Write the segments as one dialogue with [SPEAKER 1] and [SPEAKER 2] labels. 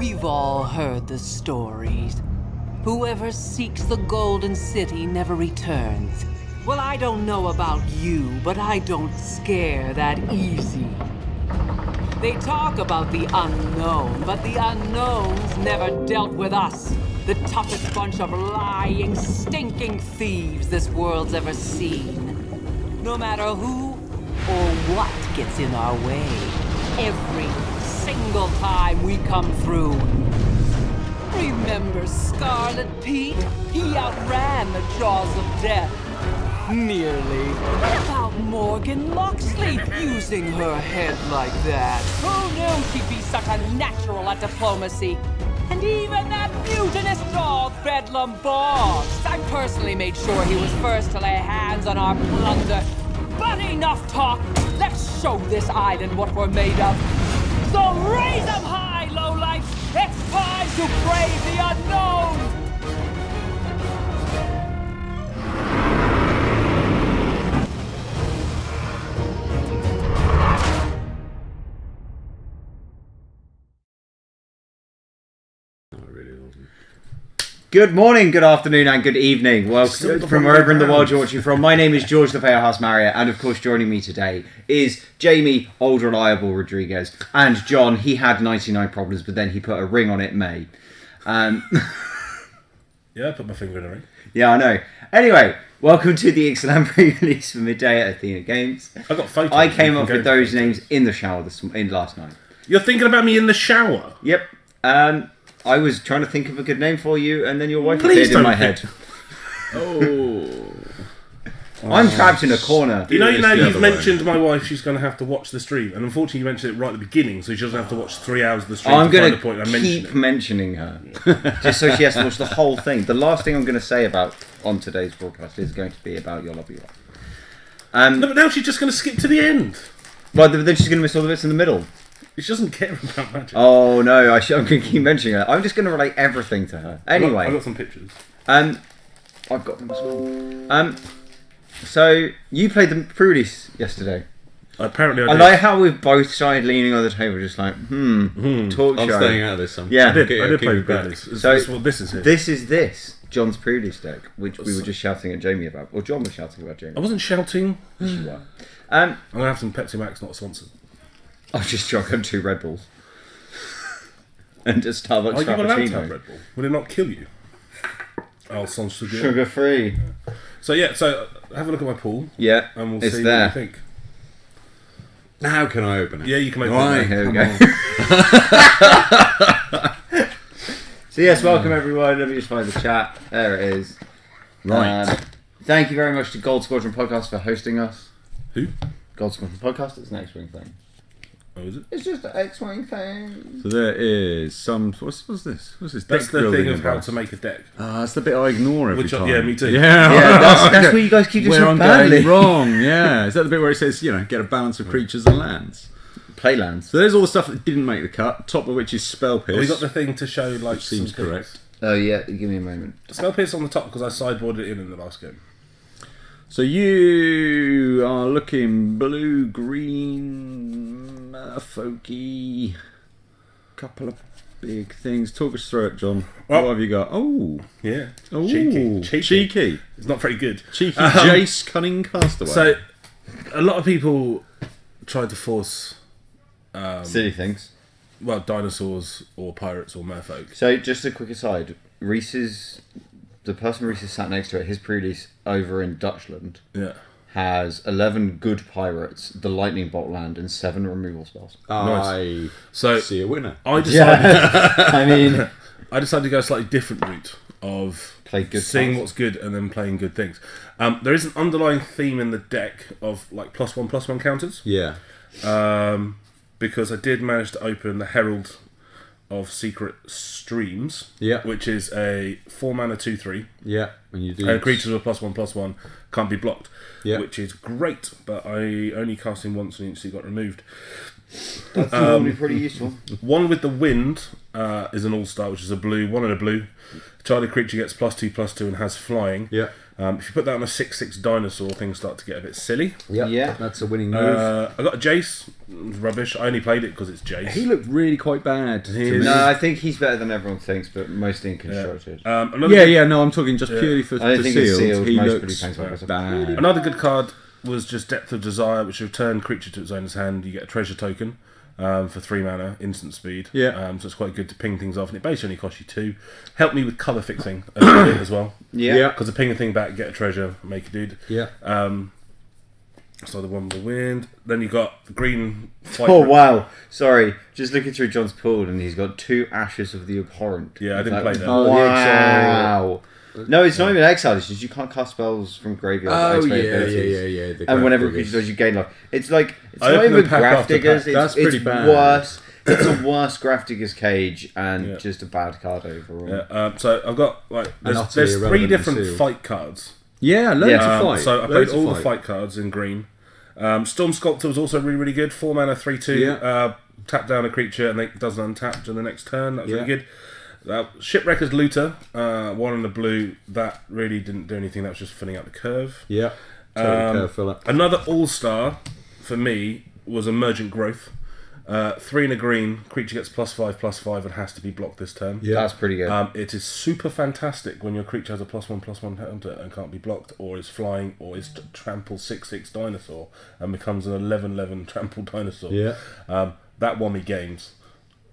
[SPEAKER 1] We've all heard the stories. Whoever seeks the Golden City never returns. Well, I don't know about you, but I don't scare that easy. They talk about the unknown, but the unknowns never dealt with us. The toughest bunch of lying, stinking thieves this world's ever seen. No matter who or what gets in our way, every single time we come through. Remember Scarlet Pete? He outran the jaws of death. Nearly. What about Morgan Loxley using her head like that? Who knew she'd be such a natural at diplomacy? And even that mutinous dog, Bedlam Boggs. I personally made sure he was first to lay hands on our plunder. But enough talk. Let's show this island what we're made of. So raise 'em high, lowlife. It's time to brave the unknown.
[SPEAKER 2] Good morning, good afternoon, and good evening. Welcome from wherever in the world you're watching from. My name is George the Powerhouse Marriott, and of course, joining me today is Jamie, old reliable Rodriguez, and John. He had 99 problems, but then he put a ring on it, May. Um,
[SPEAKER 3] Yeah, I put my finger in a ring.
[SPEAKER 2] yeah, I know. Anyway, welcome to the Ixalan pre-release for midday at Athena Games.
[SPEAKER 3] I got photos.
[SPEAKER 2] I came up with those names in the shower this in last night.
[SPEAKER 3] You're thinking about me in the shower.
[SPEAKER 2] Yep. Um, I was trying to think of a good name for you, and then your wife
[SPEAKER 3] Please
[SPEAKER 2] appeared in my head.
[SPEAKER 3] Oh.
[SPEAKER 2] I'm trapped in a corner.
[SPEAKER 3] You know,
[SPEAKER 4] it's
[SPEAKER 3] you know, you've
[SPEAKER 4] other way.
[SPEAKER 3] mentioned my wife. She's going to have to watch the stream, and unfortunately, you mentioned it right at the beginning, so she doesn't have to watch three hours of the stream
[SPEAKER 2] I'm
[SPEAKER 3] to
[SPEAKER 2] going
[SPEAKER 3] find the point I
[SPEAKER 2] to keep
[SPEAKER 3] it.
[SPEAKER 2] mentioning her, just so she has to watch the whole thing. The last thing I'm going to say about on today's broadcast is going to be about your lovely wife. Um,
[SPEAKER 3] No, but now she's just going to skip to the end.
[SPEAKER 2] well, then she's going to miss all the bits in the middle.
[SPEAKER 3] She doesn't care about magic.
[SPEAKER 2] Oh no, I sh- I'm going to keep mentioning her. I'm just going to relate everything to her. Anyway,
[SPEAKER 3] I've got some pictures.
[SPEAKER 2] um, I've got them as well. Um, so you played the pre-release yesterday.
[SPEAKER 3] Apparently, I
[SPEAKER 2] I
[SPEAKER 3] did.
[SPEAKER 2] like how we've both started leaning on the table, just like, hmm, talk
[SPEAKER 4] I'm
[SPEAKER 2] show.
[SPEAKER 4] staying out of this. I'm,
[SPEAKER 2] Yeah.
[SPEAKER 3] I did.
[SPEAKER 4] Okay,
[SPEAKER 3] I did
[SPEAKER 4] keep
[SPEAKER 3] play
[SPEAKER 4] it
[SPEAKER 3] with
[SPEAKER 4] back.
[SPEAKER 3] this. This
[SPEAKER 2] So-
[SPEAKER 3] is this is here.
[SPEAKER 2] This is this John's pre-release deck, which we were just shouting at Jamie about, or John was shouting about Jamie.
[SPEAKER 3] I wasn't shouting.
[SPEAKER 2] Yes, you were. Um,
[SPEAKER 3] I'm going to have some Pepsi Max, not sponsored.
[SPEAKER 2] I've just drunk on two Red Bulls and a Starbucks
[SPEAKER 3] Are you allowed to have
[SPEAKER 2] Frappuccino.
[SPEAKER 3] Red Bull? Would it not kill you? Oh, sans sugar.
[SPEAKER 2] Sugar free.
[SPEAKER 3] So yeah, so uh, have a look at my pool,
[SPEAKER 2] Yeah,
[SPEAKER 3] and we'll
[SPEAKER 2] it's
[SPEAKER 3] see
[SPEAKER 2] there.
[SPEAKER 3] what you think.
[SPEAKER 4] Now can I open it?
[SPEAKER 3] Yeah, you can make
[SPEAKER 4] Why?
[SPEAKER 2] Here we go. So yes, welcome everyone. Let me just find the chat. There it is.
[SPEAKER 4] Right.
[SPEAKER 2] Um, thank you very much to Gold Squadron Podcast for hosting us.
[SPEAKER 3] Who?
[SPEAKER 2] Gold Squadron Podcast. It's an X-wing thing.
[SPEAKER 3] Oh, is it?
[SPEAKER 2] It's just an X-wing thing.
[SPEAKER 4] So there is some. What's, what's this? What's this?
[SPEAKER 3] That's the thing of how
[SPEAKER 4] advice?
[SPEAKER 3] to make a deck.
[SPEAKER 4] Ah, that's the bit I ignore every
[SPEAKER 3] Which I-
[SPEAKER 4] time.
[SPEAKER 3] yeah, me too.
[SPEAKER 4] Yeah,
[SPEAKER 2] Yeah, that's, that's where you guys keep doing
[SPEAKER 4] where
[SPEAKER 2] so
[SPEAKER 4] I'm
[SPEAKER 2] badly.
[SPEAKER 4] going wrong. Yeah, is that the bit where it says you know get a balance of creatures and lands?
[SPEAKER 2] Playlands.
[SPEAKER 4] So there's all the stuff that didn't make the cut. Top of which is spell pierce.
[SPEAKER 3] We got the thing to show like
[SPEAKER 4] which seems correct.
[SPEAKER 2] Oh yeah, give me a moment.
[SPEAKER 3] Spell pierce on the top because I sideboarded it in in the last game.
[SPEAKER 4] So you are looking blue, green, folky. Couple of big things. Talk us through it, John.
[SPEAKER 3] Well-
[SPEAKER 4] what have you got? Oh,
[SPEAKER 3] Yeah,
[SPEAKER 4] Oh,
[SPEAKER 3] cheeky, cheeky.
[SPEAKER 4] cheeky,
[SPEAKER 3] It's not very good.
[SPEAKER 4] cheeky.
[SPEAKER 3] Um,
[SPEAKER 4] Jace, cunning castaway.
[SPEAKER 3] So, a lot of people tried to force, um,
[SPEAKER 2] Silly things.
[SPEAKER 3] well, dinosaurs or pirates or merfolk.
[SPEAKER 2] So just a quick aside, Reese's the person Reese is sat next to it, his pre-release over in Dutchland
[SPEAKER 3] Yeah.
[SPEAKER 2] has eleven good pirates, the lightning bolt land, and seven removal spells.
[SPEAKER 4] I
[SPEAKER 3] So
[SPEAKER 4] see a winner.
[SPEAKER 3] I decided,
[SPEAKER 2] I mean,
[SPEAKER 3] I decided to go a slightly different route of
[SPEAKER 2] Play good
[SPEAKER 3] seeing
[SPEAKER 2] cards.
[SPEAKER 3] what's good and then playing good things. Um, there is an underlying theme in the deck of like plus one plus one counters.
[SPEAKER 4] Yeah.
[SPEAKER 3] um, because I did manage to open the Herald of Secret Streams,
[SPEAKER 4] Yeah.
[SPEAKER 3] which is a four mana two three.
[SPEAKER 4] Yeah. When you do
[SPEAKER 3] And creatures with plus one plus one can't be blocked,
[SPEAKER 4] Yeah.
[SPEAKER 3] which is great. But I only cast him once and instantly got removed.
[SPEAKER 2] That's normally pretty useful.
[SPEAKER 3] One with the wind uh, is an all star, which is a blue. One and a blue. Target creature gets plus two, plus two, and has flying.
[SPEAKER 4] Yeah.
[SPEAKER 3] Um, if you put that on a six six dinosaur, things start to get a bit silly.
[SPEAKER 2] Yeah.
[SPEAKER 4] That's a winning move.
[SPEAKER 3] Uh, I got a Jace. It's rubbish. I only played it because it's Jace.
[SPEAKER 4] he looked really quite bad. to me.
[SPEAKER 2] No, I think he's better than everyone thinks, but mostly in constructed.
[SPEAKER 3] um,
[SPEAKER 4] Yeah,
[SPEAKER 3] good,
[SPEAKER 4] yeah, no, I'm talking just purely for,
[SPEAKER 2] I
[SPEAKER 4] for
[SPEAKER 2] think
[SPEAKER 4] sealed.
[SPEAKER 2] sealed,
[SPEAKER 4] He
[SPEAKER 2] most
[SPEAKER 4] looks
[SPEAKER 2] pretty painful.
[SPEAKER 4] bad.
[SPEAKER 3] Another good card was just Depth of Desire, which return creature to its owner's hand. You get a treasure token um, for three mana, instant speed.
[SPEAKER 4] Yeah.
[SPEAKER 3] Um, so it's quite good to ping things off, and it basically only costs you two. Help me with colour fixing a little bit as well.
[SPEAKER 2] Yeah.
[SPEAKER 4] Yeah.
[SPEAKER 3] Because to ping a thing back, get a treasure, make a dude.
[SPEAKER 4] Yeah.
[SPEAKER 3] Um, so the one with the wind. Then you got the green. Fight
[SPEAKER 2] Oh wow! Sorry, just looking through John's pool, and he's got two ashes of the abhorrent.
[SPEAKER 3] Yeah, I didn't
[SPEAKER 2] Like,
[SPEAKER 3] play that.
[SPEAKER 4] Oh, the
[SPEAKER 2] Wow. No, it's not even exile. It's just you can't cast spells from graveyard.
[SPEAKER 4] Oh
[SPEAKER 2] activate
[SPEAKER 4] yeah, yeah, yeah, yeah.
[SPEAKER 2] And whenever a creature does, you gain life. It's like it's
[SPEAKER 3] I
[SPEAKER 2] not even
[SPEAKER 3] the pack
[SPEAKER 2] Grafdigger's.
[SPEAKER 3] pack.
[SPEAKER 2] It's,
[SPEAKER 4] That's
[SPEAKER 2] it's
[SPEAKER 4] pretty bad.
[SPEAKER 2] worse. It's a worse Grafdigger's cage and
[SPEAKER 3] Yeah.
[SPEAKER 2] just a bad card overall.
[SPEAKER 3] Yeah, um, so I've got like there's, there's three different
[SPEAKER 4] and
[SPEAKER 3] fight cards.
[SPEAKER 4] Yeah, loads
[SPEAKER 2] Yeah.
[SPEAKER 4] of
[SPEAKER 3] Um,
[SPEAKER 4] fight.
[SPEAKER 3] so I played
[SPEAKER 4] loads of
[SPEAKER 3] all the fight cards in green. Um, Storm Sculptor was also really really good. Four mana, three two.
[SPEAKER 4] Yeah.
[SPEAKER 3] Uh, tap down a creature and it doesn't untap on the next turn. That was
[SPEAKER 4] Yeah.
[SPEAKER 3] really good. Uh, Shipwrecker's Looter, uh, one in the blue. That really didn't do anything. That was just filling out the curve.
[SPEAKER 4] Yeah. Totally
[SPEAKER 3] Um,
[SPEAKER 4] curve filler.
[SPEAKER 3] Another all star for me was Emergent Growth. Uh, three in a green, creature gets plus five, plus five, and has to be blocked this turn.
[SPEAKER 4] Yeah.
[SPEAKER 2] That's pretty good.
[SPEAKER 3] Um, it is super fantastic when your creature has a plus one, plus one counter and can't be blocked, or is flying, or is t- trample six six dinosaur and becomes an 11 11 trample dinosaur.
[SPEAKER 4] Yeah.
[SPEAKER 3] Um, that won me games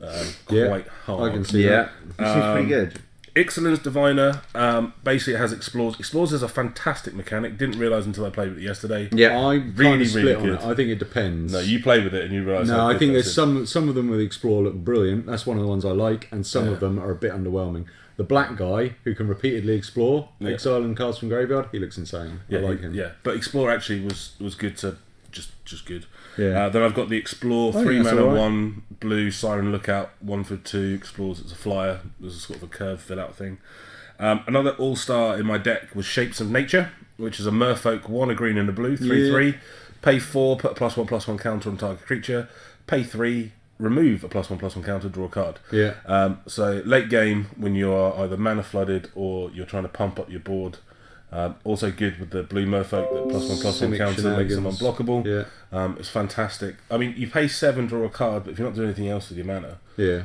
[SPEAKER 3] um,
[SPEAKER 4] Yeah.
[SPEAKER 3] quite hard.
[SPEAKER 4] I can see
[SPEAKER 2] yeah,
[SPEAKER 4] that.
[SPEAKER 2] it seems
[SPEAKER 3] Um,
[SPEAKER 2] pretty good.
[SPEAKER 3] Ixalan's Diviner um, basically it has Explores. Explores is a fantastic mechanic. Didn't realise until I played with it yesterday.
[SPEAKER 2] Yeah,
[SPEAKER 4] I
[SPEAKER 3] really,
[SPEAKER 4] really, split
[SPEAKER 3] really
[SPEAKER 4] on
[SPEAKER 3] good.
[SPEAKER 4] it. I think it depends.
[SPEAKER 3] No, you play with it and you realise.
[SPEAKER 4] No,
[SPEAKER 3] how
[SPEAKER 4] I think there's
[SPEAKER 3] is.
[SPEAKER 4] some some of them with Explore look brilliant. That's one of the ones I like, and some of them are a bit underwhelming. The black guy who can repeatedly explore,
[SPEAKER 3] Yeah.
[SPEAKER 4] exile and cards from graveyard, he looks insane.
[SPEAKER 3] Yeah,
[SPEAKER 4] I like
[SPEAKER 3] he-
[SPEAKER 4] him.
[SPEAKER 3] Yeah, but Explore actually was was good to just just good.
[SPEAKER 4] Yeah.
[SPEAKER 3] Uh, then I've got the Explore
[SPEAKER 4] think
[SPEAKER 3] three mana
[SPEAKER 4] alright.
[SPEAKER 3] one blue Siren Lookout one for two explores. It's a flyer. There's a sort of a curve fill out thing. Um, another all star in my deck was Shapers of Nature, which is a Merfolk one a green and a blue three
[SPEAKER 4] Yeah.
[SPEAKER 3] three. Pay four, put a plus one plus one counter on target creature. Pay three, remove a plus one plus one counter, draw a card.
[SPEAKER 4] Yeah.
[SPEAKER 3] Um, so late game when you are either mana flooded or you're trying to pump up your board. Um, also good with the blue merfolk that plus one plus one
[SPEAKER 4] Simic
[SPEAKER 3] counter makes them unblockable.
[SPEAKER 4] Yeah.
[SPEAKER 3] Um, it's fantastic. I mean, you pay seven, draw a card, but if you're not doing anything else with your mana,
[SPEAKER 4] Yeah.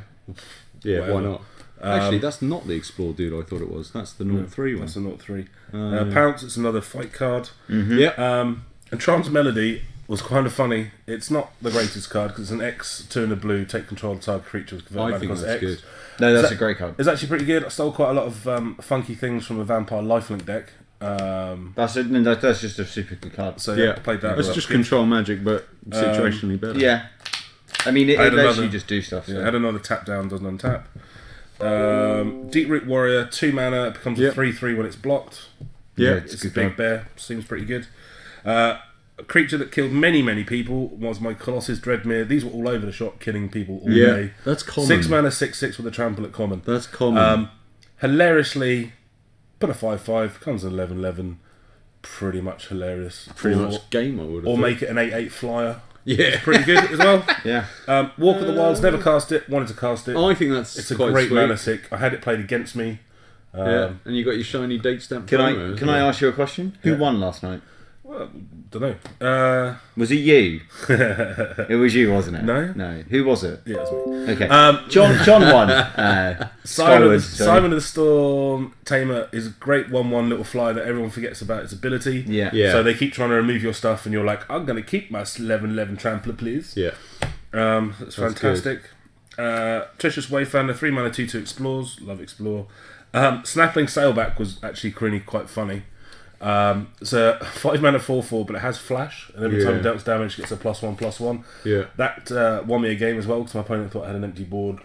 [SPEAKER 4] Yeah, why
[SPEAKER 3] Whatever.
[SPEAKER 4] not? Actually, that's not the Explore dude I thought it was. That's the Naught 3 one.
[SPEAKER 3] that's the not three.
[SPEAKER 4] Oh,
[SPEAKER 3] uh, Pounce, it's another fight card.
[SPEAKER 4] Yeah.
[SPEAKER 3] Um, and Trance Melody was kind of funny. It's not the greatest card because it's an X, two in a blue, take control of target creature with convert
[SPEAKER 4] I think that's
[SPEAKER 3] X.
[SPEAKER 4] good.
[SPEAKER 2] No, that's
[SPEAKER 3] that-
[SPEAKER 2] a great card.
[SPEAKER 3] It's actually pretty good. I stole quite a lot of um, funky things from a Vampire Lifelink deck. Um,
[SPEAKER 2] That's a, no, that's just a super good card.
[SPEAKER 3] so yeah,
[SPEAKER 4] Yeah.
[SPEAKER 3] played that.
[SPEAKER 4] It's just control magic, but situationally better.
[SPEAKER 2] Yeah, I mean, it,
[SPEAKER 3] I
[SPEAKER 2] it lets
[SPEAKER 3] another-
[SPEAKER 2] you just do stuff. So.
[SPEAKER 3] Yeah, had another tap down, doesn't untap. Um, Deeproot Warrior, two mana, it becomes a 3 3 when it's blocked.
[SPEAKER 4] Yeah,
[SPEAKER 2] it's
[SPEAKER 3] It's,
[SPEAKER 2] a
[SPEAKER 3] a big
[SPEAKER 2] card.
[SPEAKER 3] bear, seems pretty good. Uh, a creature that killed many, many people was my Colossal Dreadmaw. These were all over the shop, killing people all
[SPEAKER 4] Yeah,
[SPEAKER 3] day.
[SPEAKER 4] that's common.
[SPEAKER 3] Six mana, 6 6 with a trample at common.
[SPEAKER 4] That's common.
[SPEAKER 3] Um, hilariously, put a 5 5, comes an 11 11. Pretty much hilarious.
[SPEAKER 4] Pretty
[SPEAKER 3] or,
[SPEAKER 4] much game, I would have
[SPEAKER 3] Or
[SPEAKER 4] thought.
[SPEAKER 3] make it an 8 8 flyer.
[SPEAKER 4] Yeah.
[SPEAKER 3] Pretty good as well.
[SPEAKER 2] Yeah,
[SPEAKER 3] Um, Waker of the Wilds, never cast it, wanted to cast it.
[SPEAKER 4] I think that's
[SPEAKER 3] It's a
[SPEAKER 4] quite
[SPEAKER 3] great
[SPEAKER 4] sweet.
[SPEAKER 3] mana sick. I had it played against me. Um,
[SPEAKER 4] Yeah, and you got your shiny date stamp.
[SPEAKER 2] can I
[SPEAKER 4] promo as
[SPEAKER 2] can I ask you a question? Who
[SPEAKER 3] Yeah.
[SPEAKER 2] won last night?
[SPEAKER 3] Well, don't know. Uh,
[SPEAKER 2] Was it you? it was you, wasn't it?
[SPEAKER 3] No.
[SPEAKER 2] no. Who was it?
[SPEAKER 3] yeah, it's me.
[SPEAKER 2] Okay,
[SPEAKER 3] Um,
[SPEAKER 2] John John won. Uh,
[SPEAKER 3] Simon,
[SPEAKER 2] Skyward, sorry.
[SPEAKER 3] Simon of the Storm Tamer is a great one-one little fly that everyone forgets about its ability.
[SPEAKER 2] Yeah.
[SPEAKER 4] Yeah.
[SPEAKER 3] So they keep trying to remove your stuff, and you're like, "I'm going to keep my 11-11 trampler, please."
[SPEAKER 4] Yeah.
[SPEAKER 3] Um, it's
[SPEAKER 4] That's
[SPEAKER 3] fantastic. Uh, Tricious Wayfander, three mana, two two explores. Love explore. Um, Snapping Sailback was actually really quite funny. Um, it's a five mana four four, but it has flash, and every time it deals damage, it gets a plus one plus one.
[SPEAKER 4] Yeah.
[SPEAKER 3] That uh, won me a game as well because my opponent thought I had an empty board.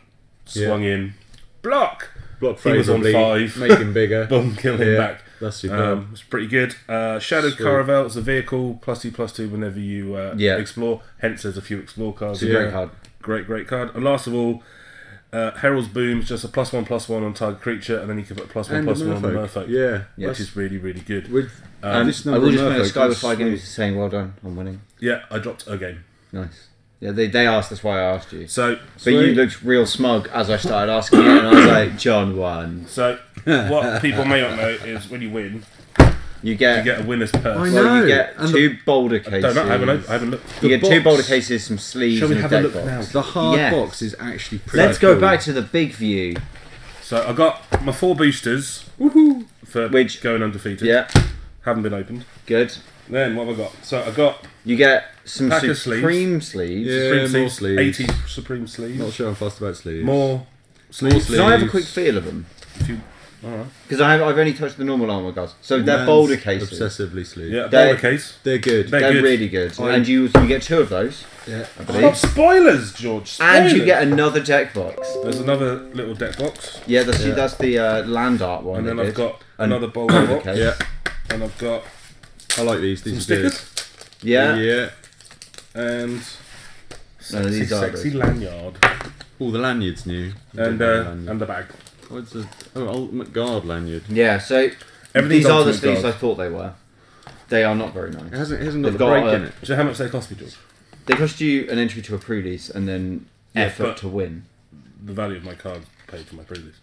[SPEAKER 3] Swung in, block,
[SPEAKER 4] Block
[SPEAKER 3] He was on five.
[SPEAKER 4] Make him bigger.
[SPEAKER 3] boom, kill him
[SPEAKER 4] Yeah,
[SPEAKER 3] back.
[SPEAKER 4] That's superb.
[SPEAKER 3] Um, it's pretty good. Uh, Shadowed
[SPEAKER 4] Sweet.
[SPEAKER 3] Caravel is a vehicle, plus two, plus two whenever you uh,
[SPEAKER 2] Yeah.
[SPEAKER 3] explore. Hence, there's a few explore cards.
[SPEAKER 2] it's a great card.
[SPEAKER 3] Great, great card. And last of all, uh, Heralds' Boon is just a plus one, plus one on target creature, and then you can put a plus one,
[SPEAKER 4] and
[SPEAKER 3] plus
[SPEAKER 4] the
[SPEAKER 3] one on the
[SPEAKER 4] merfolk.
[SPEAKER 3] Merfolk.
[SPEAKER 4] Yeah.
[SPEAKER 2] Yeah.
[SPEAKER 3] Which is really, really good.
[SPEAKER 4] With
[SPEAKER 3] Um,
[SPEAKER 4] this
[SPEAKER 2] I
[SPEAKER 4] number
[SPEAKER 2] will
[SPEAKER 4] of
[SPEAKER 2] just note
[SPEAKER 4] merfolk,
[SPEAKER 2] Skyward
[SPEAKER 4] that's
[SPEAKER 2] Fire
[SPEAKER 4] sweet.
[SPEAKER 2] Games is saying well done on winning.
[SPEAKER 3] Yeah, I dropped a game.
[SPEAKER 2] Nice. Yeah, they, they asked. That's why I asked you.
[SPEAKER 3] So,
[SPEAKER 2] But you looked real smug as I started asking it, and I was like, John won.
[SPEAKER 3] so what people may not know is when you win,
[SPEAKER 2] You get,
[SPEAKER 3] you get a winner's purse.
[SPEAKER 4] I
[SPEAKER 2] well,
[SPEAKER 4] know.
[SPEAKER 2] you get
[SPEAKER 4] and
[SPEAKER 2] two boulder cases.
[SPEAKER 3] I, Don't know, I haven't, I haven't looked.
[SPEAKER 2] You
[SPEAKER 4] The
[SPEAKER 2] get two
[SPEAKER 4] box-
[SPEAKER 2] boulder cases, some sleeves,
[SPEAKER 3] Shall we
[SPEAKER 2] and
[SPEAKER 3] have
[SPEAKER 2] a
[SPEAKER 3] a look
[SPEAKER 2] box.
[SPEAKER 3] now?
[SPEAKER 4] The hard
[SPEAKER 2] Yes.
[SPEAKER 4] box is actually pretty
[SPEAKER 2] Let's go back to the big view.
[SPEAKER 3] So I got my four boosters for
[SPEAKER 2] Which-
[SPEAKER 3] going undefeated.
[SPEAKER 2] Yeah,
[SPEAKER 3] Haven't been opened.
[SPEAKER 2] good.
[SPEAKER 3] Then what have I got? So I got
[SPEAKER 2] You get some
[SPEAKER 3] Pack of
[SPEAKER 2] supreme sleeves.
[SPEAKER 4] Yeah,
[SPEAKER 3] Supreme
[SPEAKER 4] more
[SPEAKER 3] sleeves,
[SPEAKER 4] sleeves.
[SPEAKER 3] 80 Supreme sleeves.
[SPEAKER 4] Not sure I'm fussed about sleeves.
[SPEAKER 3] More sleeves.
[SPEAKER 2] Can I have a quick feel of them?
[SPEAKER 3] If you- alright.
[SPEAKER 2] Because I've, I've only touched the normal armor guards. So they're
[SPEAKER 4] Man's
[SPEAKER 2] boulder cases.
[SPEAKER 4] Obsessively sleeves.
[SPEAKER 3] Yeah,
[SPEAKER 2] They-
[SPEAKER 3] boulder case.
[SPEAKER 4] They're good.
[SPEAKER 3] They're
[SPEAKER 2] They're
[SPEAKER 3] good.
[SPEAKER 2] really good.
[SPEAKER 4] I-
[SPEAKER 2] and you you get two of those,
[SPEAKER 4] yeah.
[SPEAKER 2] I
[SPEAKER 3] Stop
[SPEAKER 2] believe.
[SPEAKER 3] spoilers, George. Spoilers.
[SPEAKER 2] And you get another deck box.
[SPEAKER 3] There's another little deck box,
[SPEAKER 2] Yeah, that's
[SPEAKER 4] Yeah.
[SPEAKER 2] that's the uh, land art one.
[SPEAKER 3] and then I've
[SPEAKER 2] did.
[SPEAKER 3] got
[SPEAKER 2] And-
[SPEAKER 3] another boulder box,
[SPEAKER 2] Okay.
[SPEAKER 4] Yeah.
[SPEAKER 3] and I've got
[SPEAKER 4] I like these. These
[SPEAKER 3] some
[SPEAKER 4] are good.
[SPEAKER 3] stickers
[SPEAKER 2] Yeah.
[SPEAKER 4] Yeah.
[SPEAKER 3] and
[SPEAKER 2] No,
[SPEAKER 3] sexy,
[SPEAKER 2] these are
[SPEAKER 3] sexy lanyard
[SPEAKER 4] All the lanyards new.
[SPEAKER 3] and uh,
[SPEAKER 4] lanyard.
[SPEAKER 3] and the bag.
[SPEAKER 4] What's the oh, ultimate guard lanyard?
[SPEAKER 2] Yeah. So
[SPEAKER 3] Everything's
[SPEAKER 2] these are the
[SPEAKER 3] ultimate
[SPEAKER 2] sleeves
[SPEAKER 3] guard.
[SPEAKER 2] I thought they were. They are not very
[SPEAKER 4] It
[SPEAKER 2] nice.
[SPEAKER 4] hasn't, it hasn't got
[SPEAKER 2] They've
[SPEAKER 4] the
[SPEAKER 2] got
[SPEAKER 4] break
[SPEAKER 2] a-
[SPEAKER 4] in it.
[SPEAKER 3] So how much they cost me, George?
[SPEAKER 2] They cost you an entry to a pre-release and then
[SPEAKER 3] Yeah,
[SPEAKER 2] effort
[SPEAKER 3] but-
[SPEAKER 2] to win.
[SPEAKER 3] The value of my cards paid for my previous.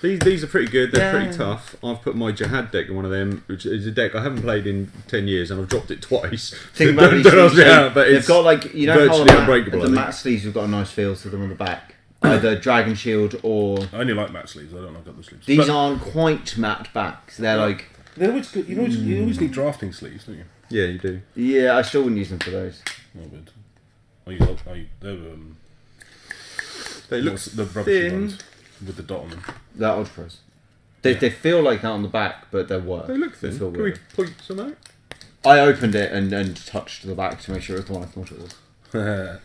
[SPEAKER 4] These these are pretty good. They're
[SPEAKER 2] Yeah.
[SPEAKER 4] pretty tough. I've put my Jihad deck in one of them, which is a deck I haven't played in ten years, and I've dropped it twice.
[SPEAKER 2] Think about
[SPEAKER 4] Don't-
[SPEAKER 2] these
[SPEAKER 4] don't ask me
[SPEAKER 2] so
[SPEAKER 4] how, but
[SPEAKER 2] they've
[SPEAKER 4] it's
[SPEAKER 2] got like you know how the,
[SPEAKER 4] virtually
[SPEAKER 2] mat,
[SPEAKER 4] unbreakable,
[SPEAKER 2] the
[SPEAKER 4] I think.
[SPEAKER 2] matte sleeves have got a nice feel to them on the back. Either dragon shield or
[SPEAKER 3] I only like matte sleeves. I don't like other sleeves.
[SPEAKER 2] these
[SPEAKER 3] But
[SPEAKER 2] aren't quite matte backs. They're like
[SPEAKER 3] they're always good. You always, you always need drafting sleeves, don't you?
[SPEAKER 4] yeah, you do.
[SPEAKER 2] yeah, I still wouldn't use them for those.
[SPEAKER 3] Oh, good. I use, I use, they're um,
[SPEAKER 4] They look
[SPEAKER 3] what's the rubbishy
[SPEAKER 4] thin.
[SPEAKER 3] ones with the dot on them.
[SPEAKER 2] They're ultras. They, they feel like that on the back, but they're work.
[SPEAKER 4] They look thin.
[SPEAKER 2] feel
[SPEAKER 4] Can we
[SPEAKER 2] weird.
[SPEAKER 4] point some out?
[SPEAKER 2] I opened it and, and touched the back to make sure it was the one I thought it was.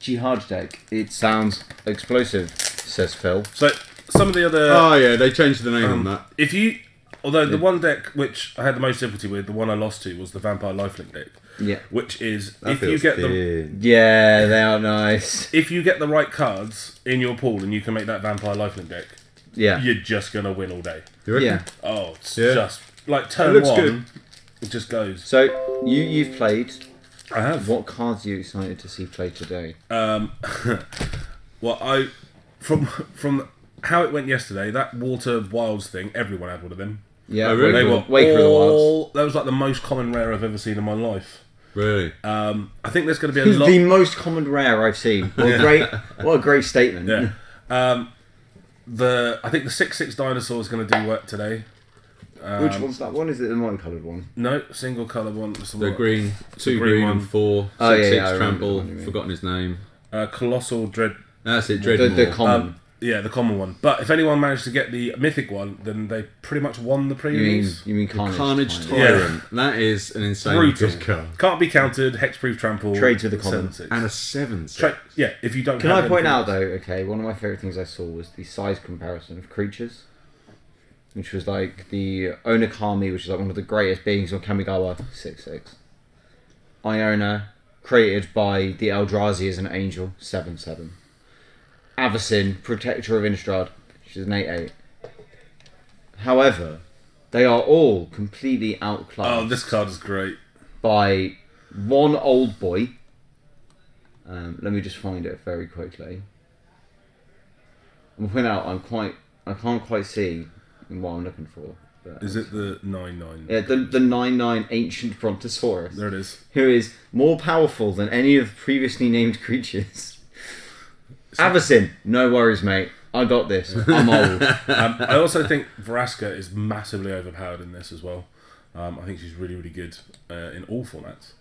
[SPEAKER 2] Jihad deck. It sounds explosive, says Phil.
[SPEAKER 3] so some of the other
[SPEAKER 4] oh yeah, they changed the name
[SPEAKER 3] Um,
[SPEAKER 4] on that.
[SPEAKER 3] If you, although the one deck which I had the most difficulty with, the one I lost to was the Vampire Lifelink deck,
[SPEAKER 2] Yeah.
[SPEAKER 3] which is
[SPEAKER 4] That
[SPEAKER 3] if you
[SPEAKER 4] feels
[SPEAKER 3] get the.
[SPEAKER 2] Yeah, they are nice.
[SPEAKER 3] if you get the right cards in your pool and you can make that Vampire Lifelink deck,
[SPEAKER 2] Yeah.
[SPEAKER 3] you're just gonna win all day.
[SPEAKER 4] You?
[SPEAKER 2] Yeah.
[SPEAKER 3] Oh, it's
[SPEAKER 4] Yeah.
[SPEAKER 3] just like turn
[SPEAKER 4] looks
[SPEAKER 3] one,
[SPEAKER 4] good.
[SPEAKER 3] it just goes.
[SPEAKER 2] So you you've played.
[SPEAKER 3] I have.
[SPEAKER 2] What cards are you excited to see play today?
[SPEAKER 3] Um, well, I from from how it went yesterday. That Water Wilds thing, everyone had one of them.
[SPEAKER 2] Yeah,
[SPEAKER 4] Oh, really?
[SPEAKER 3] They were
[SPEAKER 2] Waker of the Wilds.
[SPEAKER 3] all. That was like the most common rare I've ever seen in my life.
[SPEAKER 4] Really?
[SPEAKER 3] Um, I think there's going to be a lot.
[SPEAKER 2] the most common rare I've seen. What a great, what a great statement.
[SPEAKER 3] Yeah. Um, the I think the six six dinosaur is going to do work today.
[SPEAKER 2] Which one's that one? Is it the multicolored one?
[SPEAKER 3] No, single color one. It's the
[SPEAKER 4] The green, two
[SPEAKER 3] green
[SPEAKER 4] green,
[SPEAKER 3] one.
[SPEAKER 4] and four.
[SPEAKER 2] Oh,
[SPEAKER 4] six,
[SPEAKER 2] yeah,
[SPEAKER 4] six
[SPEAKER 2] yeah, I remember
[SPEAKER 4] trample.
[SPEAKER 2] one you mean.
[SPEAKER 4] Forgotten his name.
[SPEAKER 3] uh, colossal dread.
[SPEAKER 4] That's it.
[SPEAKER 2] The,
[SPEAKER 4] Dreadmaw.
[SPEAKER 2] the common.
[SPEAKER 3] Um, yeah, the common one. But if anyone managed to get the mythic one, then they pretty much won the
[SPEAKER 2] you mean
[SPEAKER 3] pre-release.
[SPEAKER 2] you mean Carnage?
[SPEAKER 4] Carnage
[SPEAKER 2] Tyrant.
[SPEAKER 4] Tyrant. That is an insane
[SPEAKER 3] Brutal.
[SPEAKER 4] good card.
[SPEAKER 3] Can't be counted. Hexproof trample.
[SPEAKER 2] Trades with the common.
[SPEAKER 3] seven, six.
[SPEAKER 4] And a seven.
[SPEAKER 3] Tra- yeah, if you don't.
[SPEAKER 2] Can
[SPEAKER 3] have
[SPEAKER 2] I point
[SPEAKER 3] anything
[SPEAKER 2] out
[SPEAKER 3] else.
[SPEAKER 2] though? Okay, one of my favorite things I saw was the size comparison of creatures, which was like the Onakami, which is like one of the greatest beings on Kamigawa six six. Iona, created by the Eldrazi as an angel seven seven. Avacyn, protector of Innistrad, which is an eight eight. However, they are all completely outclassed
[SPEAKER 3] Oh, this card is great.
[SPEAKER 2] by one old boy. Um, let me just find it very quickly. I'm point out I'm quite I can't quite see what I'm looking for. But,
[SPEAKER 3] Is it the nine nine?
[SPEAKER 2] Yeah, the the nine nine ancient Brontosaurus,
[SPEAKER 3] There it is.
[SPEAKER 2] who is more powerful than any of the previously named creatures. Avacyn, no worries, mate. I got this. I'm old.
[SPEAKER 3] Um, I also think Vraska is massively overpowered in this as well. Um, I think she's really, really good uh, in all formats,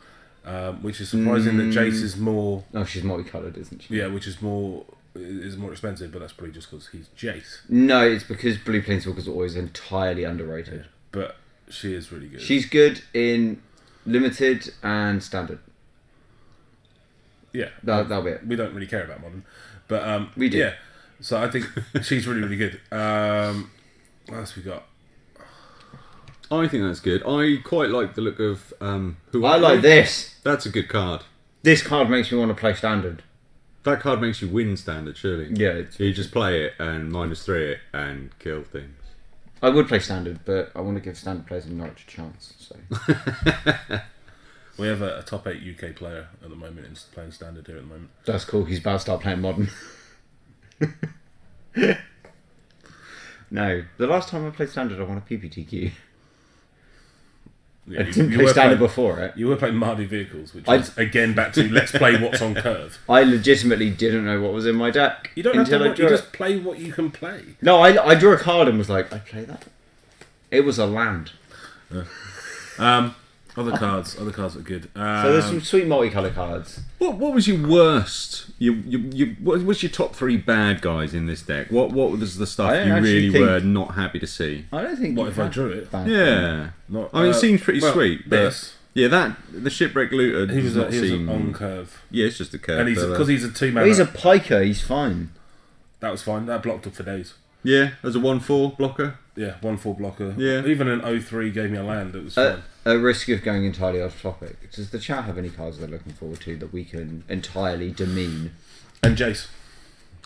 [SPEAKER 3] um, which is surprising that Jace is more.
[SPEAKER 2] oh, she's multicolored, isn't she?
[SPEAKER 3] Yeah, which is more is more expensive, but that's probably just because he's Jace.
[SPEAKER 2] No, it's because Blue Planeswalkers are always entirely underrated.
[SPEAKER 3] But she is really good.
[SPEAKER 2] She's good in limited and standard.
[SPEAKER 3] yeah.
[SPEAKER 2] That, that'll be it.
[SPEAKER 3] we don't really care about modern, but um,
[SPEAKER 2] We do.
[SPEAKER 3] Yeah, so I think she's really, really good. Um, what else we got?
[SPEAKER 4] I think that's good. I quite like the look of um, who
[SPEAKER 2] I like this.
[SPEAKER 4] That's a good card.
[SPEAKER 2] This card makes me want to play standard.
[SPEAKER 4] That card makes you win standard, surely.
[SPEAKER 2] Yeah, it's,
[SPEAKER 4] So you just play it and minus three it and kill things.
[SPEAKER 2] I would play standard, but I want to give standard players a Norwich a chance. So
[SPEAKER 3] We have a, a top eight UK player at the moment in playing standard here at the moment.
[SPEAKER 2] That's cool. He's about to start playing modern. no, the last time I played standard, I won a PPTQ.
[SPEAKER 3] Yeah,
[SPEAKER 2] I didn't play
[SPEAKER 3] were
[SPEAKER 2] standard
[SPEAKER 3] playing,
[SPEAKER 2] before it.
[SPEAKER 3] You were playing Mardu vehicles, which
[SPEAKER 2] I-
[SPEAKER 3] is again back to let's play what's on curve.
[SPEAKER 2] I legitimately didn't know what was in my deck
[SPEAKER 3] You don't have to. Watch, You just play what you can play.
[SPEAKER 2] No, I, I drew a card and was like, I play that. It was a land.
[SPEAKER 3] Um, other cards, other cards are good. Um,
[SPEAKER 2] So there's some sweet multicolour cards.
[SPEAKER 4] What What was your worst? You, you, you, what was your top three bad guys in this deck? What What was the stuff you really
[SPEAKER 2] think-
[SPEAKER 4] were not happy to see?
[SPEAKER 2] I don't think.
[SPEAKER 3] What if I drew it?
[SPEAKER 4] Yeah,
[SPEAKER 3] Not,
[SPEAKER 4] I mean, it
[SPEAKER 3] uh,
[SPEAKER 4] seems pretty
[SPEAKER 3] well,
[SPEAKER 4] sweet. But
[SPEAKER 3] This,
[SPEAKER 4] yeah, that the shipwreck looter.
[SPEAKER 3] he was,
[SPEAKER 4] does
[SPEAKER 3] a, he was
[SPEAKER 4] seem.
[SPEAKER 3] on curve,
[SPEAKER 4] yeah, it's just a curve.
[SPEAKER 3] and he's
[SPEAKER 4] uh,
[SPEAKER 3] because he's a two man.
[SPEAKER 2] Well, he's a piker. He's fine.
[SPEAKER 3] that was fine. That blocked up for days.
[SPEAKER 4] yeah, as a one four blocker.
[SPEAKER 3] Yeah, one four blocker.
[SPEAKER 4] Yeah.
[SPEAKER 3] even an 0-3 gave me a land. It was
[SPEAKER 2] At,
[SPEAKER 3] fine.
[SPEAKER 2] At risk of going entirely off topic, does the chat have any cards they're looking forward to that we can entirely demean?
[SPEAKER 3] and Jace.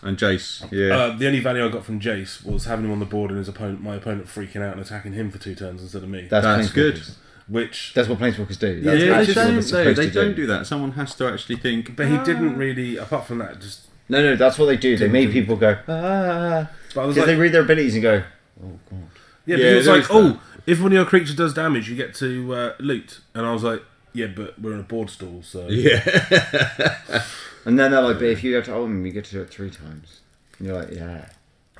[SPEAKER 4] And Jace, yeah,
[SPEAKER 3] Uh, the only value I got from Jace was having him on the board and his opponent, my opponent, freaking out and attacking him for two turns instead of me.
[SPEAKER 2] That's,
[SPEAKER 4] That's good.
[SPEAKER 3] Which,
[SPEAKER 2] That's what planeswalkers do.
[SPEAKER 3] Yeah,
[SPEAKER 2] That's
[SPEAKER 4] yeah, they don't.
[SPEAKER 2] they're
[SPEAKER 4] They,
[SPEAKER 2] supposed
[SPEAKER 4] don't do that. Someone has to actually think.
[SPEAKER 3] but he
[SPEAKER 4] "Ah."
[SPEAKER 3] didn't really. Apart from that, just.
[SPEAKER 2] No, no, that's what they do. They make
[SPEAKER 3] do-
[SPEAKER 2] people go ah
[SPEAKER 3] But I was
[SPEAKER 2] because
[SPEAKER 3] like,
[SPEAKER 2] they read their abilities and go, oh god.
[SPEAKER 3] yeah,
[SPEAKER 4] Yeah,
[SPEAKER 3] but he was
[SPEAKER 4] there
[SPEAKER 3] like, oh,
[SPEAKER 4] that.
[SPEAKER 3] If one of your creatures does damage, you get to uh, loot. And I was like, yeah, but we're in a board stall, so
[SPEAKER 4] Yeah,
[SPEAKER 2] And then they're like, but if you go to Oldham, you get to do it three times. And you're like, yeah.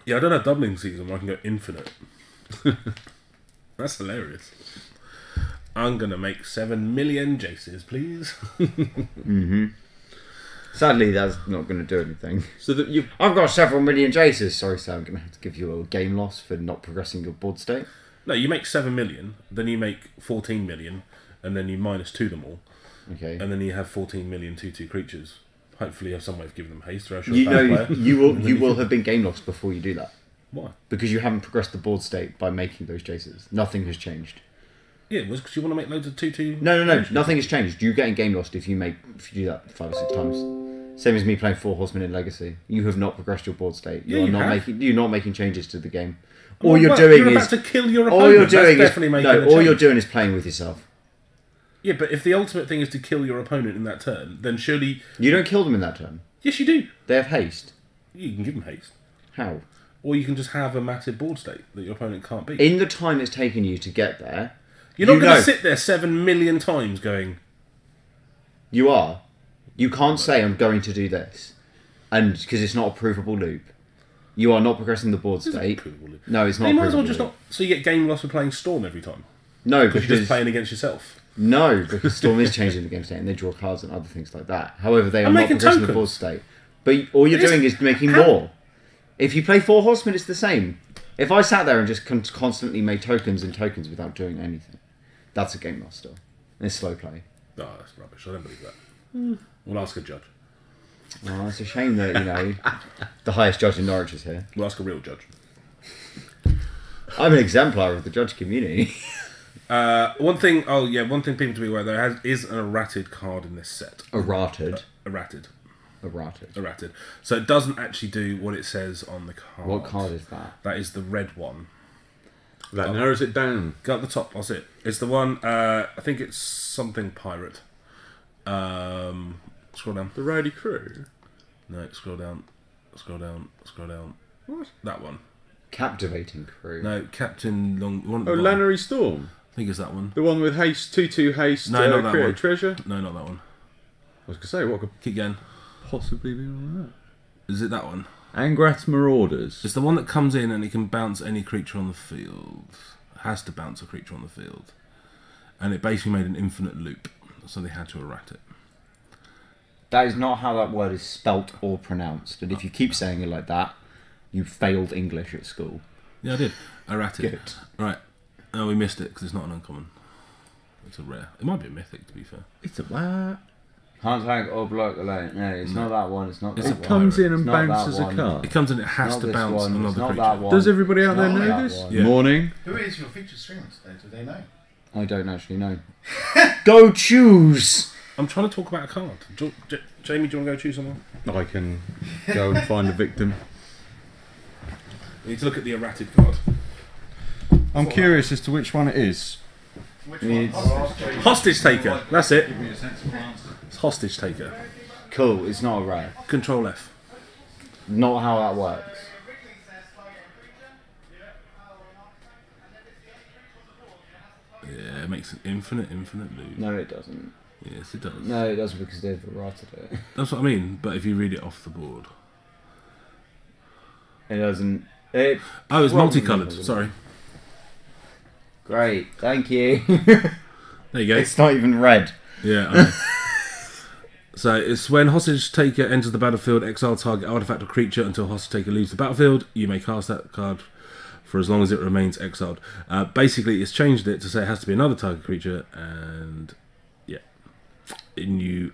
[SPEAKER 3] yeah, I don't have doubling season where I can go infinite. That's hilarious. I'm gonna make seven million Jaces, please. Mm-hmm.
[SPEAKER 2] Sadly, that's not going to do anything.
[SPEAKER 4] so that you.
[SPEAKER 2] I've got several million Jaces. Sorry, Sam, I'm going to have to give you a game loss for not progressing your board state.
[SPEAKER 3] No, you make seven million, then you make fourteen million, and then you minus two them all,
[SPEAKER 2] Okay.
[SPEAKER 3] and then you have fourteen million two-two creatures. Hopefully, you have some way of giving them haste. Or
[SPEAKER 2] You know,
[SPEAKER 3] player.
[SPEAKER 2] you will you will have been game lost before you do that
[SPEAKER 3] Why?
[SPEAKER 2] because you haven't progressed the board state by making those Jaces. Nothing has changed.
[SPEAKER 3] Yeah, it was because you want to make loads of two-two.
[SPEAKER 2] No, no, no. Nothing has changed. You're getting game lost if you make if you do that five or six times. Same as me playing Four Horsemen in Legacy. You have not progressed your board state. You
[SPEAKER 3] Yeah,
[SPEAKER 2] are
[SPEAKER 3] you
[SPEAKER 2] not
[SPEAKER 3] have.
[SPEAKER 2] making you're not making changes to the game. All you're
[SPEAKER 3] well,
[SPEAKER 2] doing
[SPEAKER 3] you're
[SPEAKER 2] is
[SPEAKER 3] to kill your opponent.
[SPEAKER 2] all you're doing
[SPEAKER 3] That's
[SPEAKER 2] is
[SPEAKER 3] definitely making
[SPEAKER 2] no. All you're doing is playing with yourself.
[SPEAKER 3] Yeah, but if the ultimate thing is to kill your opponent in that turn, then surely
[SPEAKER 2] You don't kill them in that turn.
[SPEAKER 3] yes, you do.
[SPEAKER 2] They have haste.
[SPEAKER 3] You can give them haste,
[SPEAKER 2] How?
[SPEAKER 3] or you can just have a massive board state that your opponent can't beat.
[SPEAKER 2] In the time it's taken you to get there,
[SPEAKER 3] You're not
[SPEAKER 2] you
[SPEAKER 3] going to sit there seven million times going.
[SPEAKER 2] you are. You can't say I'm going to do this, and because it's not a provable loop. You are not progressing the board
[SPEAKER 3] "This
[SPEAKER 2] state. No, it's not.
[SPEAKER 3] You might as well just not. So you get game loss for playing Storm every time
[SPEAKER 2] No,
[SPEAKER 3] because
[SPEAKER 2] because
[SPEAKER 3] you're just playing against yourself.
[SPEAKER 2] No, because Storm is changing the game state and they draw cards and other things like that. However, they are
[SPEAKER 3] I'm
[SPEAKER 2] not
[SPEAKER 3] making
[SPEAKER 2] progressing the board state. But all you're
[SPEAKER 3] It is-
[SPEAKER 2] doing is making
[SPEAKER 3] how-
[SPEAKER 2] more. If you play Four Horsemen, it's the same. If I sat there and just con- constantly made tokens and tokens without doing anything, that's a game loss still. And it's slow play.
[SPEAKER 3] Oh, that's rubbish. I don't believe that. Hmm. We'll ask a judge.
[SPEAKER 2] Oh, it's a shame that, you know, the highest judge in Norwich is here.
[SPEAKER 3] We'll ask a real judge.
[SPEAKER 2] I'm an exemplar of the judge community.
[SPEAKER 3] Uh, one thing. Oh yeah, one thing people to be aware there has, is an errated card in this set.
[SPEAKER 2] Errated.
[SPEAKER 3] Errated.
[SPEAKER 2] Errated.
[SPEAKER 3] Errated. So it doesn't actually do what it says on the card.
[SPEAKER 2] What card is that?
[SPEAKER 3] That is the red one.
[SPEAKER 4] That narrows it down.
[SPEAKER 3] Go at the top. That's it. It's the one. Uh, I think it's something pirate. Um, scroll down.
[SPEAKER 4] The rowdy crew.
[SPEAKER 3] No, scroll down. Scroll down. Scroll down.
[SPEAKER 4] What?
[SPEAKER 3] That one.
[SPEAKER 2] Captivating crew.
[SPEAKER 3] No, Captain Long. One,
[SPEAKER 4] Oh,
[SPEAKER 3] one.
[SPEAKER 4] Lannery Storm.
[SPEAKER 3] I think it's that one.
[SPEAKER 4] The one with haste, 2 2 haste,
[SPEAKER 3] No,
[SPEAKER 4] uh,
[SPEAKER 3] not that one.
[SPEAKER 4] treasure.
[SPEAKER 3] No, not that one.
[SPEAKER 4] I was going to say, what could
[SPEAKER 3] Keep going.
[SPEAKER 4] possibly be on
[SPEAKER 3] Is it that one?
[SPEAKER 4] that? Angrath's Marauders.
[SPEAKER 3] It's the one that comes in and it can bounce any creature on the field. It has to bounce a creature on the field. And it basically made an infinite loop. So they had to errat it.
[SPEAKER 2] That is not how that word is spelt or pronounced. And if you keep saying it like that, you failed English at school.
[SPEAKER 3] Yeah, I did. Errat it.
[SPEAKER 2] Good.
[SPEAKER 3] Right. No, we missed it because it's not an uncommon. It's a rare. It might be a mythic, to be fair.
[SPEAKER 4] It's a what?
[SPEAKER 2] Can't tag or block alone. No, it's not that one. It's not
[SPEAKER 3] It's
[SPEAKER 2] that
[SPEAKER 3] a
[SPEAKER 2] one.
[SPEAKER 4] Comes in and
[SPEAKER 2] It's not that
[SPEAKER 4] bounces a
[SPEAKER 2] one.
[SPEAKER 4] card.
[SPEAKER 3] It comes in, it has
[SPEAKER 2] Not
[SPEAKER 3] to
[SPEAKER 2] this
[SPEAKER 3] bounce
[SPEAKER 2] one, it's
[SPEAKER 3] another
[SPEAKER 2] not
[SPEAKER 3] creature.
[SPEAKER 2] that one.
[SPEAKER 4] Does everybody out there
[SPEAKER 2] Not
[SPEAKER 4] know
[SPEAKER 2] that
[SPEAKER 4] this?
[SPEAKER 2] one.
[SPEAKER 3] Yeah.
[SPEAKER 4] Morning.
[SPEAKER 5] Who is your featured streamers though? Do they know?
[SPEAKER 2] I don't actually know. Go choose.
[SPEAKER 3] I'm trying to talk about a card. Jo- J- Jamie, do you want to go choose someone?
[SPEAKER 4] I can go and find a victim.
[SPEAKER 3] We need to look at the erratic card.
[SPEAKER 4] I'm curious as to which one it is.
[SPEAKER 5] Which
[SPEAKER 2] It's-
[SPEAKER 5] one?
[SPEAKER 3] Hostage taker. That's it.
[SPEAKER 5] Give me a sensible answer.
[SPEAKER 3] It's hostage taker.
[SPEAKER 2] Cool. It's not a rare.
[SPEAKER 3] Control F.
[SPEAKER 2] Not how that works.
[SPEAKER 3] Yeah, it makes an infinite, infinite loop.
[SPEAKER 2] No, it doesn't.
[SPEAKER 3] Yes, it does.
[SPEAKER 2] No, it doesn't because they've errated it.
[SPEAKER 3] That's what I mean. But if you read it off the board,
[SPEAKER 2] It doesn't. It.
[SPEAKER 3] oh, it's multicolored. Sorry.
[SPEAKER 2] Great. Thank you.
[SPEAKER 3] There you go.
[SPEAKER 2] it's not even red.
[SPEAKER 3] Yeah. I so it's when hostage taker enters the battlefield, exile target artifact or creature until hostage taker leaves the battlefield. You may cast that card for as long as it remains exiled. Uh, basically, it's changed it to say it has to be another target creature, and and you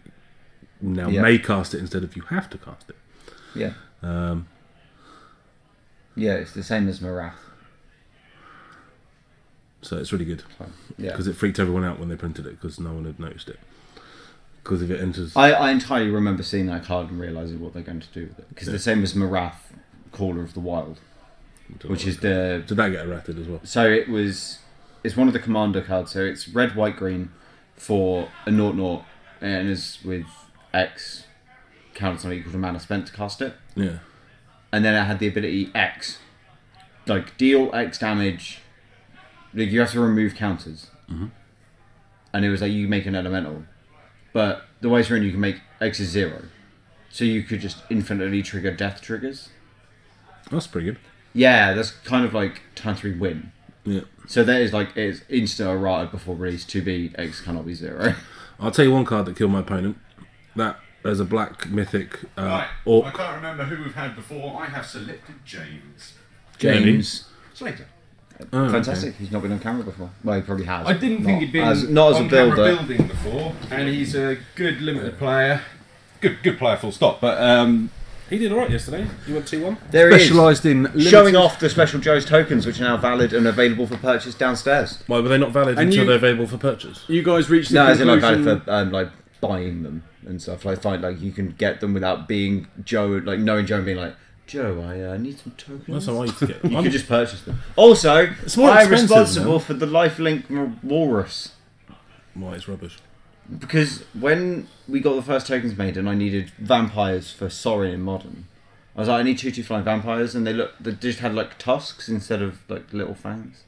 [SPEAKER 3] now
[SPEAKER 2] Yeah.
[SPEAKER 3] may cast it instead of you have to cast it.
[SPEAKER 2] Yeah.
[SPEAKER 3] Um,
[SPEAKER 2] Yeah, it's the same as Marath.
[SPEAKER 3] so it's really good
[SPEAKER 2] Yeah.
[SPEAKER 3] because it freaked everyone out when they printed it because no one had noticed it. Because if it enters,
[SPEAKER 2] I, I entirely remember seeing that card and realizing what they're going to do with it. Because the same as Marath, Caller of the Wild, which is the
[SPEAKER 3] did that get errated as well?
[SPEAKER 2] So it was. It's one of the commander cards. So it's red, white, green for a naught naught, and is with X counts on equal to mana spent to cast it.
[SPEAKER 3] Yeah.
[SPEAKER 2] And then I had the ability X, like deal X damage. Like you have to remove counters. Mm-hmm. And it was like you make an elemental, but the way it's written, you can make X is zero, so you could just infinitely trigger death triggers.
[SPEAKER 3] That's pretty good.
[SPEAKER 2] Yeah, that's kind of like turn three win.
[SPEAKER 3] Yeah.
[SPEAKER 2] So that is like it's instant errata before release to be X cannot be zero.
[SPEAKER 3] I'll tell you one card that killed my opponent. That there's a black mythic uh,
[SPEAKER 5] Right. I can't remember who we've had before. I have selected James.
[SPEAKER 2] James,
[SPEAKER 5] Slater.
[SPEAKER 3] Oh, okay.
[SPEAKER 2] fantastic. He's not been on camera before. Well, he probably has.
[SPEAKER 6] I didn't
[SPEAKER 2] Not
[SPEAKER 6] think he'd been
[SPEAKER 2] as, not as a
[SPEAKER 6] on camera
[SPEAKER 2] builder.
[SPEAKER 6] building before, and he's a good limited player. Good, good player, full stop. But um,
[SPEAKER 3] He did alright yesterday. You went two one.
[SPEAKER 2] There he is,
[SPEAKER 4] Specialised in limited-
[SPEAKER 2] showing off the special Joe's tokens, which are now valid and available for purchase downstairs.
[SPEAKER 3] Why were they not valid
[SPEAKER 4] And
[SPEAKER 3] until
[SPEAKER 4] you-
[SPEAKER 3] they're available for purchase?
[SPEAKER 4] You guys reached the
[SPEAKER 2] No, as in like
[SPEAKER 4] conclusion.
[SPEAKER 2] valid for um, like buying them and stuff. Like find like you can get them without being Joe, like knowing Joe and being like. Joe, I uh, need some tokens.
[SPEAKER 3] That's how I used to get.
[SPEAKER 2] You
[SPEAKER 3] I'm-
[SPEAKER 2] could just purchase them. Also,
[SPEAKER 3] more
[SPEAKER 2] I'm
[SPEAKER 3] expensive
[SPEAKER 2] responsible
[SPEAKER 3] now.
[SPEAKER 2] for the lifelink walrus.
[SPEAKER 3] Why it's rubbish.
[SPEAKER 2] Because when we got the first tokens made and I needed vampires for Sorin in Modern, I was like, I need two two flying vampires, and they look they just had like tusks instead of like little fangs.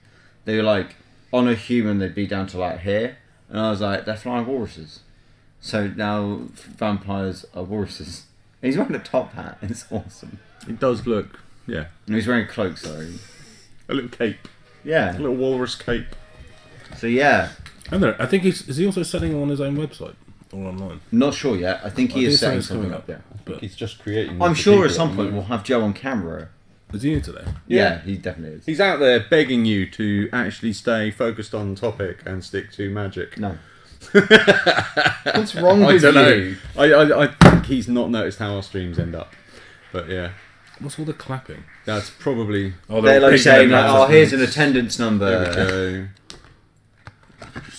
[SPEAKER 2] They were like on a human, they'd be down to like here, and I was like, they're flying walruses. So now vampires are walruses. And he's wearing a top hat. It's awesome.
[SPEAKER 4] It does look, yeah,
[SPEAKER 2] And he's wearing a cloak, sorry.
[SPEAKER 4] a little cape,
[SPEAKER 2] Yeah.
[SPEAKER 4] a little walrus cape.
[SPEAKER 2] So yeah,
[SPEAKER 3] And there, I think he's is he also selling on his own website or online?
[SPEAKER 2] not sure yet. I think he
[SPEAKER 3] I
[SPEAKER 2] is
[SPEAKER 3] think
[SPEAKER 2] setting something
[SPEAKER 3] coming
[SPEAKER 2] up. Yeah.
[SPEAKER 3] But
[SPEAKER 4] He's just creating.
[SPEAKER 2] I'm sure at some point we'll have Joe on camera.
[SPEAKER 3] is he new today?
[SPEAKER 2] Yeah, he definitely is.
[SPEAKER 4] He's out there begging you to actually stay focused on topic and stick to magic.
[SPEAKER 2] No. What's wrong
[SPEAKER 4] I
[SPEAKER 2] with
[SPEAKER 4] don't know. I, I, I think he's not noticed how our streams end up. But yeah,
[SPEAKER 3] What's all the clapping?
[SPEAKER 4] that's probably.
[SPEAKER 3] Oh,
[SPEAKER 2] They're like saying, like, "Oh, here's an attendance number."
[SPEAKER 4] There we
[SPEAKER 2] number."
[SPEAKER 4] go.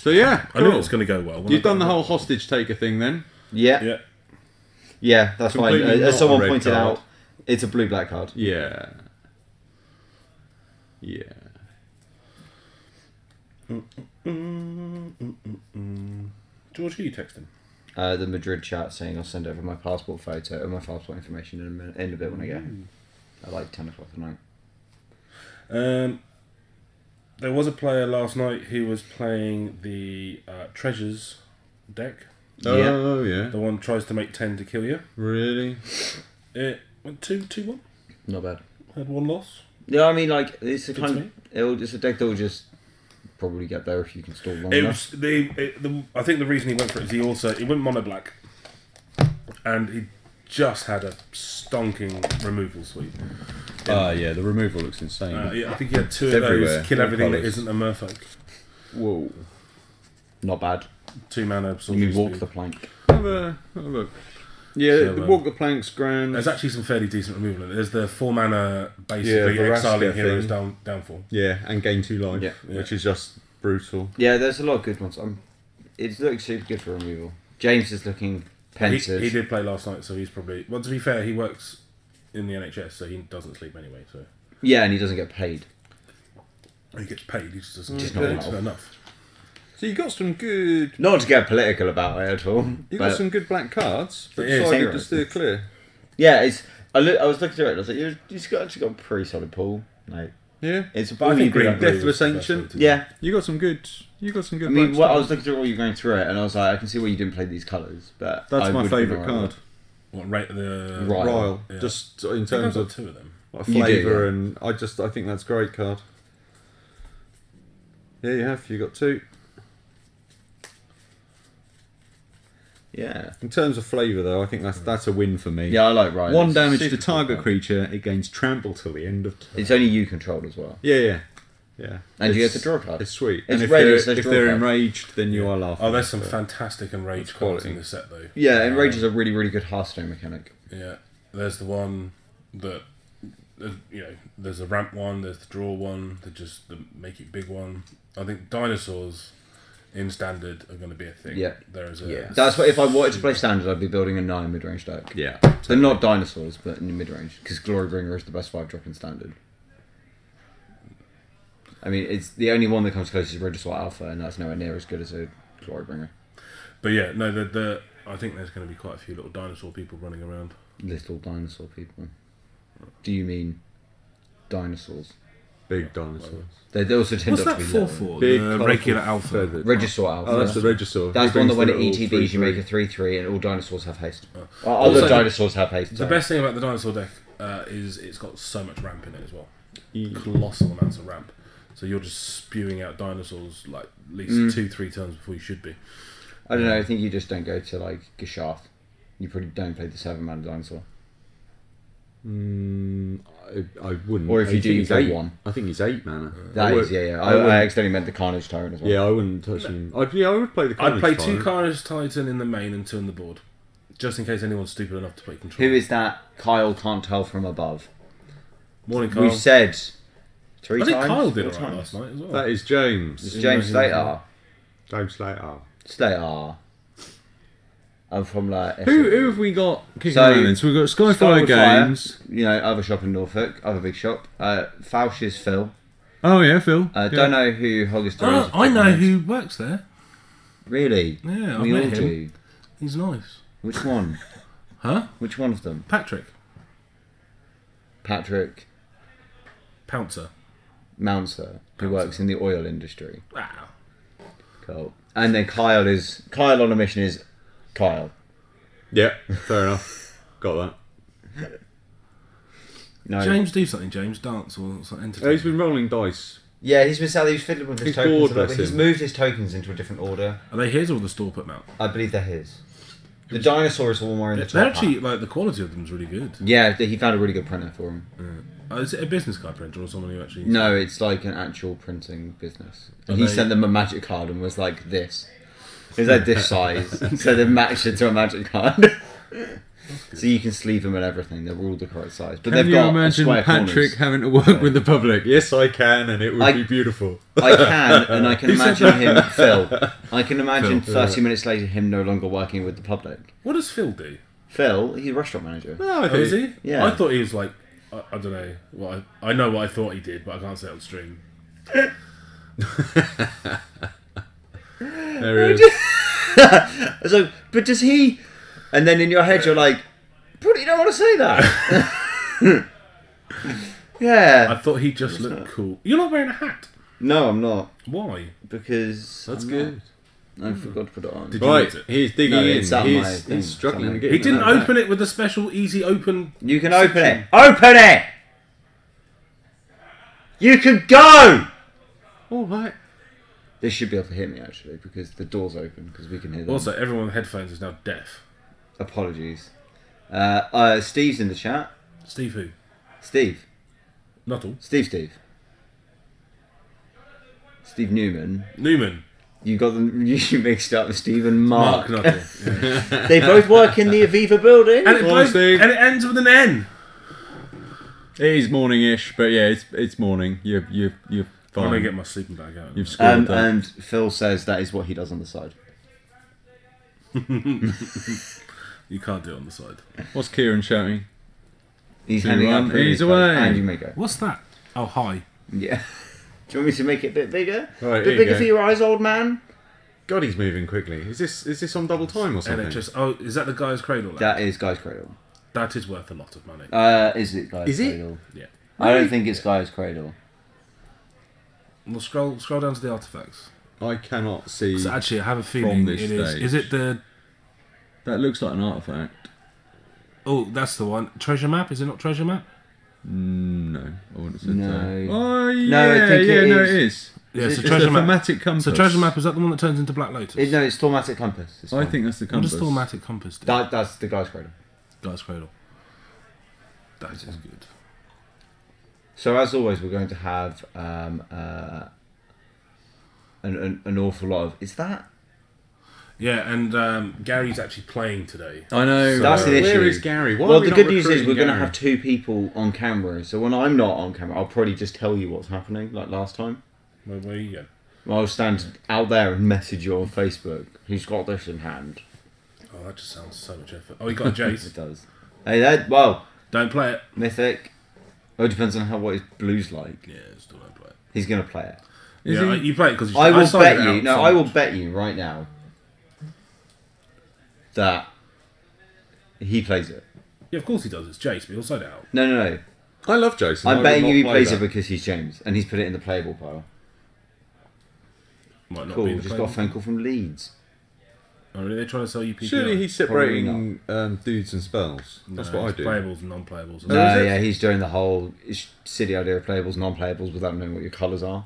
[SPEAKER 4] So yeah,
[SPEAKER 3] I knew it was going to go well.
[SPEAKER 4] You've done the whole hostage taker thing then.
[SPEAKER 2] Yeah, yeah,
[SPEAKER 3] Yeah.
[SPEAKER 2] that's fine.
[SPEAKER 4] Completely
[SPEAKER 2] Uh,
[SPEAKER 4] not
[SPEAKER 2] As someone pointed
[SPEAKER 4] card.
[SPEAKER 2] out, it's a blue black card.
[SPEAKER 4] Yeah. Yeah.
[SPEAKER 3] George, who you texting?
[SPEAKER 2] Uh, the Madrid chat saying I'll send over my passport photo and my passport information in a minute, in a bit when I get at like ten o'clock at night.
[SPEAKER 3] Um, there was a player last night who was playing the uh, treasures deck.
[SPEAKER 4] Oh yeah.
[SPEAKER 3] The one tries to make ten to kill you.
[SPEAKER 4] Really?
[SPEAKER 3] It went two two one.
[SPEAKER 2] Not bad.
[SPEAKER 3] Had one loss.
[SPEAKER 2] Yeah, I mean, like it's a
[SPEAKER 3] Good
[SPEAKER 2] kind of it'll, it's a deck that will just probably get there if you can stall long
[SPEAKER 3] It
[SPEAKER 2] enough.
[SPEAKER 3] was the, it, the I think the reason he went for it is he also he went mono black, and he just had a stonking removal suite.
[SPEAKER 4] Ah yeah, the removal looks insane.
[SPEAKER 3] Uh, yeah, I think he had two
[SPEAKER 4] It's
[SPEAKER 3] of
[SPEAKER 4] everywhere.
[SPEAKER 3] those. Kill
[SPEAKER 4] All
[SPEAKER 3] everything that
[SPEAKER 4] colours.
[SPEAKER 3] isn't a merfolk.
[SPEAKER 4] Whoa.
[SPEAKER 2] Not bad.
[SPEAKER 3] Two mana.
[SPEAKER 2] You
[SPEAKER 3] sorcery
[SPEAKER 2] walk
[SPEAKER 3] speed.
[SPEAKER 2] the plank.
[SPEAKER 4] Have a, have a look. Yeah,
[SPEAKER 3] So,
[SPEAKER 4] the
[SPEAKER 3] um,
[SPEAKER 4] walk the planks grand.
[SPEAKER 3] There's actually some fairly decent removal. There's the four mana basically
[SPEAKER 4] Yeah,
[SPEAKER 3] exiling heroes
[SPEAKER 4] thing.
[SPEAKER 3] down downfall.
[SPEAKER 4] Yeah, and gain two life,
[SPEAKER 2] Yeah.
[SPEAKER 4] which is just brutal.
[SPEAKER 2] Yeah, there's a lot of good ones. Um, it looks super good for removal. James is looking
[SPEAKER 3] He,
[SPEAKER 2] pensive.
[SPEAKER 3] he did play last night, so he's probably. Well, to be fair, he works in the NHS, so he doesn't sleep anyway. So
[SPEAKER 2] Yeah, and he doesn't get paid.
[SPEAKER 3] he gets paid. He just doesn't
[SPEAKER 2] Just
[SPEAKER 3] get paid
[SPEAKER 2] enough.
[SPEAKER 3] enough.
[SPEAKER 4] So you got some good.
[SPEAKER 2] Not to get political about it at all.
[SPEAKER 4] You
[SPEAKER 2] but
[SPEAKER 4] got some good black cards, but
[SPEAKER 3] It is.
[SPEAKER 4] decided to steer clear.
[SPEAKER 2] yeah, it's. I, look, I was looking through it. and I was like, you you've got, actually got a pretty solid pool. Like,
[SPEAKER 4] Yeah.
[SPEAKER 2] it's
[SPEAKER 3] But I
[SPEAKER 2] all
[SPEAKER 3] think
[SPEAKER 2] you
[SPEAKER 3] green
[SPEAKER 2] do-
[SPEAKER 3] and blue
[SPEAKER 4] Deathless
[SPEAKER 3] was
[SPEAKER 4] Ancient.
[SPEAKER 3] way to do it.
[SPEAKER 2] Yeah,
[SPEAKER 4] You got some good. You got some good.
[SPEAKER 2] I mean,
[SPEAKER 4] black
[SPEAKER 2] well, I was looking through all you going through it, and I was like, I can see why you didn't play these colours, but
[SPEAKER 4] That's
[SPEAKER 2] I
[SPEAKER 4] my
[SPEAKER 2] would've
[SPEAKER 4] favourite
[SPEAKER 2] alright
[SPEAKER 4] card.
[SPEAKER 2] with
[SPEAKER 3] What rate the
[SPEAKER 2] Right.
[SPEAKER 4] Rile.
[SPEAKER 3] Yeah.
[SPEAKER 4] Just in
[SPEAKER 3] I think I've
[SPEAKER 4] terms
[SPEAKER 3] got
[SPEAKER 4] of
[SPEAKER 3] two of them.
[SPEAKER 4] like,
[SPEAKER 2] You do,
[SPEAKER 4] flavour
[SPEAKER 2] yeah.
[SPEAKER 4] and I just I think that's a great card. Yeah, you have. You got two.
[SPEAKER 2] Yeah,
[SPEAKER 4] In terms of flavour, though, I think that's that's a win for me.
[SPEAKER 2] yeah, I like Ryan.
[SPEAKER 4] One
[SPEAKER 2] It's
[SPEAKER 4] damage
[SPEAKER 2] super
[SPEAKER 4] to target
[SPEAKER 2] cool.
[SPEAKER 4] creature. It gains trample till the end of turn.
[SPEAKER 2] It's only you controlled as well,
[SPEAKER 4] Yeah, yeah, yeah.
[SPEAKER 2] and you
[SPEAKER 4] It's-
[SPEAKER 2] get to draw a card.
[SPEAKER 4] It's sweet.
[SPEAKER 2] It's
[SPEAKER 4] and if they're, if
[SPEAKER 2] draw
[SPEAKER 4] they're
[SPEAKER 2] card.
[SPEAKER 4] enraged, then you are laughing.
[SPEAKER 3] Oh, there's some
[SPEAKER 4] But-
[SPEAKER 3] fantastic enraged cards
[SPEAKER 4] quality.
[SPEAKER 3] in the set though.
[SPEAKER 2] Yeah, um, Enrage is a really, really good Hearthstone mechanic.
[SPEAKER 3] Yeah, there's the one that there's, you know. There's the ramp one. There's the draw one. The just the make it big one. I think dinosaurs in standard are going to be a thing.
[SPEAKER 2] Yeah.
[SPEAKER 3] there is a.
[SPEAKER 4] Yeah.
[SPEAKER 2] That's what if I wanted to play standard, I'd be building a nine mid range deck.
[SPEAKER 4] Yeah.
[SPEAKER 2] So not dinosaurs, but in mid range, because Glorybringer is the best five drop in standard. I mean, it's the only one that comes close is Regisaur Alpha, and that's nowhere near as good as a Glorybringer.
[SPEAKER 3] But yeah, no, the the I think there's going to be quite a few little dinosaur people running around.
[SPEAKER 2] Little dinosaur people. Do you mean dinosaurs?
[SPEAKER 4] Big dinosaurs.
[SPEAKER 2] They, they also tend
[SPEAKER 3] What's
[SPEAKER 2] not
[SPEAKER 3] that
[SPEAKER 2] to be
[SPEAKER 3] for?
[SPEAKER 2] little.
[SPEAKER 3] For
[SPEAKER 4] Big
[SPEAKER 3] the
[SPEAKER 4] colourful
[SPEAKER 3] regular alpha.
[SPEAKER 4] feathered-
[SPEAKER 2] Regisaur Alpha.
[SPEAKER 4] Oh, that's the Regisaur.
[SPEAKER 2] That's
[SPEAKER 4] He
[SPEAKER 2] the one that
[SPEAKER 4] brings
[SPEAKER 2] when
[SPEAKER 4] the
[SPEAKER 2] it
[SPEAKER 4] little
[SPEAKER 2] ETBs, you make a
[SPEAKER 4] 3-3.
[SPEAKER 2] 3 3, and all dinosaurs have haste.
[SPEAKER 3] Oh.
[SPEAKER 2] Well,
[SPEAKER 3] Also,
[SPEAKER 2] other
[SPEAKER 3] the-
[SPEAKER 2] dinosaurs have haste.
[SPEAKER 3] The
[SPEAKER 2] sorry.
[SPEAKER 3] best thing about the dinosaur deck uh, is it's got so much ramp in it as well. Colossal amounts of ramp. So you're just spewing out dinosaurs like at least
[SPEAKER 2] Mm.
[SPEAKER 3] two, three turns before you should be.
[SPEAKER 2] I don't know, I think you just don't go to like Gishath. You probably don't play the 7 man dinosaur.
[SPEAKER 4] Mm, I, I wouldn't.
[SPEAKER 2] Or if
[SPEAKER 4] I
[SPEAKER 2] you do,
[SPEAKER 4] think
[SPEAKER 2] you play
[SPEAKER 4] eight.
[SPEAKER 2] one.
[SPEAKER 4] I think he's eight mana.
[SPEAKER 2] That
[SPEAKER 4] I
[SPEAKER 2] is, yeah, yeah.
[SPEAKER 4] I
[SPEAKER 2] I, I, accidentally meant the Carnage Tyrant as well.
[SPEAKER 4] Yeah, I wouldn't touch him. I'd, yeah, I would play the.
[SPEAKER 3] I'd play
[SPEAKER 4] Carnage
[SPEAKER 3] two Carnage Tyrant in the main and two on the board. Just in case anyone's stupid enough to play control.
[SPEAKER 2] Who is that Kyle can't tell from above?
[SPEAKER 3] Morning, Kyle.
[SPEAKER 2] We've said three
[SPEAKER 3] I think
[SPEAKER 2] times.
[SPEAKER 3] Kyle did
[SPEAKER 2] four
[SPEAKER 3] alright
[SPEAKER 2] times.
[SPEAKER 3] last night as well.
[SPEAKER 4] That is James.
[SPEAKER 2] It's James Slater.
[SPEAKER 4] James Slater.
[SPEAKER 2] Slater. I'm from like.
[SPEAKER 4] Who, who have we got kicking
[SPEAKER 2] So-
[SPEAKER 4] around? So we've got Skyfire
[SPEAKER 2] Skyfire,
[SPEAKER 4] Games.
[SPEAKER 2] You know, other shop in Norfolk, other big shop. Uh, Fausch Phil.
[SPEAKER 4] Oh yeah, Phil.
[SPEAKER 2] I uh,
[SPEAKER 4] Yeah.
[SPEAKER 2] don't know who Hoggister
[SPEAKER 3] Oh,
[SPEAKER 2] is.
[SPEAKER 3] I know who works there.
[SPEAKER 2] Really?
[SPEAKER 3] Yeah, I've
[SPEAKER 2] we
[SPEAKER 3] met
[SPEAKER 2] all
[SPEAKER 3] him.
[SPEAKER 2] do.
[SPEAKER 3] He's nice.
[SPEAKER 2] Which one?
[SPEAKER 3] Huh?
[SPEAKER 2] Which one of them?
[SPEAKER 3] Patrick.
[SPEAKER 2] Patrick
[SPEAKER 3] Pouncer.
[SPEAKER 2] Mouncer, who works in the oil industry.
[SPEAKER 3] Wow.
[SPEAKER 2] Cool. And then Kyle is Kyle on a mission is Kyle.
[SPEAKER 4] Yeah, fair enough. Got that.
[SPEAKER 2] No.
[SPEAKER 3] James, do something, James. Dance or something.
[SPEAKER 4] Oh, he's
[SPEAKER 3] Entertain.
[SPEAKER 4] been rolling dice.
[SPEAKER 2] Yeah, he's been selling. He's fiddling with his
[SPEAKER 4] He's
[SPEAKER 2] tokens.
[SPEAKER 4] bored,
[SPEAKER 2] a little bit. He's moved his tokens into a different order.
[SPEAKER 3] Are they his or the store put them out?
[SPEAKER 2] I believe they're his. The dinosaurs are all more in the top.
[SPEAKER 3] actually like the quality of them is really good.
[SPEAKER 2] Yeah, he found a really good printer for him.
[SPEAKER 3] Uh, is it a business card printer or someone who actually?
[SPEAKER 2] No, it's like an actual printing business. And he
[SPEAKER 3] they-
[SPEAKER 2] sent them a magic card and was like this. It was like this size. so they matched it to a magic card. so you can sleeve them and everything. They're all the correct size. But
[SPEAKER 4] Can
[SPEAKER 2] they've
[SPEAKER 4] you
[SPEAKER 2] got
[SPEAKER 4] imagine
[SPEAKER 2] square
[SPEAKER 4] Patrick
[SPEAKER 2] corners.
[SPEAKER 4] having to work with the public? Yes, I can, and it would
[SPEAKER 2] I-
[SPEAKER 4] be beautiful.
[SPEAKER 2] I can, and I can imagine him, Phil. I can imagine
[SPEAKER 4] Phil,
[SPEAKER 2] 30 minutes later him no longer working with the public.
[SPEAKER 3] What does Phil do?
[SPEAKER 2] Phil, he's a restaurant manager.
[SPEAKER 4] No, I
[SPEAKER 3] Oh, is he?
[SPEAKER 2] Yeah.
[SPEAKER 3] I thought he was like. I, I don't know. What I, I know what I thought he did, but I can't say it on stream.
[SPEAKER 4] There he is.
[SPEAKER 2] So, but does he? And then in your head you're like, but you don't want to say that. Yeah.
[SPEAKER 3] I thought he just looked cool. You're not wearing a hat.
[SPEAKER 2] No, I'm not
[SPEAKER 3] Why?
[SPEAKER 2] because
[SPEAKER 4] That's
[SPEAKER 2] I'm
[SPEAKER 4] good.
[SPEAKER 2] not. I hmm. forgot to put it on.
[SPEAKER 3] Did
[SPEAKER 4] Right,
[SPEAKER 3] use it?
[SPEAKER 4] he's digging
[SPEAKER 2] No,
[SPEAKER 4] in.
[SPEAKER 2] it's
[SPEAKER 4] He's, he's struggling to
[SPEAKER 2] It's
[SPEAKER 4] get
[SPEAKER 3] He didn't
[SPEAKER 4] out.
[SPEAKER 3] open it with a special easy open.
[SPEAKER 2] You can open it. Open it. You can go.
[SPEAKER 4] All right.
[SPEAKER 2] This should be able to hear me actually because the door's open because we can hear them.
[SPEAKER 3] Also, everyone with headphones is now deaf.
[SPEAKER 2] Apologies. Uh, uh, Steve's in the chat.
[SPEAKER 3] Steve who?
[SPEAKER 2] Steve.
[SPEAKER 3] Not all.
[SPEAKER 2] Steve. Steve. Steve Newman.
[SPEAKER 3] Newman.
[SPEAKER 2] You got them. You mixed up with Steve and Mark.
[SPEAKER 3] Mark Nuttall. Yeah.
[SPEAKER 2] They both work in the Aviva building.
[SPEAKER 3] and, it
[SPEAKER 4] Go on,
[SPEAKER 3] both,
[SPEAKER 4] Steve.
[SPEAKER 3] and it ends with an N.
[SPEAKER 4] It is morning-ish, but yeah, it's it's morning. You're you you're
[SPEAKER 3] I'm gonna get my sleeping bag out.
[SPEAKER 4] You've scored
[SPEAKER 2] Um,
[SPEAKER 4] that.
[SPEAKER 2] and Phil says that is what he does on the side.
[SPEAKER 3] You can't do it on the side.
[SPEAKER 4] What's Kieran shouting?
[SPEAKER 2] He's
[SPEAKER 4] Two,
[SPEAKER 2] handing out
[SPEAKER 4] one,
[SPEAKER 2] previous
[SPEAKER 4] he's away.
[SPEAKER 2] And you may go.
[SPEAKER 3] What's that? Oh, hi.
[SPEAKER 2] Yeah. Do you want me to make it a bit bigger?
[SPEAKER 4] Right,
[SPEAKER 2] a bit bigger
[SPEAKER 4] go.
[SPEAKER 2] for your eyes, old man?
[SPEAKER 4] God, he's moving quickly. Is this is this on double time or something?
[SPEAKER 3] it just oh, is that the Gaea's Cradle? Lad?
[SPEAKER 2] That is Gaea's Cradle.
[SPEAKER 3] that is worth a lot of money.
[SPEAKER 2] Uh, is it Gaea's
[SPEAKER 4] Is it?
[SPEAKER 2] Cradle?
[SPEAKER 3] yeah.
[SPEAKER 2] I don't think it's Gaea's Cradle.
[SPEAKER 3] Well, scroll scroll down to the artifacts.
[SPEAKER 4] I cannot see.
[SPEAKER 3] Actually, I have a feeling
[SPEAKER 4] this
[SPEAKER 3] it is.
[SPEAKER 4] stage.
[SPEAKER 3] Is it the?
[SPEAKER 7] That looks like an artifact.
[SPEAKER 3] Oh, that's the one. Treasure map? Is it not treasure map?
[SPEAKER 7] Mm, No, I wouldn't have said
[SPEAKER 2] No.
[SPEAKER 7] so. Oh yeah,
[SPEAKER 2] No, I think
[SPEAKER 7] yeah,
[SPEAKER 2] it
[SPEAKER 7] no,
[SPEAKER 2] is.
[SPEAKER 7] it is.
[SPEAKER 3] Yeah,
[SPEAKER 2] Is
[SPEAKER 3] so
[SPEAKER 2] it-
[SPEAKER 7] It's
[SPEAKER 3] treasure
[SPEAKER 7] the
[SPEAKER 3] map.
[SPEAKER 7] thaumatic compass.
[SPEAKER 3] So treasure map is that the one that turns into Black Lotus?
[SPEAKER 2] It, no, it's Thaumatic Compass. This
[SPEAKER 7] I think that's the
[SPEAKER 3] what
[SPEAKER 7] compass.
[SPEAKER 3] does thaumatic compass do?
[SPEAKER 2] that, that's the Gaea's Cradle.
[SPEAKER 3] Gaea's cradle. That is good.
[SPEAKER 2] So as always, we're going to have um, uh, an, an, an awful lot of. Is that?
[SPEAKER 3] Yeah, and um, Gary's actually playing today.
[SPEAKER 7] I know.
[SPEAKER 2] That's the issue.
[SPEAKER 4] Where is Gary? Why
[SPEAKER 2] well,
[SPEAKER 4] we
[SPEAKER 2] the good news is we're going to have two people on camera. So when I'm not on camera, I'll probably just tell you what's happening, like last time.
[SPEAKER 3] Where, where are you going?
[SPEAKER 2] Well, I'll stand out there and message you on Facebook. Who's got this in hand?
[SPEAKER 3] Oh, that just sounds so much effort. Oh, he got a Jace.
[SPEAKER 2] It does. Hey, that well,
[SPEAKER 3] Don't play it.
[SPEAKER 2] mythic. Oh, it depends on how what his blues like.
[SPEAKER 3] Yeah, still don't play it.
[SPEAKER 2] He's going to play it.
[SPEAKER 7] Is
[SPEAKER 3] yeah,
[SPEAKER 7] he?
[SPEAKER 3] you play it because
[SPEAKER 2] I will bet
[SPEAKER 3] it
[SPEAKER 2] you.
[SPEAKER 3] out
[SPEAKER 2] No,
[SPEAKER 3] so
[SPEAKER 2] I will bet you right now that he plays it.
[SPEAKER 3] Yeah, of course he does. It's Jace, but he'll side it out.
[SPEAKER 2] No, no, no.
[SPEAKER 4] I love Jason. I
[SPEAKER 2] I'm betting you he plays
[SPEAKER 4] that.
[SPEAKER 2] it because he's James and he's put it in the playable pile.
[SPEAKER 3] Might not be
[SPEAKER 2] Cool.
[SPEAKER 3] in the
[SPEAKER 2] Just
[SPEAKER 3] play.
[SPEAKER 2] got a phone call from Leeds.
[SPEAKER 3] Oh, really? They're trying to sell you PPR.
[SPEAKER 4] Surely he's separating um, dudes and spells. That's
[SPEAKER 3] No,
[SPEAKER 4] what I
[SPEAKER 3] it's
[SPEAKER 4] do.
[SPEAKER 3] Playables and non-playables.
[SPEAKER 4] Oh,
[SPEAKER 2] No,
[SPEAKER 4] is it?
[SPEAKER 2] yeah, he's doing the whole it's silly idea of playables, non-playables without knowing what your colours are.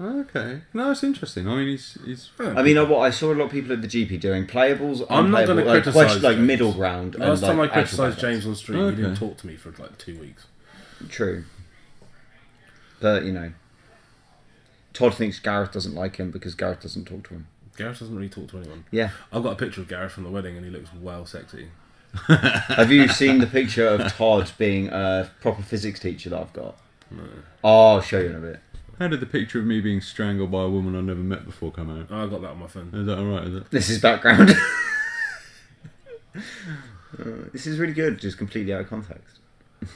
[SPEAKER 4] Okay. No, it's interesting. I mean, he's he's.
[SPEAKER 2] I mean, uh, what I saw a lot of people at the GP doing playables,
[SPEAKER 3] I'm not gonna
[SPEAKER 2] like,
[SPEAKER 3] criticise
[SPEAKER 2] like
[SPEAKER 3] James.
[SPEAKER 2] middle ground. and,
[SPEAKER 3] Last time I
[SPEAKER 2] like, actual
[SPEAKER 3] criticised. James on stream, he didn't talk to me for like two weeks.
[SPEAKER 2] True. But, you know. Todd thinks Gareth doesn't like him because Gareth doesn't talk to him.
[SPEAKER 3] Gareth doesn't really talk to anyone.
[SPEAKER 2] Yeah.
[SPEAKER 3] I've got a picture of Gareth from the wedding, and he looks well sexy.
[SPEAKER 2] Have you seen the picture of Todd being a proper physics teacher that I've got? Oh, I'll show you in a bit.
[SPEAKER 7] How did the picture of me being strangled by a woman I never met before come out?
[SPEAKER 3] Oh, I got that on my phone.
[SPEAKER 7] Is that alright? Is it?
[SPEAKER 2] This is background. Uh, this is really good, just completely out of context.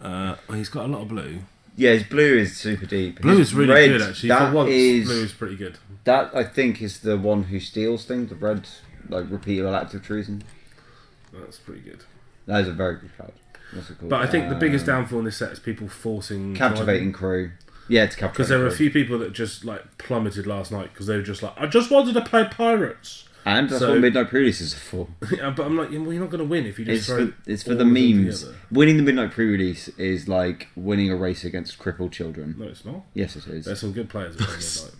[SPEAKER 3] Uh, well, he's got a lot of blue.
[SPEAKER 2] Yeah, his blue is super deep.
[SPEAKER 3] Blue
[SPEAKER 2] His
[SPEAKER 3] is really
[SPEAKER 2] red,
[SPEAKER 3] good, actually.
[SPEAKER 2] That
[SPEAKER 3] For once,
[SPEAKER 2] is-
[SPEAKER 3] blue is pretty good.
[SPEAKER 2] that I think is the one who steals things. The red, like repeatable active treason.
[SPEAKER 3] That's pretty good.
[SPEAKER 2] That is a very good card. What's it called?
[SPEAKER 3] But I think the biggest
[SPEAKER 2] Um,
[SPEAKER 3] downfall in this set is people forcing
[SPEAKER 2] captivating crew. Yeah, it's captivating.
[SPEAKER 3] Because there were a
[SPEAKER 2] crew.
[SPEAKER 3] few people that just like plummeted last night because they were just like, I just wanted to play pirates.
[SPEAKER 2] and that's
[SPEAKER 3] so-
[SPEAKER 2] what Midnight Pre-Release is for.
[SPEAKER 3] Yeah, but I'm like, yeah, well, you're not going to win if you
[SPEAKER 2] It's
[SPEAKER 3] just throw.
[SPEAKER 2] for it's for
[SPEAKER 3] all
[SPEAKER 2] the
[SPEAKER 3] of them
[SPEAKER 2] memes.
[SPEAKER 3] together.
[SPEAKER 2] Winning the Midnight Pre-Release is like winning a race against crippled children.
[SPEAKER 3] No, it's not.
[SPEAKER 2] Yes, it is.
[SPEAKER 3] There's some good players. at Midnight.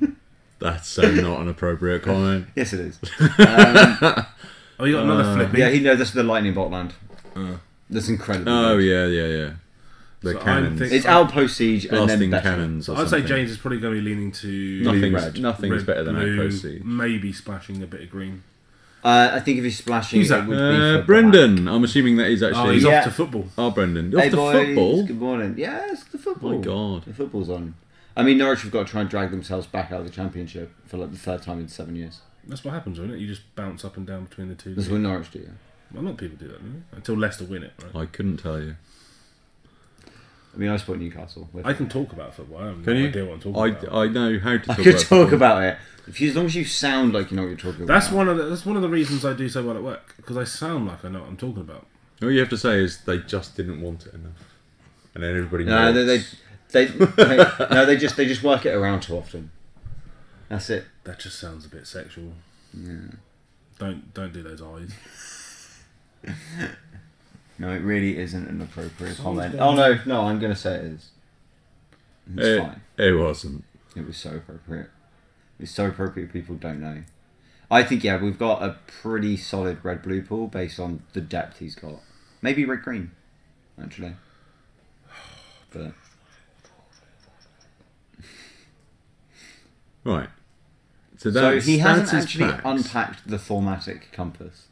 [SPEAKER 7] That's so not an appropriate comment.
[SPEAKER 2] Yes, it is.
[SPEAKER 3] Oh, you got another flipping.
[SPEAKER 2] yeah, he knows that's the lightning bot land. That's incredible.
[SPEAKER 7] Oh yeah, yeah, yeah. The
[SPEAKER 3] So I'm
[SPEAKER 7] cannons,
[SPEAKER 3] think-
[SPEAKER 2] It's Outpost Siege and then
[SPEAKER 7] blasting
[SPEAKER 2] better.
[SPEAKER 7] cannons. Or
[SPEAKER 3] I'd say
[SPEAKER 7] something.
[SPEAKER 3] James is probably going to be leaning to
[SPEAKER 7] Nothing's,
[SPEAKER 2] red.
[SPEAKER 7] nothing's
[SPEAKER 3] red,
[SPEAKER 7] better than
[SPEAKER 3] blue,
[SPEAKER 7] Outpost Siege.
[SPEAKER 3] Maybe splashing a bit of green.
[SPEAKER 2] Uh, I think if he's splashing,
[SPEAKER 3] Who's
[SPEAKER 2] it
[SPEAKER 3] that?
[SPEAKER 2] would be
[SPEAKER 7] Uh,
[SPEAKER 2] for
[SPEAKER 7] Brendan. I'm assuming that he's
[SPEAKER 3] Oh,
[SPEAKER 7] actually.
[SPEAKER 3] he's
[SPEAKER 2] Yeah.
[SPEAKER 3] off to football.
[SPEAKER 7] Oh, Brendan.
[SPEAKER 2] black.
[SPEAKER 7] Off the
[SPEAKER 2] Hey, boys,
[SPEAKER 7] football.
[SPEAKER 2] Good morning. Yes, the football.
[SPEAKER 7] My God.
[SPEAKER 2] the football's on. I mean, Norwich have got to try and drag themselves back out of the championship for like the third time in seven years.
[SPEAKER 3] That's what happens, isn't it? You just bounce up and down between the two.
[SPEAKER 2] That's what Norwich do. Yeah.
[SPEAKER 3] Well, not people do that, do they? Until Leicester win it, right?
[SPEAKER 7] I couldn't tell you.
[SPEAKER 2] I mean, I support Newcastle. With
[SPEAKER 3] I can talk about football. I have
[SPEAKER 7] Can
[SPEAKER 3] no
[SPEAKER 7] you?
[SPEAKER 3] idea what I'm talking
[SPEAKER 7] I,
[SPEAKER 3] about.
[SPEAKER 7] I know how to
[SPEAKER 2] I
[SPEAKER 7] talk
[SPEAKER 2] could
[SPEAKER 7] about
[SPEAKER 2] talk about it. If you, as long as you sound like you know what you're talking
[SPEAKER 3] That's
[SPEAKER 2] about.
[SPEAKER 3] one of the, that's one of the reasons I do so well at work because I sound like I know what I'm talking about.
[SPEAKER 7] All you have to say is they just didn't want it enough, and then everybody.
[SPEAKER 2] No, they, they, they, they, no, they just they just work it around too often. That's it.
[SPEAKER 3] That just sounds a bit sexual. Yeah. Don't don't do those eyes.
[SPEAKER 2] No, it really isn't an appropriate comment. Oh no, no, I'm gonna say it is. It's
[SPEAKER 7] it,
[SPEAKER 2] fine.
[SPEAKER 7] it wasn't.
[SPEAKER 2] It was so appropriate. It's so appropriate. People don't know. I think yeah, we've got a pretty solid red blue pool based on the depth he's got. Maybe red green, actually. But
[SPEAKER 7] Right. So,
[SPEAKER 2] so he hasn't actually
[SPEAKER 7] packs.
[SPEAKER 2] unpacked the thaumatic compass.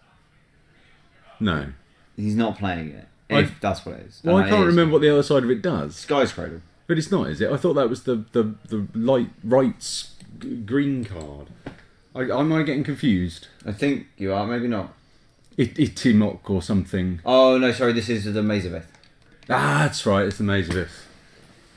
[SPEAKER 7] No.
[SPEAKER 2] He's not playing it.
[SPEAKER 7] I-
[SPEAKER 2] If that's what it is.
[SPEAKER 7] Well,
[SPEAKER 2] And
[SPEAKER 7] I can't remember what the other side of it does.
[SPEAKER 2] Sky's Cradle.
[SPEAKER 7] But it's not, is it? I thought that was the the, the light rights green card. I, am I getting confused?
[SPEAKER 2] I think you are. Maybe not.
[SPEAKER 7] It, Itimok or something.
[SPEAKER 2] Oh no, sorry. This is the Maze of Ith.
[SPEAKER 7] Ah, that's right. It's the Maze of Ith.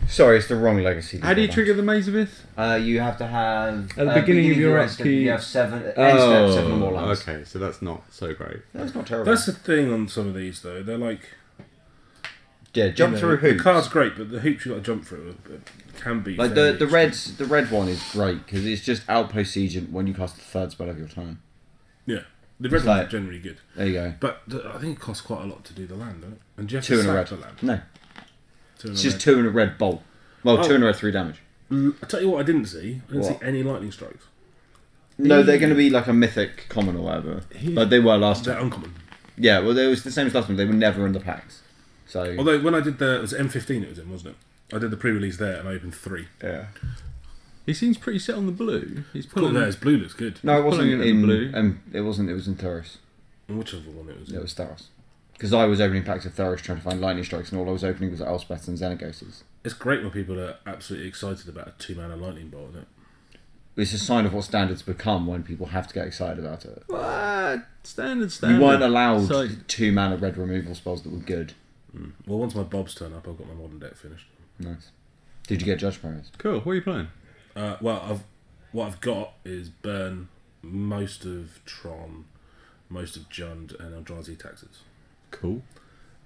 [SPEAKER 2] Sorry, it's the wrong legacy.
[SPEAKER 4] How do you trigger the Maze of Ith?
[SPEAKER 2] Uh, you have to have
[SPEAKER 4] At the
[SPEAKER 2] uh,
[SPEAKER 4] beginning of your
[SPEAKER 2] end
[SPEAKER 4] act
[SPEAKER 2] step,
[SPEAKER 4] key-
[SPEAKER 2] You have seven end step, seven or more lands.
[SPEAKER 4] Oh, okay, so that's not so great.
[SPEAKER 2] That's not terrible.
[SPEAKER 3] That's the thing on some of these though. They're like
[SPEAKER 2] yeah, jump
[SPEAKER 3] you know,
[SPEAKER 2] through hoops.
[SPEAKER 3] The card's great, but the hoops you got to jump through uh, can be
[SPEAKER 2] Like the the red the red one is great because it's just outpost siege when you cast the third spell of your turn.
[SPEAKER 3] Yeah, the red
[SPEAKER 2] It's
[SPEAKER 3] ones
[SPEAKER 2] like-
[SPEAKER 3] are generally good,
[SPEAKER 2] There you go.
[SPEAKER 3] but the, I think it costs quite a lot to do the land, don't it? And do you have
[SPEAKER 2] Two
[SPEAKER 3] to
[SPEAKER 2] in a
[SPEAKER 3] sack
[SPEAKER 2] red.
[SPEAKER 3] the land?
[SPEAKER 2] No,
[SPEAKER 3] Two in
[SPEAKER 2] it's
[SPEAKER 3] a
[SPEAKER 2] just
[SPEAKER 3] red.
[SPEAKER 2] two in a red bolt. Well,
[SPEAKER 3] Oh.
[SPEAKER 2] two in a red, three damage.
[SPEAKER 3] I tell you what, I didn't see. I didn't
[SPEAKER 2] What?
[SPEAKER 3] see any lightning strikes.
[SPEAKER 2] No, they're going to be like a mythic common or whatever. Like they were last
[SPEAKER 3] They're uncommon.
[SPEAKER 2] Yeah, well, it was the same as last time. They were never in the packs. So
[SPEAKER 3] Although when I did the it was M15, it was in, wasn't it? I did the pre-release there, and I opened three.
[SPEAKER 2] yeah.
[SPEAKER 4] He seems pretty set on the blue. He's
[SPEAKER 3] Cool,
[SPEAKER 4] pulling.
[SPEAKER 3] there's blue looks good.
[SPEAKER 2] No, it wasn't
[SPEAKER 4] Pulling it in
[SPEAKER 2] in
[SPEAKER 4] blue.
[SPEAKER 2] Um, it wasn't. It was in Theros.
[SPEAKER 3] And whichever one it was.
[SPEAKER 2] It
[SPEAKER 3] In.
[SPEAKER 2] was Theros. Because I was opening packs of Theros trying to find lightning strikes, and all I was opening was Elspeth and Xenagoses.
[SPEAKER 3] It's great when people are absolutely excited about a two-mana lightning bolt, isn't it?
[SPEAKER 2] It's a sign of what standards become when people have to get excited about it.
[SPEAKER 4] What? Standard, standard.
[SPEAKER 2] You weren't allowed
[SPEAKER 4] So-
[SPEAKER 2] two mana red removal spells that were good.
[SPEAKER 3] Well, once my bobs turn up, I've got my modern deck finished.
[SPEAKER 2] Nice. Did you get Judge Primus?
[SPEAKER 4] Cool. What are you playing?
[SPEAKER 3] Uh, well, I've what I've got is burn most of Tron, most of Jund, and Eldrazi taxes.
[SPEAKER 4] Cool.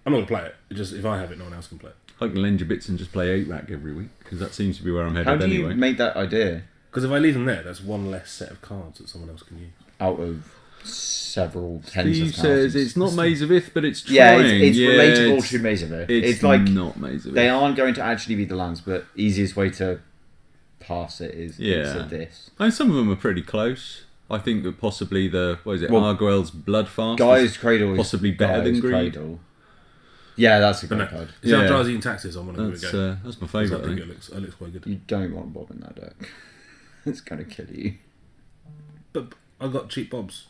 [SPEAKER 3] I'm not gonna play it. It Just if I have it, no one else can play it.
[SPEAKER 4] I can lend you bits and just play eight rack every week because that seems to be where I'm headed
[SPEAKER 2] How do
[SPEAKER 4] anyway.
[SPEAKER 2] you make that idea
[SPEAKER 3] Because if I leave them there, that's one less set of cards that someone else can use.
[SPEAKER 2] out of several tens
[SPEAKER 4] Steve
[SPEAKER 2] of
[SPEAKER 4] says it's not Maze of Ith, but it's trying.
[SPEAKER 2] yeah, it's, it's
[SPEAKER 4] Yeah,
[SPEAKER 2] relatable
[SPEAKER 4] it's-
[SPEAKER 2] to Maze of Ith.
[SPEAKER 4] It's,
[SPEAKER 2] It's, like
[SPEAKER 4] not Maze of Ith.
[SPEAKER 2] they aren't going to actually be the lands, but easiest way to pass it is
[SPEAKER 4] Yeah.
[SPEAKER 2] it's a this.
[SPEAKER 4] And some of them are pretty close. I think that possibly the what is it,
[SPEAKER 2] Well,
[SPEAKER 4] Arguel's Bloodfast.
[SPEAKER 2] Gaea's Cradle is
[SPEAKER 4] possibly better than
[SPEAKER 2] Guy's
[SPEAKER 4] Greed.
[SPEAKER 2] Eldrazi. Yeah, that's a
[SPEAKER 3] But
[SPEAKER 2] great
[SPEAKER 3] no,
[SPEAKER 2] card.
[SPEAKER 3] it's
[SPEAKER 4] Yeah.
[SPEAKER 3] Eldrazi and taxes. I want to give
[SPEAKER 4] That's
[SPEAKER 3] it a
[SPEAKER 4] uh, that's my favourite. I
[SPEAKER 3] pretty
[SPEAKER 4] think.
[SPEAKER 3] good. It looks, it looks quite good.
[SPEAKER 2] You don't want Bob in that deck. it's going to kill you.
[SPEAKER 3] But I got cheap bobs,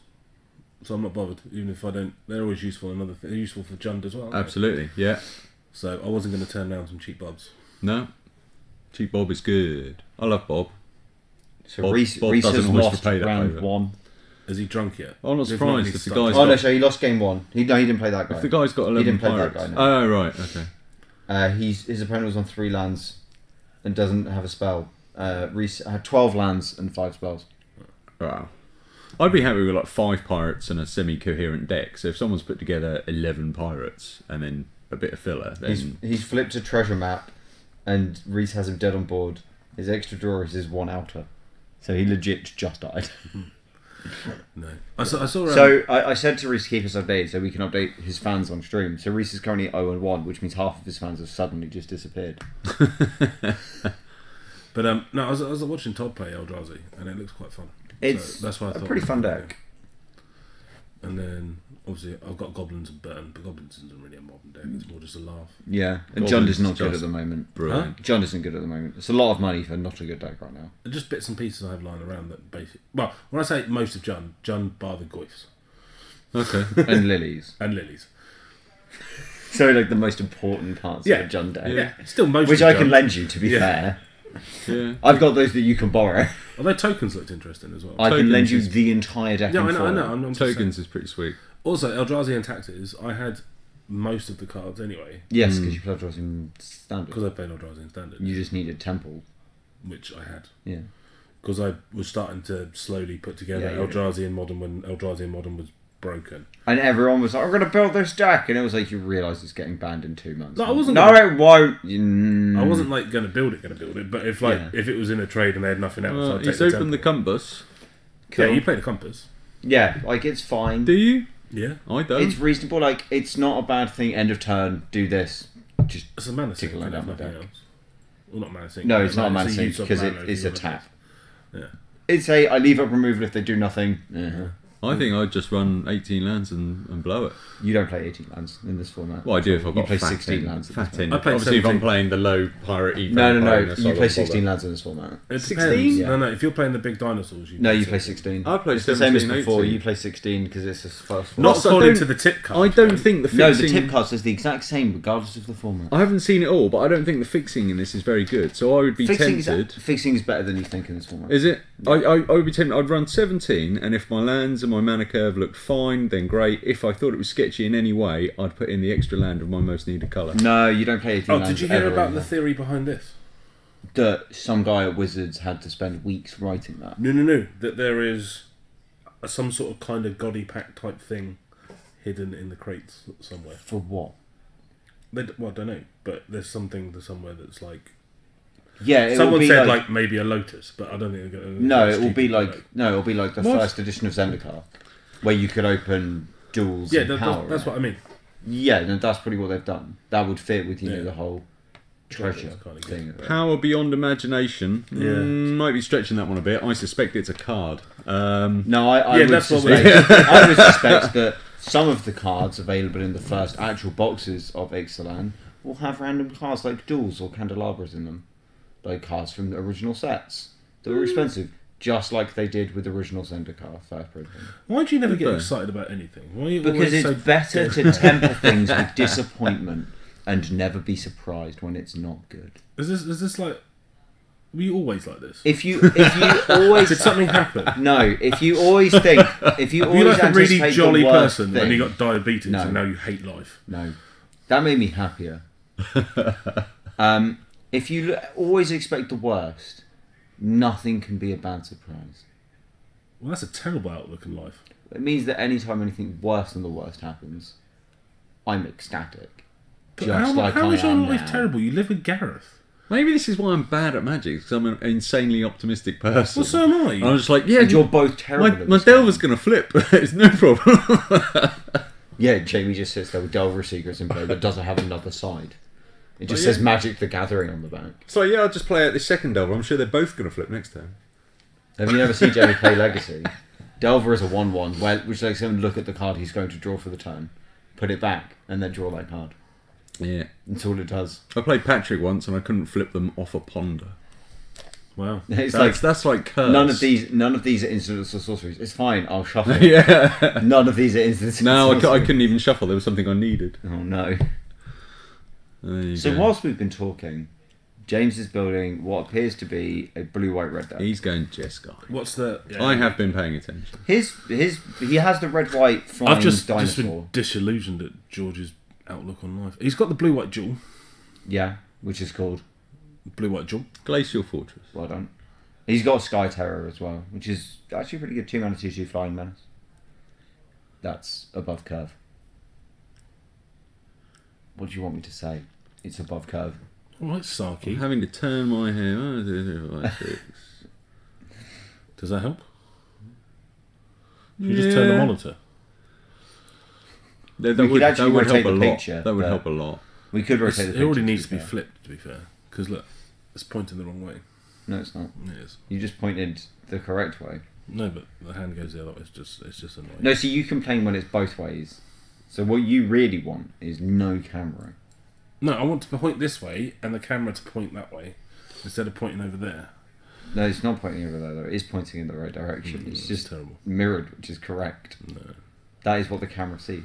[SPEAKER 3] so I'm not bothered. Even if I don't, they're always useful. Another thing, they're useful for Jund as well. aren't they?
[SPEAKER 4] Absolutely, yeah.
[SPEAKER 3] So I wasn't going to turn down some cheap bobs.
[SPEAKER 4] No, Cheap Bob is good. I love Bob.
[SPEAKER 2] So
[SPEAKER 4] Bob-
[SPEAKER 2] Reese,
[SPEAKER 4] Bob
[SPEAKER 2] Reese
[SPEAKER 4] doesn't
[SPEAKER 2] has
[SPEAKER 4] wish
[SPEAKER 2] lost
[SPEAKER 4] pay that
[SPEAKER 2] round
[SPEAKER 4] favour.
[SPEAKER 2] one.
[SPEAKER 3] Is he drunk yet?
[SPEAKER 4] I'm not surprised if the guy's
[SPEAKER 2] Oh no,
[SPEAKER 4] got,
[SPEAKER 2] so he lost game one. He no, he didn't play that guy.
[SPEAKER 4] if the guy's got
[SPEAKER 2] He
[SPEAKER 4] 11
[SPEAKER 2] didn't play that
[SPEAKER 4] pirates.
[SPEAKER 2] guy, no.
[SPEAKER 4] Oh right, okay.
[SPEAKER 2] Uh, he's his opponent was on three lands and doesn't have a spell. Uh, Reese had twelve lands and five spells.
[SPEAKER 4] Wow. I'd be happy with like five pirates and a semi-coherent deck. So if someone's put together eleven pirates and then a bit of filler, then
[SPEAKER 2] He's he's flipped a treasure map, and Reese has him dead on board. His extra draw is his one outer, so he legit just died.
[SPEAKER 3] No. I saw. I saw. Um,
[SPEAKER 2] So I, I said to Reese keep us updated so we can update his fans on stream. So Reese is currently 0 and 1, which means half of his fans have suddenly just disappeared.
[SPEAKER 3] but um, no, I was, I was watching Todd play Eldrazi, and it looks quite fun.
[SPEAKER 2] It's
[SPEAKER 3] so that's why I
[SPEAKER 2] a
[SPEAKER 3] thought
[SPEAKER 2] pretty fun deck.
[SPEAKER 3] It. And then obviously I've got goblins and burn, but goblins isn't really a modern deck. It's more just a laugh.
[SPEAKER 2] Yeah, and Jund is not good at the moment.
[SPEAKER 4] brilliant.
[SPEAKER 2] Jund isn't good at the moment. It's a lot of money for not a good deck right now.
[SPEAKER 3] They're just bits and pieces I have lying around that basic. Well, when I say most of Jund, Jund bar the Goyfs
[SPEAKER 4] Okay.
[SPEAKER 2] and lilies.
[SPEAKER 3] and Lilies.
[SPEAKER 2] So like the most important parts
[SPEAKER 3] Yeah.
[SPEAKER 2] of a Jund deck.
[SPEAKER 3] Yeah, still most.
[SPEAKER 2] Which
[SPEAKER 3] of
[SPEAKER 2] I
[SPEAKER 3] Jund.
[SPEAKER 2] can lend you, to be
[SPEAKER 3] Yeah.
[SPEAKER 2] fair.
[SPEAKER 4] Yeah.
[SPEAKER 2] I've got those that you can borrow.
[SPEAKER 3] Oh, Although tokens looked interesting as well.
[SPEAKER 2] I can
[SPEAKER 4] Tokens
[SPEAKER 2] lend you
[SPEAKER 4] is-
[SPEAKER 2] the entire deck.
[SPEAKER 3] yeah,
[SPEAKER 2] in
[SPEAKER 3] I know. I
[SPEAKER 2] full.
[SPEAKER 3] know. I'm, I'm just saying.
[SPEAKER 4] Tokens is pretty sweet.
[SPEAKER 3] Also, Eldrazi and taxes. I had most of the cards anyway
[SPEAKER 2] Yes, because mm. you played draws in standard.
[SPEAKER 3] because I played Eldrazi in standard,
[SPEAKER 2] You just needed temple.
[SPEAKER 3] which I had.
[SPEAKER 2] Yeah.
[SPEAKER 3] because I was starting to slowly put together
[SPEAKER 2] Yeah, yeah.
[SPEAKER 3] Eldrazi and Modern when Eldrazi and Modern was broken.
[SPEAKER 2] And everyone was like, "I'm going to build this deck," and it was like you realise it's getting banned in two months.
[SPEAKER 3] No, I wasn't
[SPEAKER 2] No,
[SPEAKER 3] gonna-
[SPEAKER 2] it won't. Mm.
[SPEAKER 3] I wasn't like going to build it, going to build it, but if like
[SPEAKER 2] Yeah.
[SPEAKER 3] if it was in a trade and they had nothing else,
[SPEAKER 4] Well,
[SPEAKER 3] I'd take
[SPEAKER 4] he's
[SPEAKER 3] the
[SPEAKER 4] opened the
[SPEAKER 3] temple.
[SPEAKER 4] compass.
[SPEAKER 3] Yeah, you play the compass.
[SPEAKER 2] Yeah, like it's fine.
[SPEAKER 4] Do you?
[SPEAKER 3] Yeah,
[SPEAKER 4] I don't.
[SPEAKER 2] It's reasonable. Like it's not a bad thing. End of turn. Do this. Just
[SPEAKER 3] it's a mana sink.
[SPEAKER 2] Tickle down my
[SPEAKER 3] nothing
[SPEAKER 2] deck.
[SPEAKER 3] else. Well, not mana sink.
[SPEAKER 2] no,
[SPEAKER 3] but
[SPEAKER 2] it's not a
[SPEAKER 3] like,
[SPEAKER 2] mana sink because it,
[SPEAKER 3] mana if
[SPEAKER 2] it's a tap.
[SPEAKER 3] Yeah.
[SPEAKER 2] It's a I leave up removal if they do nothing. Uh-huh.
[SPEAKER 4] I think I'd just run 18 lands and, and blow it.
[SPEAKER 2] You don't play 18 lands in this format.
[SPEAKER 4] Well, I do if I've
[SPEAKER 2] You
[SPEAKER 4] got
[SPEAKER 2] play
[SPEAKER 4] fat
[SPEAKER 2] 16
[SPEAKER 4] in.
[SPEAKER 2] lands. at
[SPEAKER 4] Fat in.
[SPEAKER 3] I played
[SPEAKER 4] Obviously, if I'm playing the low pirate E.
[SPEAKER 2] No, no, no.
[SPEAKER 4] bonus,
[SPEAKER 2] You play 16 lands in this format.
[SPEAKER 3] It
[SPEAKER 4] 16?
[SPEAKER 3] depends.
[SPEAKER 2] Yeah.
[SPEAKER 3] No, no. If you're playing the big dinosaurs, you
[SPEAKER 2] No, you play
[SPEAKER 3] 16.
[SPEAKER 2] 16.
[SPEAKER 4] I play
[SPEAKER 2] It's the same as before.
[SPEAKER 4] 18.
[SPEAKER 2] You play 16 because it's the first one.
[SPEAKER 3] Not
[SPEAKER 4] Also, I
[SPEAKER 3] according to the tip card.
[SPEAKER 4] I don't think the fixing.
[SPEAKER 2] no, the tip card says the exact same regardless of the format.
[SPEAKER 4] I haven't seen it all, but I don't think the fixing in this is very good. So I would be
[SPEAKER 2] Fixing is,
[SPEAKER 4] tempted.
[SPEAKER 2] fixing is better than you think in this format.
[SPEAKER 4] Is it? I, I, I would be tempted. I'd run 17, and if my lands and my mana curve looked fine, then great. If I thought it was sketchy in any way, I'd put in the extra land of my most needed colour.
[SPEAKER 2] No, you don't play 18
[SPEAKER 3] Oh, did you hear about the theory behind this?
[SPEAKER 2] that some guy at Wizards had to spend weeks writing that.
[SPEAKER 3] No, no, no. That there is some sort of kind of goddy pack type thing hidden in the crates somewhere.
[SPEAKER 2] For what?
[SPEAKER 3] They, d- well, I don't know, but there's something somewhere that's like.
[SPEAKER 2] Yeah, it will
[SPEAKER 3] Someone
[SPEAKER 2] be
[SPEAKER 3] said
[SPEAKER 2] like,
[SPEAKER 3] like, maybe a lotus, but I don't think they're going to.
[SPEAKER 2] no, it will be like no, it'll be like the
[SPEAKER 3] What?
[SPEAKER 2] first edition of Zendikar, where you could open duals.
[SPEAKER 3] Yeah,
[SPEAKER 2] and
[SPEAKER 3] that,
[SPEAKER 2] power,
[SPEAKER 3] that's, that's
[SPEAKER 2] right?
[SPEAKER 3] what I mean.
[SPEAKER 2] Yeah, no, that's probably what they've done. That would fit with you know the whole treasure
[SPEAKER 3] kinda
[SPEAKER 2] thing. of it.
[SPEAKER 4] Power beyond imagination. Mm, might be stretching that one a bit. I suspect it's a card. Um,
[SPEAKER 2] No, I, I
[SPEAKER 3] Yeah,
[SPEAKER 2] would
[SPEAKER 3] that's what
[SPEAKER 2] suspect. I would suspect that some of the cards available in the first actual boxes of Ixalan will have random cards like duals or candelabras in them, like cards from the original sets that
[SPEAKER 3] Hmm.
[SPEAKER 2] were expensive, just like they did with the original Zendikar first printing.
[SPEAKER 3] Why do you never get excited about anything? Why are you
[SPEAKER 2] Because
[SPEAKER 3] always
[SPEAKER 2] it's
[SPEAKER 3] so
[SPEAKER 2] better to temper things with disappointment and never be surprised when it's not good.
[SPEAKER 3] Is this is this like? Were you always like this?
[SPEAKER 2] If you if you always
[SPEAKER 3] Did something happen?
[SPEAKER 2] no, if you always think if you
[SPEAKER 3] Were
[SPEAKER 2] always
[SPEAKER 3] like a really
[SPEAKER 2] the
[SPEAKER 3] jolly
[SPEAKER 2] worst
[SPEAKER 3] person
[SPEAKER 2] thing,
[SPEAKER 3] and you got diabetes
[SPEAKER 2] No.
[SPEAKER 3] and now you hate life?
[SPEAKER 2] No, that made me happier. um, if you l- always expect the worst, nothing can be a bad surprise.
[SPEAKER 3] Well, that's a terrible outlook in life.
[SPEAKER 2] It means that anytime anything worse than the worst happens, I'm ecstatic.
[SPEAKER 3] But
[SPEAKER 2] Just
[SPEAKER 3] how,
[SPEAKER 2] like
[SPEAKER 3] how
[SPEAKER 2] I
[SPEAKER 3] is your life
[SPEAKER 2] now.
[SPEAKER 3] terrible? You live with Gareth.
[SPEAKER 4] maybe this is why I'm bad at magic. Because I'm an insanely optimistic person.
[SPEAKER 3] Well, so am I.
[SPEAKER 4] And I'm just like, yeah,
[SPEAKER 2] And you're both terrible.
[SPEAKER 4] my,
[SPEAKER 2] at
[SPEAKER 4] my Delver's going to flip. it's no problem.
[SPEAKER 2] Yeah, Jamie just sits there with Delver Secrets in play, but doesn't have another side. It just
[SPEAKER 4] Oh, yeah.
[SPEAKER 2] says Magic the Gathering on the back.
[SPEAKER 4] so yeah, I'll just play out this second Delver. I'm sure they're both going to flip next time.
[SPEAKER 2] Have you never seen Jamie play Legacy? Delver is a 1 1, which lets him look at the card he's going to draw for the turn, put it back, and then draw that card.
[SPEAKER 4] Yeah.
[SPEAKER 2] That's all it does.
[SPEAKER 4] I played Patrick once and I couldn't flip them off a ponder.
[SPEAKER 3] wow.
[SPEAKER 2] It's
[SPEAKER 4] That's,
[SPEAKER 2] like
[SPEAKER 4] that's like curse.
[SPEAKER 2] none of these none of these are instants or sorceries. It's fine, I'll shuffle.
[SPEAKER 4] yeah.
[SPEAKER 2] None of these are instants.
[SPEAKER 4] No, I, I couldn't even shuffle. There was something I needed.
[SPEAKER 2] Oh no.
[SPEAKER 4] There you
[SPEAKER 2] So
[SPEAKER 4] go.
[SPEAKER 2] whilst we've been talking, James is building what appears to be a blue white red deck.
[SPEAKER 4] He's going Jeskai.
[SPEAKER 3] What's the? yeah.
[SPEAKER 4] I have been paying attention.
[SPEAKER 2] His his he has the red white flying
[SPEAKER 3] I've just, just
[SPEAKER 2] dinosaur.
[SPEAKER 3] been disillusioned at George's outlook on life. He's got the blue white jewel.
[SPEAKER 2] Yeah, which is called
[SPEAKER 3] Blue white jewel.
[SPEAKER 4] Glacial Fortress.
[SPEAKER 2] well done. He's got Sky Terror as well, which is actually pretty good. Two mana, two two flying menace. That's above curve. What do you want me to say? It's above curve.
[SPEAKER 3] All right,
[SPEAKER 4] I'm
[SPEAKER 3] Saki.
[SPEAKER 4] having to turn my hair. Two, three, four, five, six.
[SPEAKER 3] Does that help? You just turn the monitor.
[SPEAKER 4] That, that
[SPEAKER 2] We could
[SPEAKER 4] would,
[SPEAKER 2] actually
[SPEAKER 4] that would
[SPEAKER 2] rotate
[SPEAKER 4] help a
[SPEAKER 2] the
[SPEAKER 4] lot.
[SPEAKER 2] picture,
[SPEAKER 4] that would help a lot.
[SPEAKER 2] We could
[SPEAKER 3] It's-
[SPEAKER 2] rotate the
[SPEAKER 3] it already needs to be
[SPEAKER 2] fair.
[SPEAKER 3] flipped, to be fair. Because look, it's pointing the wrong way.
[SPEAKER 2] No, it's not.
[SPEAKER 3] It is.
[SPEAKER 2] You just pointed the correct way.
[SPEAKER 3] No, but the hand goes the other way. It's just, it's just annoying.
[SPEAKER 2] No, so you complain when it's both ways. So what you really want is no camera.
[SPEAKER 3] No, I want to point this way and the camera to point that way instead of pointing over there.
[SPEAKER 2] No, it's not pointing over there though. It is pointing in the right direction.
[SPEAKER 3] Mm,
[SPEAKER 2] it's
[SPEAKER 3] it's
[SPEAKER 2] just
[SPEAKER 3] terrible.
[SPEAKER 2] mirrored, which is correct.
[SPEAKER 3] No.
[SPEAKER 2] That is what the camera sees.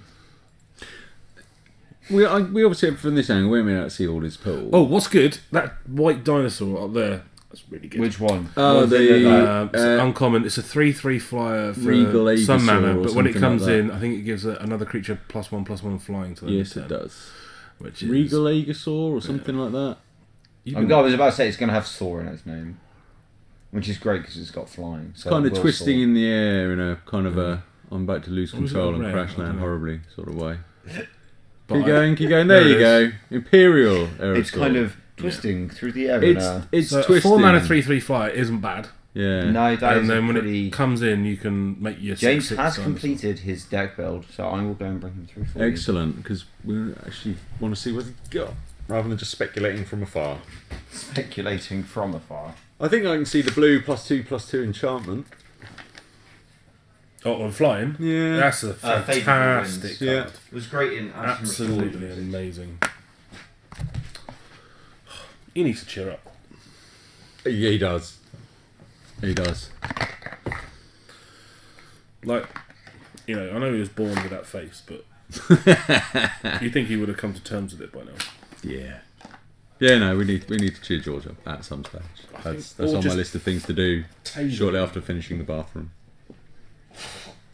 [SPEAKER 4] We, I, we obviously, from this angle, we haven't been able to see all his pool.
[SPEAKER 3] Oh, what's good? That white dinosaur up there. That's really good.
[SPEAKER 2] Which one?
[SPEAKER 4] Oh,
[SPEAKER 2] What was it
[SPEAKER 4] the-
[SPEAKER 3] Uh, it's
[SPEAKER 4] Uh,
[SPEAKER 3] uncommon. It's a three-three flyer for
[SPEAKER 4] Regal
[SPEAKER 3] some
[SPEAKER 4] Aegisaur
[SPEAKER 3] mana, but when it comes
[SPEAKER 4] like
[SPEAKER 3] in, I think it gives a, another creature plus one plus one flying to them.
[SPEAKER 4] yes, it does.
[SPEAKER 3] Which is
[SPEAKER 4] Regal Aegisaur or something like that.
[SPEAKER 3] You
[SPEAKER 2] Oh,
[SPEAKER 3] can-
[SPEAKER 2] I was about to say it's going to have Thor in its name, which is great because it's got flying. So
[SPEAKER 4] kind
[SPEAKER 2] it
[SPEAKER 4] of
[SPEAKER 2] will
[SPEAKER 4] twisting
[SPEAKER 2] soar.
[SPEAKER 4] in the air in a kind of a I'm about to lose
[SPEAKER 3] Or is it
[SPEAKER 4] control and
[SPEAKER 3] red?
[SPEAKER 4] crash
[SPEAKER 3] I don't
[SPEAKER 4] land
[SPEAKER 3] know.
[SPEAKER 4] horribly sort of way.
[SPEAKER 3] but
[SPEAKER 4] Keep
[SPEAKER 3] I-
[SPEAKER 4] going, keep going. There,
[SPEAKER 3] There
[SPEAKER 4] you
[SPEAKER 3] it
[SPEAKER 4] go. Imperial.
[SPEAKER 2] It's kind of twisting through the air. in
[SPEAKER 4] It's
[SPEAKER 2] a-
[SPEAKER 4] it's
[SPEAKER 3] so a
[SPEAKER 4] twisting.
[SPEAKER 3] four mana three-three flyer isn't bad,
[SPEAKER 4] Yeah.
[SPEAKER 2] no, that
[SPEAKER 3] and
[SPEAKER 2] is
[SPEAKER 3] then when
[SPEAKER 2] pretty.
[SPEAKER 3] it comes in, you can make your
[SPEAKER 2] James
[SPEAKER 3] six,
[SPEAKER 2] has
[SPEAKER 3] six
[SPEAKER 2] completed his deck build, so I will go and bring him through for you.
[SPEAKER 4] Excellent, because we actually want to see what he's got rather than just speculating from afar.
[SPEAKER 2] Speculating from afar.
[SPEAKER 4] I think I can see the blue plus two plus two enchantment.
[SPEAKER 3] Oh, on flying.
[SPEAKER 4] Yeah.
[SPEAKER 3] That's a
[SPEAKER 2] Uh, Fate of the
[SPEAKER 3] fantastic
[SPEAKER 2] Winds.
[SPEAKER 4] Yeah.
[SPEAKER 3] card.
[SPEAKER 2] It was great in
[SPEAKER 3] Absolutely amazing. He needs to cheer up.
[SPEAKER 4] Yeah, he does. He does.
[SPEAKER 3] Like, you know, I know he was born with that face, but you think he would have come to terms with it by now?
[SPEAKER 4] Yeah. Yeah, no, we need we need to cheer George up at some stage. That's that's on my list of things to do shortly after finishing the bathroom.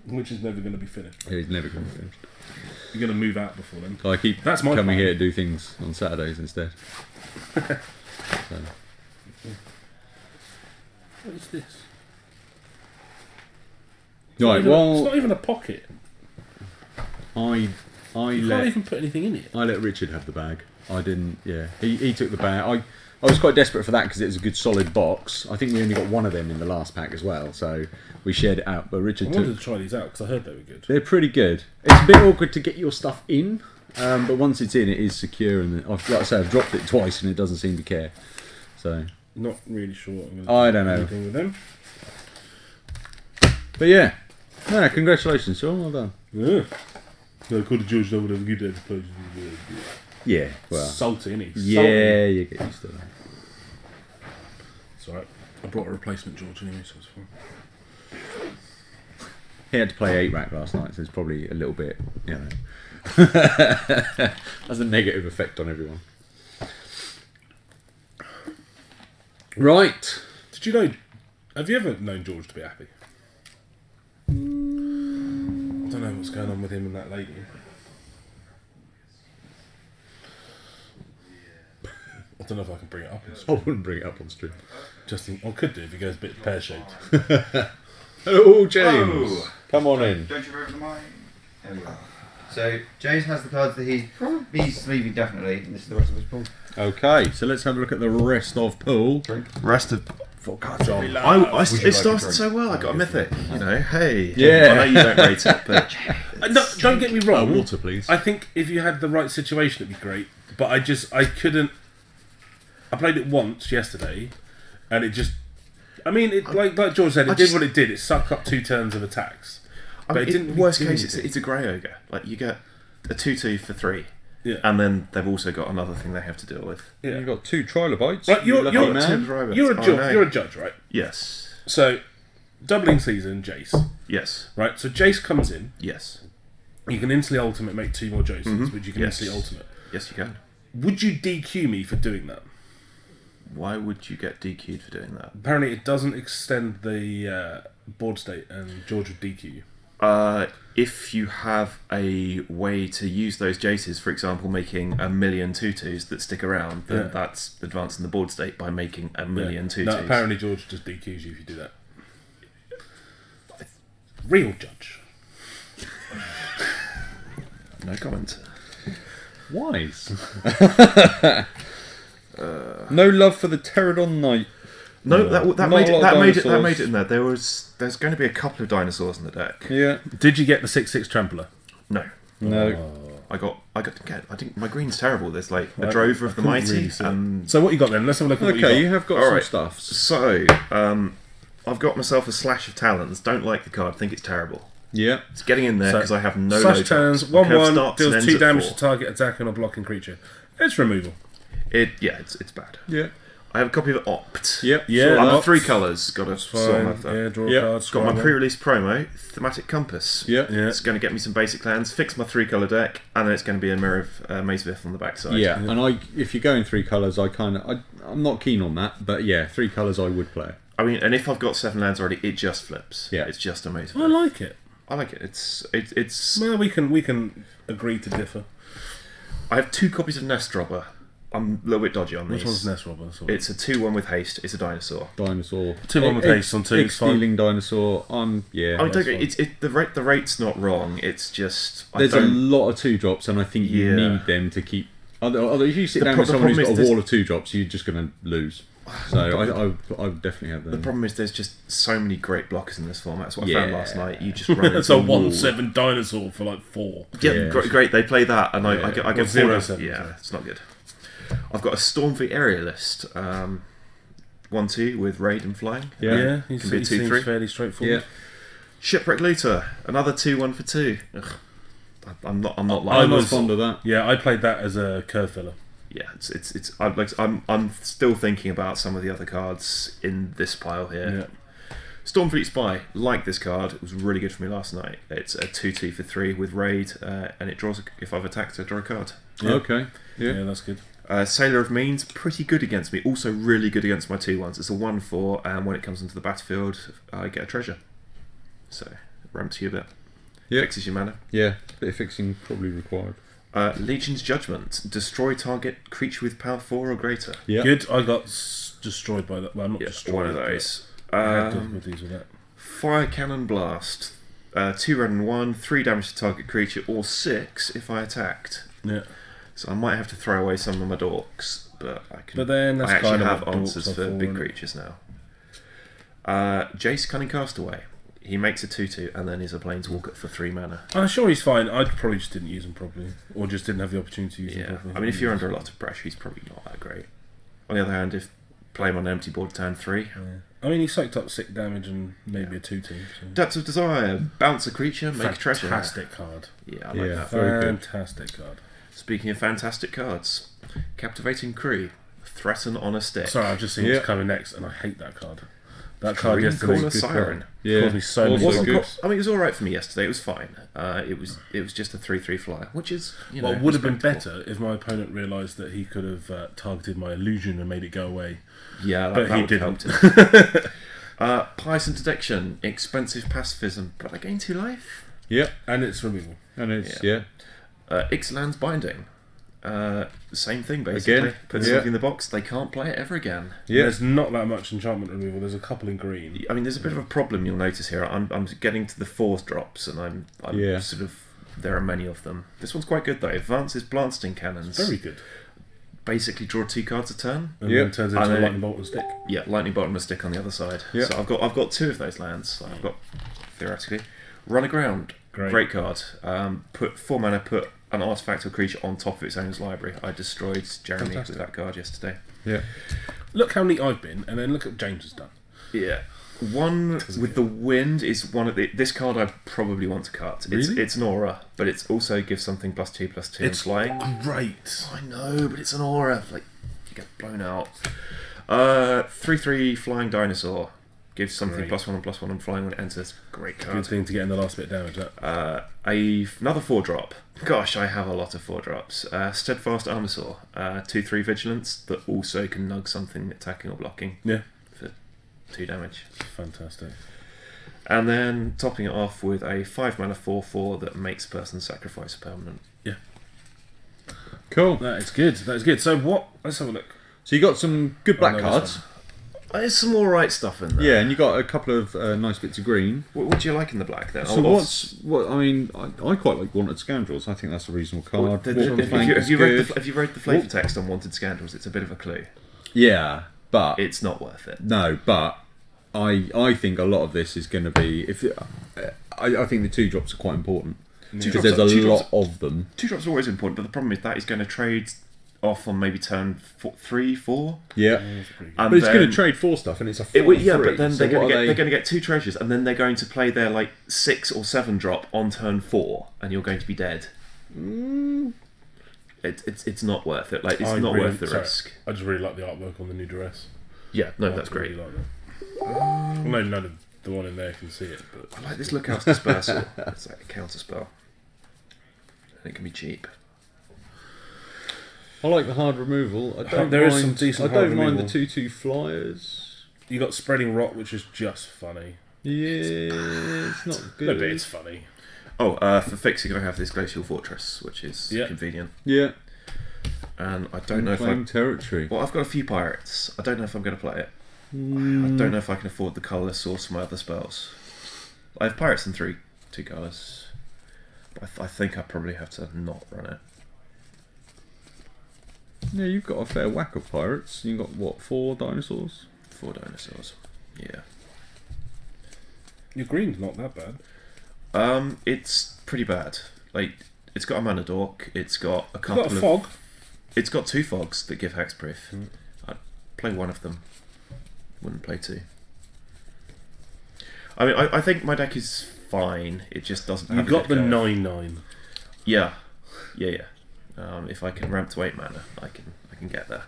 [SPEAKER 3] Which is never going to be finished.
[SPEAKER 4] He's never going to finish.
[SPEAKER 3] You're going to move out before then.
[SPEAKER 4] I keep
[SPEAKER 3] That's my
[SPEAKER 4] coming
[SPEAKER 3] plan.
[SPEAKER 4] here to do things on Saturdays instead. so,
[SPEAKER 3] What is this?
[SPEAKER 4] Right, Well,
[SPEAKER 3] It's not even a pocket.
[SPEAKER 4] I I
[SPEAKER 3] You
[SPEAKER 4] let
[SPEAKER 3] can't even put anything in it.
[SPEAKER 4] I let Richard have the bag. I didn't. Yeah, he, he took the bag. I I was quite desperate for that because it was a good solid box. I think we only got one of them in the last pack as well, so we shared it out. But
[SPEAKER 3] I
[SPEAKER 4] Richard
[SPEAKER 3] wanted
[SPEAKER 4] took.
[SPEAKER 3] to try these out because I heard they were good.
[SPEAKER 4] They're pretty good. It's a bit awkward to get your stuff in, um, but once it's in, it is secure. And I've, like I say, I've dropped it twice and it doesn't seem to care. So,
[SPEAKER 3] Not really sure what I'm going to
[SPEAKER 4] I don't know.
[SPEAKER 3] anything with them.
[SPEAKER 4] but yeah, no, congratulations, Sean. Well done.
[SPEAKER 3] Yeah. No, called George Double have a good day.
[SPEAKER 4] Yeah, well,
[SPEAKER 3] Salty, innit?
[SPEAKER 4] yeah, you get used to that.
[SPEAKER 3] It's alright. I brought a replacement George anyway, so it's fine.
[SPEAKER 4] He had to play eight rack last night, so it's probably a little bit, you know, has a negative effect on everyone. Right.
[SPEAKER 3] Did you know? Have you ever known George to be happy? I don't know what's going on with him and that lady. I don't know if I can bring it up. in
[SPEAKER 4] I wouldn't bring it up on stream.
[SPEAKER 3] Justin, I could do if he goes a bit pear shaped.
[SPEAKER 4] Hello, oh, James.
[SPEAKER 2] Oh.
[SPEAKER 4] Come on in.
[SPEAKER 2] Don't you remember mine? There we go. So James has the cards that he's probably he's sleeving definitely, and this is the rest of his pool.
[SPEAKER 4] Okay, so let's have a look at the rest of pool.
[SPEAKER 5] Rest of
[SPEAKER 4] Four cards on.
[SPEAKER 5] I, I,
[SPEAKER 8] you
[SPEAKER 5] it
[SPEAKER 8] like
[SPEAKER 5] started so well. I got a mythic. You know, hey.
[SPEAKER 4] Yeah.
[SPEAKER 5] I know you don't rate it, but
[SPEAKER 3] Uh, no, don't get me wrong.
[SPEAKER 4] water, please.
[SPEAKER 3] I think if you had the right situation, it'd be great. But I just I couldn't. I played it once yesterday, and it just. I mean, it, like like George said, it
[SPEAKER 5] I
[SPEAKER 3] did
[SPEAKER 5] just-
[SPEAKER 3] what it did. It sucked up two turns of attacks,
[SPEAKER 5] I
[SPEAKER 3] but
[SPEAKER 5] mean,
[SPEAKER 3] it didn't.
[SPEAKER 5] in
[SPEAKER 3] really
[SPEAKER 5] worst case, it's, it's a grey ogre. Like you get a two-two for three,
[SPEAKER 3] yeah.
[SPEAKER 5] and then they've also got another thing they have to deal with.
[SPEAKER 3] yeah.
[SPEAKER 4] You've got two trilobites.
[SPEAKER 3] Right, you're-
[SPEAKER 4] you lucky
[SPEAKER 3] you're-
[SPEAKER 4] man.
[SPEAKER 3] You're a
[SPEAKER 5] I
[SPEAKER 3] judge. You're a judge, right?
[SPEAKER 5] Yes.
[SPEAKER 3] So, doubling season, Jace.
[SPEAKER 5] Yes.
[SPEAKER 3] Right. So Jace comes in.
[SPEAKER 5] Yes.
[SPEAKER 3] You can instantly ultimate, make two more Jaces,
[SPEAKER 5] Mhm.
[SPEAKER 3] which you can
[SPEAKER 5] Yes.
[SPEAKER 3] instantly ultimate.
[SPEAKER 5] Yes, you can.
[SPEAKER 3] Would you DQ me for doing that?
[SPEAKER 5] Why would you get DQ'd for doing that?
[SPEAKER 3] Apparently, it doesn't extend the uh, board state, and George would DQ you.
[SPEAKER 5] Uh, if you have a way to use those Jaces, for example, making a million tutus that stick around, then
[SPEAKER 3] Yeah.
[SPEAKER 5] that's advancing the board state by making a million
[SPEAKER 3] Yeah.
[SPEAKER 5] tutus.
[SPEAKER 3] No, apparently George just DQs you if you do that. Real judge.
[SPEAKER 5] No comment.
[SPEAKER 4] Wise. no love for the Pterodon Knight.
[SPEAKER 5] No, that, that
[SPEAKER 4] Not
[SPEAKER 5] made it. That made it. That made it in there. There was. There's going to be a couple of dinosaurs in the deck.
[SPEAKER 4] Yeah.
[SPEAKER 3] Did you get the six six trampler?
[SPEAKER 5] No,
[SPEAKER 4] No.
[SPEAKER 5] I got. I got. Get, I think my green's terrible. There's like a drover of the mighty.
[SPEAKER 3] really
[SPEAKER 5] and
[SPEAKER 3] So what you got then? Let's have a look at what you got.
[SPEAKER 4] Okay, you have got
[SPEAKER 5] All
[SPEAKER 4] some
[SPEAKER 5] right.
[SPEAKER 4] stuffs.
[SPEAKER 5] So, um, I've got myself a slash of talons. Don't like the card. Think it's terrible.
[SPEAKER 4] Yeah.
[SPEAKER 5] It's getting in there
[SPEAKER 3] So,
[SPEAKER 5] because I have no
[SPEAKER 3] Slash
[SPEAKER 5] low
[SPEAKER 3] turns, one one deals two damage
[SPEAKER 5] four.
[SPEAKER 3] to target attack, attacking or blocking creature. It's removal.
[SPEAKER 5] It yeah, it's it's bad.
[SPEAKER 4] Yeah.
[SPEAKER 5] I have a copy of Opt.
[SPEAKER 4] Yep.
[SPEAKER 3] Yeah,
[SPEAKER 5] I'm
[SPEAKER 3] Opt.
[SPEAKER 5] three colours. Got a sort of that.
[SPEAKER 3] Yeah, draw
[SPEAKER 4] Yep.
[SPEAKER 3] a card.
[SPEAKER 5] Got my
[SPEAKER 3] one.
[SPEAKER 5] pre-release promo, Thaumatic Compass.
[SPEAKER 4] Yeah.
[SPEAKER 3] Yeah.
[SPEAKER 5] It's going to get me some basic lands, fix my three colour deck, and then it's going to be a mirror of uh, Maze Viff on the backside.
[SPEAKER 4] Yeah, and I if you go in three colours, I kind of I, I'm not keen on that, but yeah, three colours I would play.
[SPEAKER 5] I mean, and if I've got seven lands already, it just flips.
[SPEAKER 4] Yeah.
[SPEAKER 5] It's just amazing. Maze
[SPEAKER 3] I like it.
[SPEAKER 5] I like it. It's it, it's.
[SPEAKER 3] Well, we can we can agree to differ.
[SPEAKER 5] I have two copies of Nest Robber. I'm a little bit dodgy on this.
[SPEAKER 3] Which
[SPEAKER 5] these.
[SPEAKER 3] one's Nest Robber? Sorry.
[SPEAKER 5] It's a two-one with haste. It's a dinosaur.
[SPEAKER 4] Dinosaur,
[SPEAKER 3] Two on with
[SPEAKER 4] Egg-
[SPEAKER 3] haste on two,
[SPEAKER 4] egg
[SPEAKER 3] it's fine.
[SPEAKER 4] stealing dinosaur. I'm yeah.
[SPEAKER 5] I don't
[SPEAKER 3] that's fine.
[SPEAKER 5] it's it, the rate. The rate's not wrong. It's just I
[SPEAKER 4] There's a
[SPEAKER 5] don't-
[SPEAKER 4] lot of two drops, and I think you
[SPEAKER 5] Yeah.
[SPEAKER 4] need them to keep. Although, although if you sit
[SPEAKER 5] The
[SPEAKER 4] down
[SPEAKER 5] pro-
[SPEAKER 4] with
[SPEAKER 5] the
[SPEAKER 4] someone who's
[SPEAKER 5] problem
[SPEAKER 4] got a
[SPEAKER 5] is
[SPEAKER 4] wall of two drops, you're just going to lose. So I, I, I would definitely have them.
[SPEAKER 5] The problem is there's just so many great blockers in this format. That's what I
[SPEAKER 4] Yeah.
[SPEAKER 5] found last night. You just run
[SPEAKER 3] That's a one seven dinosaur for like four.
[SPEAKER 5] Yeah,
[SPEAKER 4] Yeah.
[SPEAKER 5] great, great. They play that, and I, I get, I
[SPEAKER 3] Well,
[SPEAKER 5] get
[SPEAKER 3] zero
[SPEAKER 5] four-
[SPEAKER 3] seven,
[SPEAKER 5] Yeah,
[SPEAKER 3] so.
[SPEAKER 5] it's not good. I've got a Stormfleet Aerialist, um, one two with raid and flying.
[SPEAKER 4] Yeah.
[SPEAKER 3] Yeah, he,
[SPEAKER 5] Can be
[SPEAKER 3] he
[SPEAKER 5] two,
[SPEAKER 3] seems
[SPEAKER 5] three.
[SPEAKER 3] fairly straightforward.
[SPEAKER 4] yeah,
[SPEAKER 5] Shipwreck Looter, another two one for two. Ugh. I- I'm not. I'm not
[SPEAKER 3] I
[SPEAKER 5] like.
[SPEAKER 4] I'm not
[SPEAKER 3] was-
[SPEAKER 4] fond of that.
[SPEAKER 3] Yeah, I played that as a curve filler.
[SPEAKER 5] Yeah, it's it's it's. I'm like I'm I'm still thinking about some of the other cards in this pile here. Stormfleet Spy, like this card. It was really good for me last night. It's a two two for three with raid, uh, and it draws. A, if I've attacked, I draw a card.
[SPEAKER 3] Yeah.
[SPEAKER 4] Okay.
[SPEAKER 3] Yeah,
[SPEAKER 4] Yeah.
[SPEAKER 3] that's good.
[SPEAKER 5] Uh, Sailor of Means, pretty good against me. Also, really good against my two ones. It's a one four, and when it comes into the battlefield, I get a treasure. So ramps you a bit.
[SPEAKER 4] Yeah.
[SPEAKER 5] Fixes your mana.
[SPEAKER 4] Yeah. Bit of fixing probably required.
[SPEAKER 5] Uh, Legion's Judgment. Destroy target creature with power 4 or greater.
[SPEAKER 4] Yeah.
[SPEAKER 3] Good. I got destroyed by that. Well, not
[SPEAKER 5] Yeah,
[SPEAKER 3] destroyed.
[SPEAKER 5] one of
[SPEAKER 3] but
[SPEAKER 5] those.
[SPEAKER 3] I had
[SPEAKER 5] Um,
[SPEAKER 3] difficulties with that.
[SPEAKER 5] Firecannon Blast. Uh, 2 red and 1, 3 damage to target creature, or 6 if I attacked.
[SPEAKER 3] Yeah.
[SPEAKER 5] So I might have to throw away some of my dorks, but I can.
[SPEAKER 3] But then that's
[SPEAKER 5] I actually
[SPEAKER 3] kind of
[SPEAKER 5] have
[SPEAKER 3] what dorks
[SPEAKER 5] answers for
[SPEAKER 3] for,
[SPEAKER 5] big creatures now. Uh, Jace Cunning Castaway. He makes a 2 2 and then is a planeswalker for 3 mana.
[SPEAKER 3] I'm sure he's fine. I probably just didn't use him properly, or just didn't have the opportunity to use him properly.
[SPEAKER 5] I mean, if you're under a lot of pressure, he's probably not that great. On the other hand, if play him on an empty board turn 3,
[SPEAKER 3] I mean, he soaked up sick damage and maybe a 2-2. So.
[SPEAKER 5] Depths of Desire. Bounce a creature, make a treasure.
[SPEAKER 3] Fantastic card.
[SPEAKER 5] Yeah, I like
[SPEAKER 4] Yeah.
[SPEAKER 5] that.
[SPEAKER 4] Very good.
[SPEAKER 3] Fantastic card.
[SPEAKER 5] Speaking of fantastic cards, Captivating Crew. Threaten on a stick.
[SPEAKER 3] Sorry, I've just seen
[SPEAKER 4] Yeah.
[SPEAKER 3] what's coming next, and I hate that card. That card
[SPEAKER 5] Green
[SPEAKER 3] yesterday.
[SPEAKER 5] Corner
[SPEAKER 3] good
[SPEAKER 5] Siren.
[SPEAKER 3] card.
[SPEAKER 4] Yeah.
[SPEAKER 3] Caused me so many
[SPEAKER 5] Wasn't
[SPEAKER 4] good.
[SPEAKER 3] problems.
[SPEAKER 5] pro- I mean, it was all right for me yesterday. It was fine. Uh, it was it was just a three-three flyer, which is you know
[SPEAKER 3] Well, it would have been
[SPEAKER 5] respectable.
[SPEAKER 3] better if my opponent realised that he could have uh, targeted my illusion and made it go away.
[SPEAKER 5] Yeah, that,
[SPEAKER 3] But
[SPEAKER 5] that
[SPEAKER 3] he
[SPEAKER 5] would have
[SPEAKER 3] didn't.
[SPEAKER 5] helped. uh, Pious Interdiction, expensive pacifism, but I gain two life.
[SPEAKER 4] Yeah.
[SPEAKER 3] And it's removal.
[SPEAKER 4] And it's yeah.
[SPEAKER 5] Uh, Ixalan's Binding, uh, same thing basically.
[SPEAKER 4] Again,
[SPEAKER 5] Put
[SPEAKER 4] yeah.
[SPEAKER 5] something in the box, they can't play it ever again.
[SPEAKER 4] Yeah.
[SPEAKER 3] There's not that much enchantment removal. There's a couple in green.
[SPEAKER 5] I mean, there's a bit of a problem you'll notice here. I'm, I'm getting to the fourth drops, and I'm, I'm
[SPEAKER 4] Yeah.
[SPEAKER 5] sort of. There are many of them. This one's quite good though. Advances blasting cannons.
[SPEAKER 3] Very good.
[SPEAKER 5] Basically, draw two cards a turn.
[SPEAKER 3] And
[SPEAKER 4] Yeah.
[SPEAKER 3] then turns into
[SPEAKER 5] And
[SPEAKER 3] a lightning bolt and stick.
[SPEAKER 5] Yeah, lightning bolt and a stick on the other side.
[SPEAKER 4] Yeah.
[SPEAKER 5] So I've got I've got two of those lands. I've got theoretically run aground.
[SPEAKER 3] Great.
[SPEAKER 5] card. Um, put four mana. Put an artifact or creature on top of its owner's library. I destroyed Jeremy
[SPEAKER 3] Fantastic.
[SPEAKER 5] with that card yesterday.
[SPEAKER 4] Yeah.
[SPEAKER 3] Look how neat I've been, and then look at James has done.
[SPEAKER 5] Yeah. One with the wind is one of the. This card I probably want to cut. It's
[SPEAKER 3] Really?
[SPEAKER 5] it's an aura, but it's also gives something plus two plus two. and
[SPEAKER 3] It's
[SPEAKER 5] flying.
[SPEAKER 3] great.
[SPEAKER 5] I know, but it's an aura. Like you get blown out. Uh, three three flying dinosaur gives something
[SPEAKER 3] Great.
[SPEAKER 5] plus one and plus one and flying when it enters. Great card.
[SPEAKER 3] Good thing to get in the last bit of damage. That.
[SPEAKER 5] Uh, a another four drop. Gosh, I have a lot of four drops. Uh, steadfast armosaur. Uh, two three vigilance that also can nug something attacking or blocking
[SPEAKER 3] Yeah.
[SPEAKER 5] for two damage.
[SPEAKER 3] Fantastic.
[SPEAKER 5] And then topping it off with a five mana four four that makes person sacrifice a permanent. Yeah.
[SPEAKER 4] Cool.
[SPEAKER 3] That is good. That is good. So what? Let's have a look.
[SPEAKER 4] So you got some good black
[SPEAKER 3] I know
[SPEAKER 4] cards.
[SPEAKER 5] Uh, There's some alright stuff in there.
[SPEAKER 4] Yeah, and you got a couple of uh, nice bits of green.
[SPEAKER 5] What, what do you like in the black then?
[SPEAKER 4] So
[SPEAKER 5] I'll- I'll-
[SPEAKER 4] what's what? I mean, I, I quite like Wanted Scoundrels. I think that's a reasonable card.
[SPEAKER 5] what- the- the-
[SPEAKER 4] the
[SPEAKER 5] if, you, you read the, you read the flavour text on Wanted Scoundrels? It's a bit of a clue.
[SPEAKER 4] Yeah, but
[SPEAKER 5] It's not worth it.
[SPEAKER 4] no, but I I think a lot of this is going to be if I, I think the two drops are quite important because there's a lot
[SPEAKER 5] drops-
[SPEAKER 4] of them.
[SPEAKER 5] Two drops are always important, but the problem is that is going to trade off on maybe turn four, three, four.
[SPEAKER 4] Yeah,
[SPEAKER 5] And
[SPEAKER 4] but it's going to trade four stuff, and it's a
[SPEAKER 5] It,
[SPEAKER 4] four
[SPEAKER 5] yeah,
[SPEAKER 4] three,
[SPEAKER 5] but then
[SPEAKER 4] so
[SPEAKER 5] they're going to get
[SPEAKER 4] they-
[SPEAKER 5] they're going to get two treasures, and then they're going to play their like six or seven drop on turn four, and you're going to be dead. Mm. It, it's it's not worth it. Like it's
[SPEAKER 3] I
[SPEAKER 5] not
[SPEAKER 3] really-
[SPEAKER 5] worth the
[SPEAKER 3] sorry.
[SPEAKER 5] risk.
[SPEAKER 3] I just really like the artwork on the new dress.
[SPEAKER 5] Yeah, no,
[SPEAKER 3] I
[SPEAKER 5] that's great.
[SPEAKER 3] Really like that. well, no, none of the one in there can see it, but
[SPEAKER 5] I like this look lookout dispersal. it's like a counter spell, and it can be cheap.
[SPEAKER 4] I like the hard removal. I don't
[SPEAKER 3] There is
[SPEAKER 4] mind,
[SPEAKER 3] some decent
[SPEAKER 4] I don't
[SPEAKER 3] hard
[SPEAKER 4] mind the two two flyers.
[SPEAKER 3] you got spreading rot, which is just funny.
[SPEAKER 4] Yeah, it's not good.
[SPEAKER 3] No, but it's funny.
[SPEAKER 5] Oh, uh, for fixing, I have this glacial fortress, which is
[SPEAKER 3] Yeah.
[SPEAKER 5] convenient,
[SPEAKER 4] yeah,
[SPEAKER 5] and I don't know if I.
[SPEAKER 4] claim territory.
[SPEAKER 5] Well, I've got a few pirates. I don't know if I'm going to play it. I don't know if I can afford the colourless source for my other spells. I have pirates in three, two colours. But I, th- I think I probably have to not run it.
[SPEAKER 4] Yeah, you've got a fair whack of pirates. You've got what four dinosaurs?
[SPEAKER 5] Four dinosaurs. Yeah.
[SPEAKER 3] Your green's not that bad.
[SPEAKER 5] Um, it's pretty bad. Like, it's got a mana dork. It's got a
[SPEAKER 3] You've
[SPEAKER 5] couple
[SPEAKER 3] got a
[SPEAKER 5] of.
[SPEAKER 3] fog.
[SPEAKER 5] It's got two fogs that give hexproof. I'd play one of them. Wouldn't play two. I mean, I, I think my deck is fine. It just doesn't.
[SPEAKER 3] You
[SPEAKER 5] have
[SPEAKER 3] got the
[SPEAKER 5] good curve.
[SPEAKER 3] nine nine.
[SPEAKER 5] Yeah, yeah, yeah. Um, if I can ramp to eight mana, I can I can get there.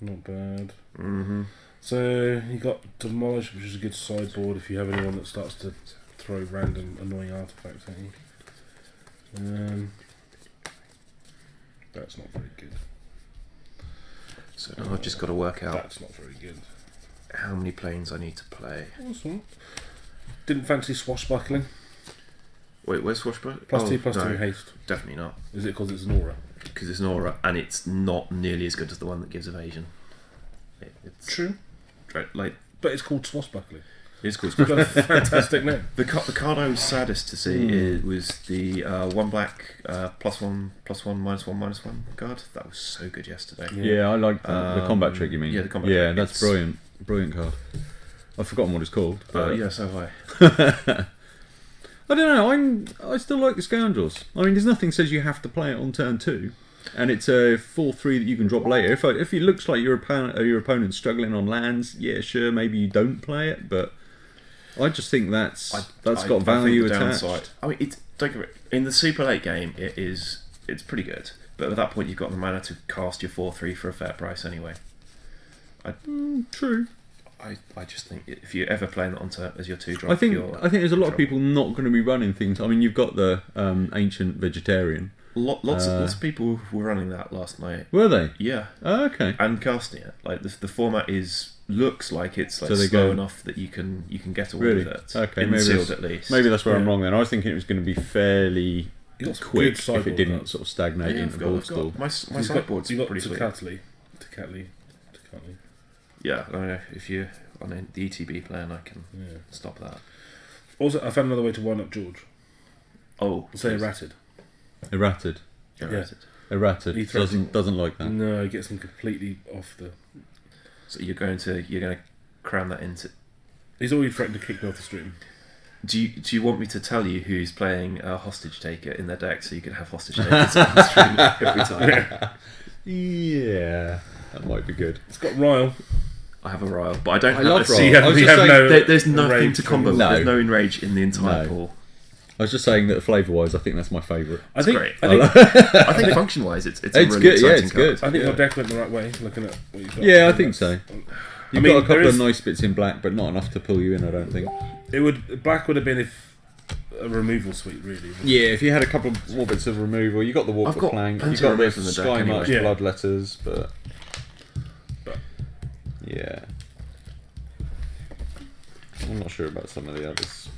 [SPEAKER 3] Not bad.
[SPEAKER 5] hmm
[SPEAKER 3] So you got demolish, which is a good sideboard if you have anyone that starts to throw random annoying artifacts at you. Um, that's not very good.
[SPEAKER 5] So now I've just got to work out
[SPEAKER 3] That's not very good.
[SPEAKER 5] how many planes I need to play.
[SPEAKER 3] Awesome. Didn't fancy swashbuckling.
[SPEAKER 5] Wait, where's Swashbuckler?
[SPEAKER 3] Plus
[SPEAKER 5] Oh,
[SPEAKER 3] two, plus
[SPEAKER 5] no,
[SPEAKER 3] two haste.
[SPEAKER 5] Definitely not.
[SPEAKER 3] Is it because it's an aura?
[SPEAKER 5] Because it's an aura, and it's not nearly as good as the one that gives evasion. It, it's
[SPEAKER 3] True.
[SPEAKER 5] right, like
[SPEAKER 3] But it's called Swashbuckler.
[SPEAKER 5] it's called
[SPEAKER 3] It's got a fantastic name.
[SPEAKER 5] The, the card I was saddest to see is, was the uh, one black uh, plus one plus one minus one minus one card. That was so good yesterday.
[SPEAKER 4] Yeah, I like that. the combat
[SPEAKER 5] Um,
[SPEAKER 4] trick. You mean?
[SPEAKER 5] yeah, the combat
[SPEAKER 4] Yeah,
[SPEAKER 5] trick.
[SPEAKER 4] that's
[SPEAKER 5] It's-
[SPEAKER 4] brilliant. Brilliant card. I've forgotten what it's called.
[SPEAKER 5] Uh,
[SPEAKER 4] But
[SPEAKER 5] yeah, so have I.
[SPEAKER 4] I don't know. I'm. I still like the scoundrels. I mean, there's nothing says you have to play it on turn two, and it's a four three that you can drop later. If I, if it looks like your opponent, uh, your opponent's struggling on lands, yeah, sure, maybe you don't play it, but I just think that's
[SPEAKER 5] I-
[SPEAKER 4] that's
[SPEAKER 5] I-
[SPEAKER 4] got
[SPEAKER 5] I
[SPEAKER 4] value
[SPEAKER 5] the
[SPEAKER 4] attached.
[SPEAKER 5] downside- I mean, it's don't get me in the super late game. It is it's pretty good, but at that point you've got the mana to cast your four three for a fair price anyway.
[SPEAKER 4] Mm, true.
[SPEAKER 5] I, I just think if you're ever playing that on turn as your two drop,
[SPEAKER 4] I think
[SPEAKER 5] you're
[SPEAKER 4] I think there's a lot of people not going to be running things. I mean, you've got the um, ancient vegetarian.
[SPEAKER 5] Lo- lots
[SPEAKER 4] Uh,
[SPEAKER 5] of lots of people were running that last night.
[SPEAKER 4] Were they?
[SPEAKER 5] Yeah,
[SPEAKER 4] Oh, okay.
[SPEAKER 5] and casting it. Like the, the format is looks like it's like
[SPEAKER 4] So they
[SPEAKER 5] slow
[SPEAKER 4] go-
[SPEAKER 5] enough that you can you can get away
[SPEAKER 4] Really?
[SPEAKER 5] with it.
[SPEAKER 4] Okay,
[SPEAKER 5] in
[SPEAKER 4] maybe
[SPEAKER 5] sealed
[SPEAKER 4] that's-
[SPEAKER 5] at least.
[SPEAKER 4] Maybe that's where I'm wrong then. I was thinking it was going to be fairly
[SPEAKER 3] You got
[SPEAKER 4] quick if it didn't
[SPEAKER 3] cards.
[SPEAKER 4] sort of stagnate
[SPEAKER 5] Yeah,
[SPEAKER 4] into
[SPEAKER 5] I've
[SPEAKER 4] board
[SPEAKER 5] got, I've
[SPEAKER 4] stall.
[SPEAKER 5] got my my
[SPEAKER 3] You've got,
[SPEAKER 5] sideboard's
[SPEAKER 3] you got
[SPEAKER 5] pretty sweet.
[SPEAKER 3] Tocatli. Tocatli. Tocatli.
[SPEAKER 5] Yeah, I know if you're on the ETB plan, I can
[SPEAKER 3] Yeah.
[SPEAKER 5] stop that.
[SPEAKER 3] Also, I found another way to wind up George.
[SPEAKER 5] Oh,
[SPEAKER 3] Say
[SPEAKER 5] please.
[SPEAKER 3] errated.
[SPEAKER 4] Errated.
[SPEAKER 5] Yeah,
[SPEAKER 3] Yeah.
[SPEAKER 5] right.
[SPEAKER 4] Errated.
[SPEAKER 3] He
[SPEAKER 4] Doesn't doesn't like that.
[SPEAKER 3] No, it gets him completely off the.
[SPEAKER 5] So you're going to you're going to cram that into.
[SPEAKER 3] He's already threatened to kick me off the stream.
[SPEAKER 5] Do you, do you want me to tell you who's playing a hostage taker in their deck so you can have hostage takers on the stream every time?
[SPEAKER 4] Yeah, that might be good.
[SPEAKER 3] It's got Rile.
[SPEAKER 5] I have a Rile, but I don't
[SPEAKER 4] I
[SPEAKER 5] have
[SPEAKER 4] love
[SPEAKER 5] a
[SPEAKER 4] Rile.
[SPEAKER 3] So you
[SPEAKER 4] I was
[SPEAKER 3] you
[SPEAKER 4] just
[SPEAKER 3] have
[SPEAKER 4] saying
[SPEAKER 3] no.
[SPEAKER 5] There, there's nothing to combo with.
[SPEAKER 4] No.
[SPEAKER 5] There's no enrage in the entire
[SPEAKER 4] No.
[SPEAKER 5] pool.
[SPEAKER 4] I was just saying that flavour wise, I think that's my favourite.
[SPEAKER 3] I think.
[SPEAKER 5] great.
[SPEAKER 3] I think,
[SPEAKER 5] I think function wise, it's it's, a
[SPEAKER 4] It's
[SPEAKER 5] really
[SPEAKER 4] good, yeah,
[SPEAKER 5] exciting
[SPEAKER 4] it's
[SPEAKER 5] card.
[SPEAKER 4] good.
[SPEAKER 3] I think
[SPEAKER 4] Yeah.
[SPEAKER 3] your deck went the right way. Looking at what you've got.
[SPEAKER 4] Yeah, I think so. You've
[SPEAKER 3] mean,
[SPEAKER 4] got a couple
[SPEAKER 3] there
[SPEAKER 4] of nice bits in black, but not enough to pull you in. I don't think.
[SPEAKER 3] It would black would have been if a removal suite really.
[SPEAKER 4] Yeah, if you had a couple of more bits of removal, you got the walk
[SPEAKER 5] I've
[SPEAKER 4] the
[SPEAKER 5] got
[SPEAKER 4] plank, you
[SPEAKER 5] plenty
[SPEAKER 4] got
[SPEAKER 5] of
[SPEAKER 4] the
[SPEAKER 5] removal in the deck
[SPEAKER 4] sky
[SPEAKER 5] anyway.
[SPEAKER 4] march
[SPEAKER 3] Yeah.
[SPEAKER 4] blood letters, but
[SPEAKER 3] But-
[SPEAKER 4] yeah, I'm not sure about some of the others.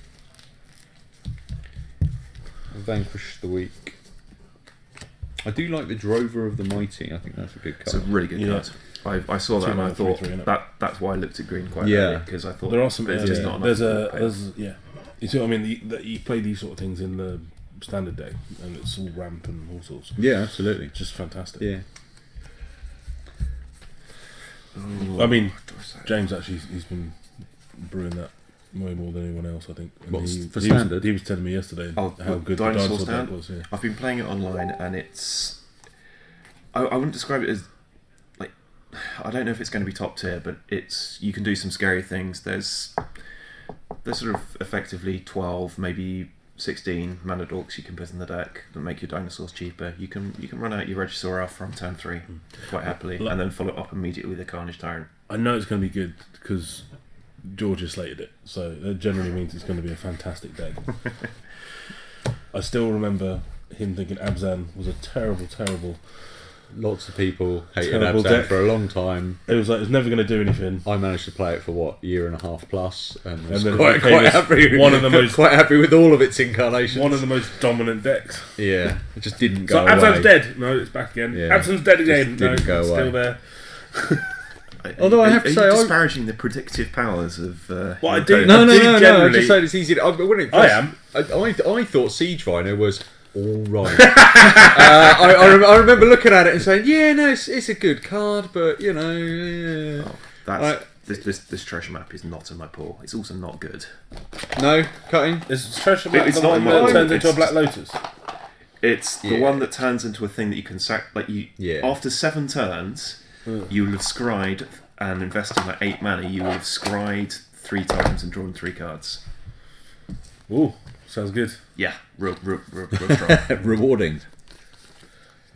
[SPEAKER 4] Vanquish the weak. I do like the Drover of the Mighty. I think that's a good
[SPEAKER 5] It's a really good
[SPEAKER 3] Yeah.
[SPEAKER 5] card. I, I saw that and I
[SPEAKER 3] mana, three,
[SPEAKER 5] thought
[SPEAKER 3] three,
[SPEAKER 5] that that's why I looked at green quite
[SPEAKER 4] Yeah.
[SPEAKER 5] early because I thought
[SPEAKER 3] There are some.
[SPEAKER 5] there's
[SPEAKER 3] yeah,
[SPEAKER 5] just not enough.
[SPEAKER 3] there's a. There's yeah. You see what I mean? The, that you play these sort of things in the standard deck, and it's all ramp and all sorts.
[SPEAKER 4] Yeah, absolutely.
[SPEAKER 3] Just fantastic.
[SPEAKER 4] Yeah.
[SPEAKER 3] I mean, James actually he's been brewing that way more than anyone else. I think.
[SPEAKER 4] What,
[SPEAKER 3] he,
[SPEAKER 4] for
[SPEAKER 3] he
[SPEAKER 4] standard?
[SPEAKER 3] Was, he was telling me yesterday
[SPEAKER 5] Oh,
[SPEAKER 3] how good
[SPEAKER 5] Dinosaur
[SPEAKER 3] dinosaur
[SPEAKER 5] Stand?
[SPEAKER 3] was. Yeah.
[SPEAKER 5] I've been playing it online and it's. I, I wouldn't describe it as like. I don't know if it's going to be top tier, but it's you can do some scary things. There's there's sort of effectively twelve, maybe sixteen mana dorks you can put in the deck that make your dinosaurs cheaper. You can you can run out your Regisaur from turn three hmm. quite happily,
[SPEAKER 3] Like-
[SPEAKER 5] and then follow up immediately with a Carnage Tyrant.
[SPEAKER 3] I know it's going to be good because George has slated it, so that generally means it's going to be a fantastic deck. I still remember him thinking Abzan was a terrible, terrible.
[SPEAKER 4] Lots of people hated
[SPEAKER 3] Terrible
[SPEAKER 4] Abzan
[SPEAKER 3] deck.
[SPEAKER 4] for a long time.
[SPEAKER 3] It was like it's never going to do anything.
[SPEAKER 4] I managed to play it for what year and a half plus, and, was
[SPEAKER 3] then it
[SPEAKER 4] quite,
[SPEAKER 3] became
[SPEAKER 4] quite
[SPEAKER 3] this-
[SPEAKER 4] happy.
[SPEAKER 3] one of the most-
[SPEAKER 4] quite happy with all of its incarnations.
[SPEAKER 3] One of the most dominant decks.
[SPEAKER 4] yeah, it just didn't
[SPEAKER 3] So
[SPEAKER 4] go away.
[SPEAKER 3] Abzan's dead. No, it's back again.
[SPEAKER 4] Yeah.
[SPEAKER 3] Abzan's dead again. No,
[SPEAKER 4] didn't go
[SPEAKER 3] it's
[SPEAKER 4] away.
[SPEAKER 3] still there.
[SPEAKER 4] Although I
[SPEAKER 5] Are-
[SPEAKER 4] have to
[SPEAKER 5] are
[SPEAKER 4] say,
[SPEAKER 5] you
[SPEAKER 4] I-
[SPEAKER 5] disparaging the predictive powers of. Uh,
[SPEAKER 3] Well, I
[SPEAKER 5] your
[SPEAKER 3] do-
[SPEAKER 5] opponent?
[SPEAKER 4] No, no,
[SPEAKER 3] I
[SPEAKER 4] no, no. I
[SPEAKER 3] generally-
[SPEAKER 4] just said it's easy. To, I, when it
[SPEAKER 3] I
[SPEAKER 4] first-
[SPEAKER 3] am.
[SPEAKER 4] I, I, I thought Siege Rhino was all right. uh, I, I, rem- I remember looking at it and saying, "Yeah, no, it's, it's a good card, but you know, yeah.
[SPEAKER 5] That's
[SPEAKER 4] Right.
[SPEAKER 5] this, this this treasure map is not in my pool. It's also not good.
[SPEAKER 4] no cutting."
[SPEAKER 3] Is treasure map
[SPEAKER 5] It's
[SPEAKER 3] the
[SPEAKER 5] not
[SPEAKER 3] one
[SPEAKER 5] in
[SPEAKER 3] that turns into a black lotus?
[SPEAKER 5] It's the
[SPEAKER 4] Yeah.
[SPEAKER 5] one that turns into a thing that you can sack. Like you,
[SPEAKER 4] Yeah.
[SPEAKER 5] after seven turns, you will have scryed and invested like eight mana. You will have scryed three times and drawn three cards.
[SPEAKER 3] Ooh, sounds good.
[SPEAKER 5] Yeah, real, real, real, real strong.
[SPEAKER 4] Rewarding.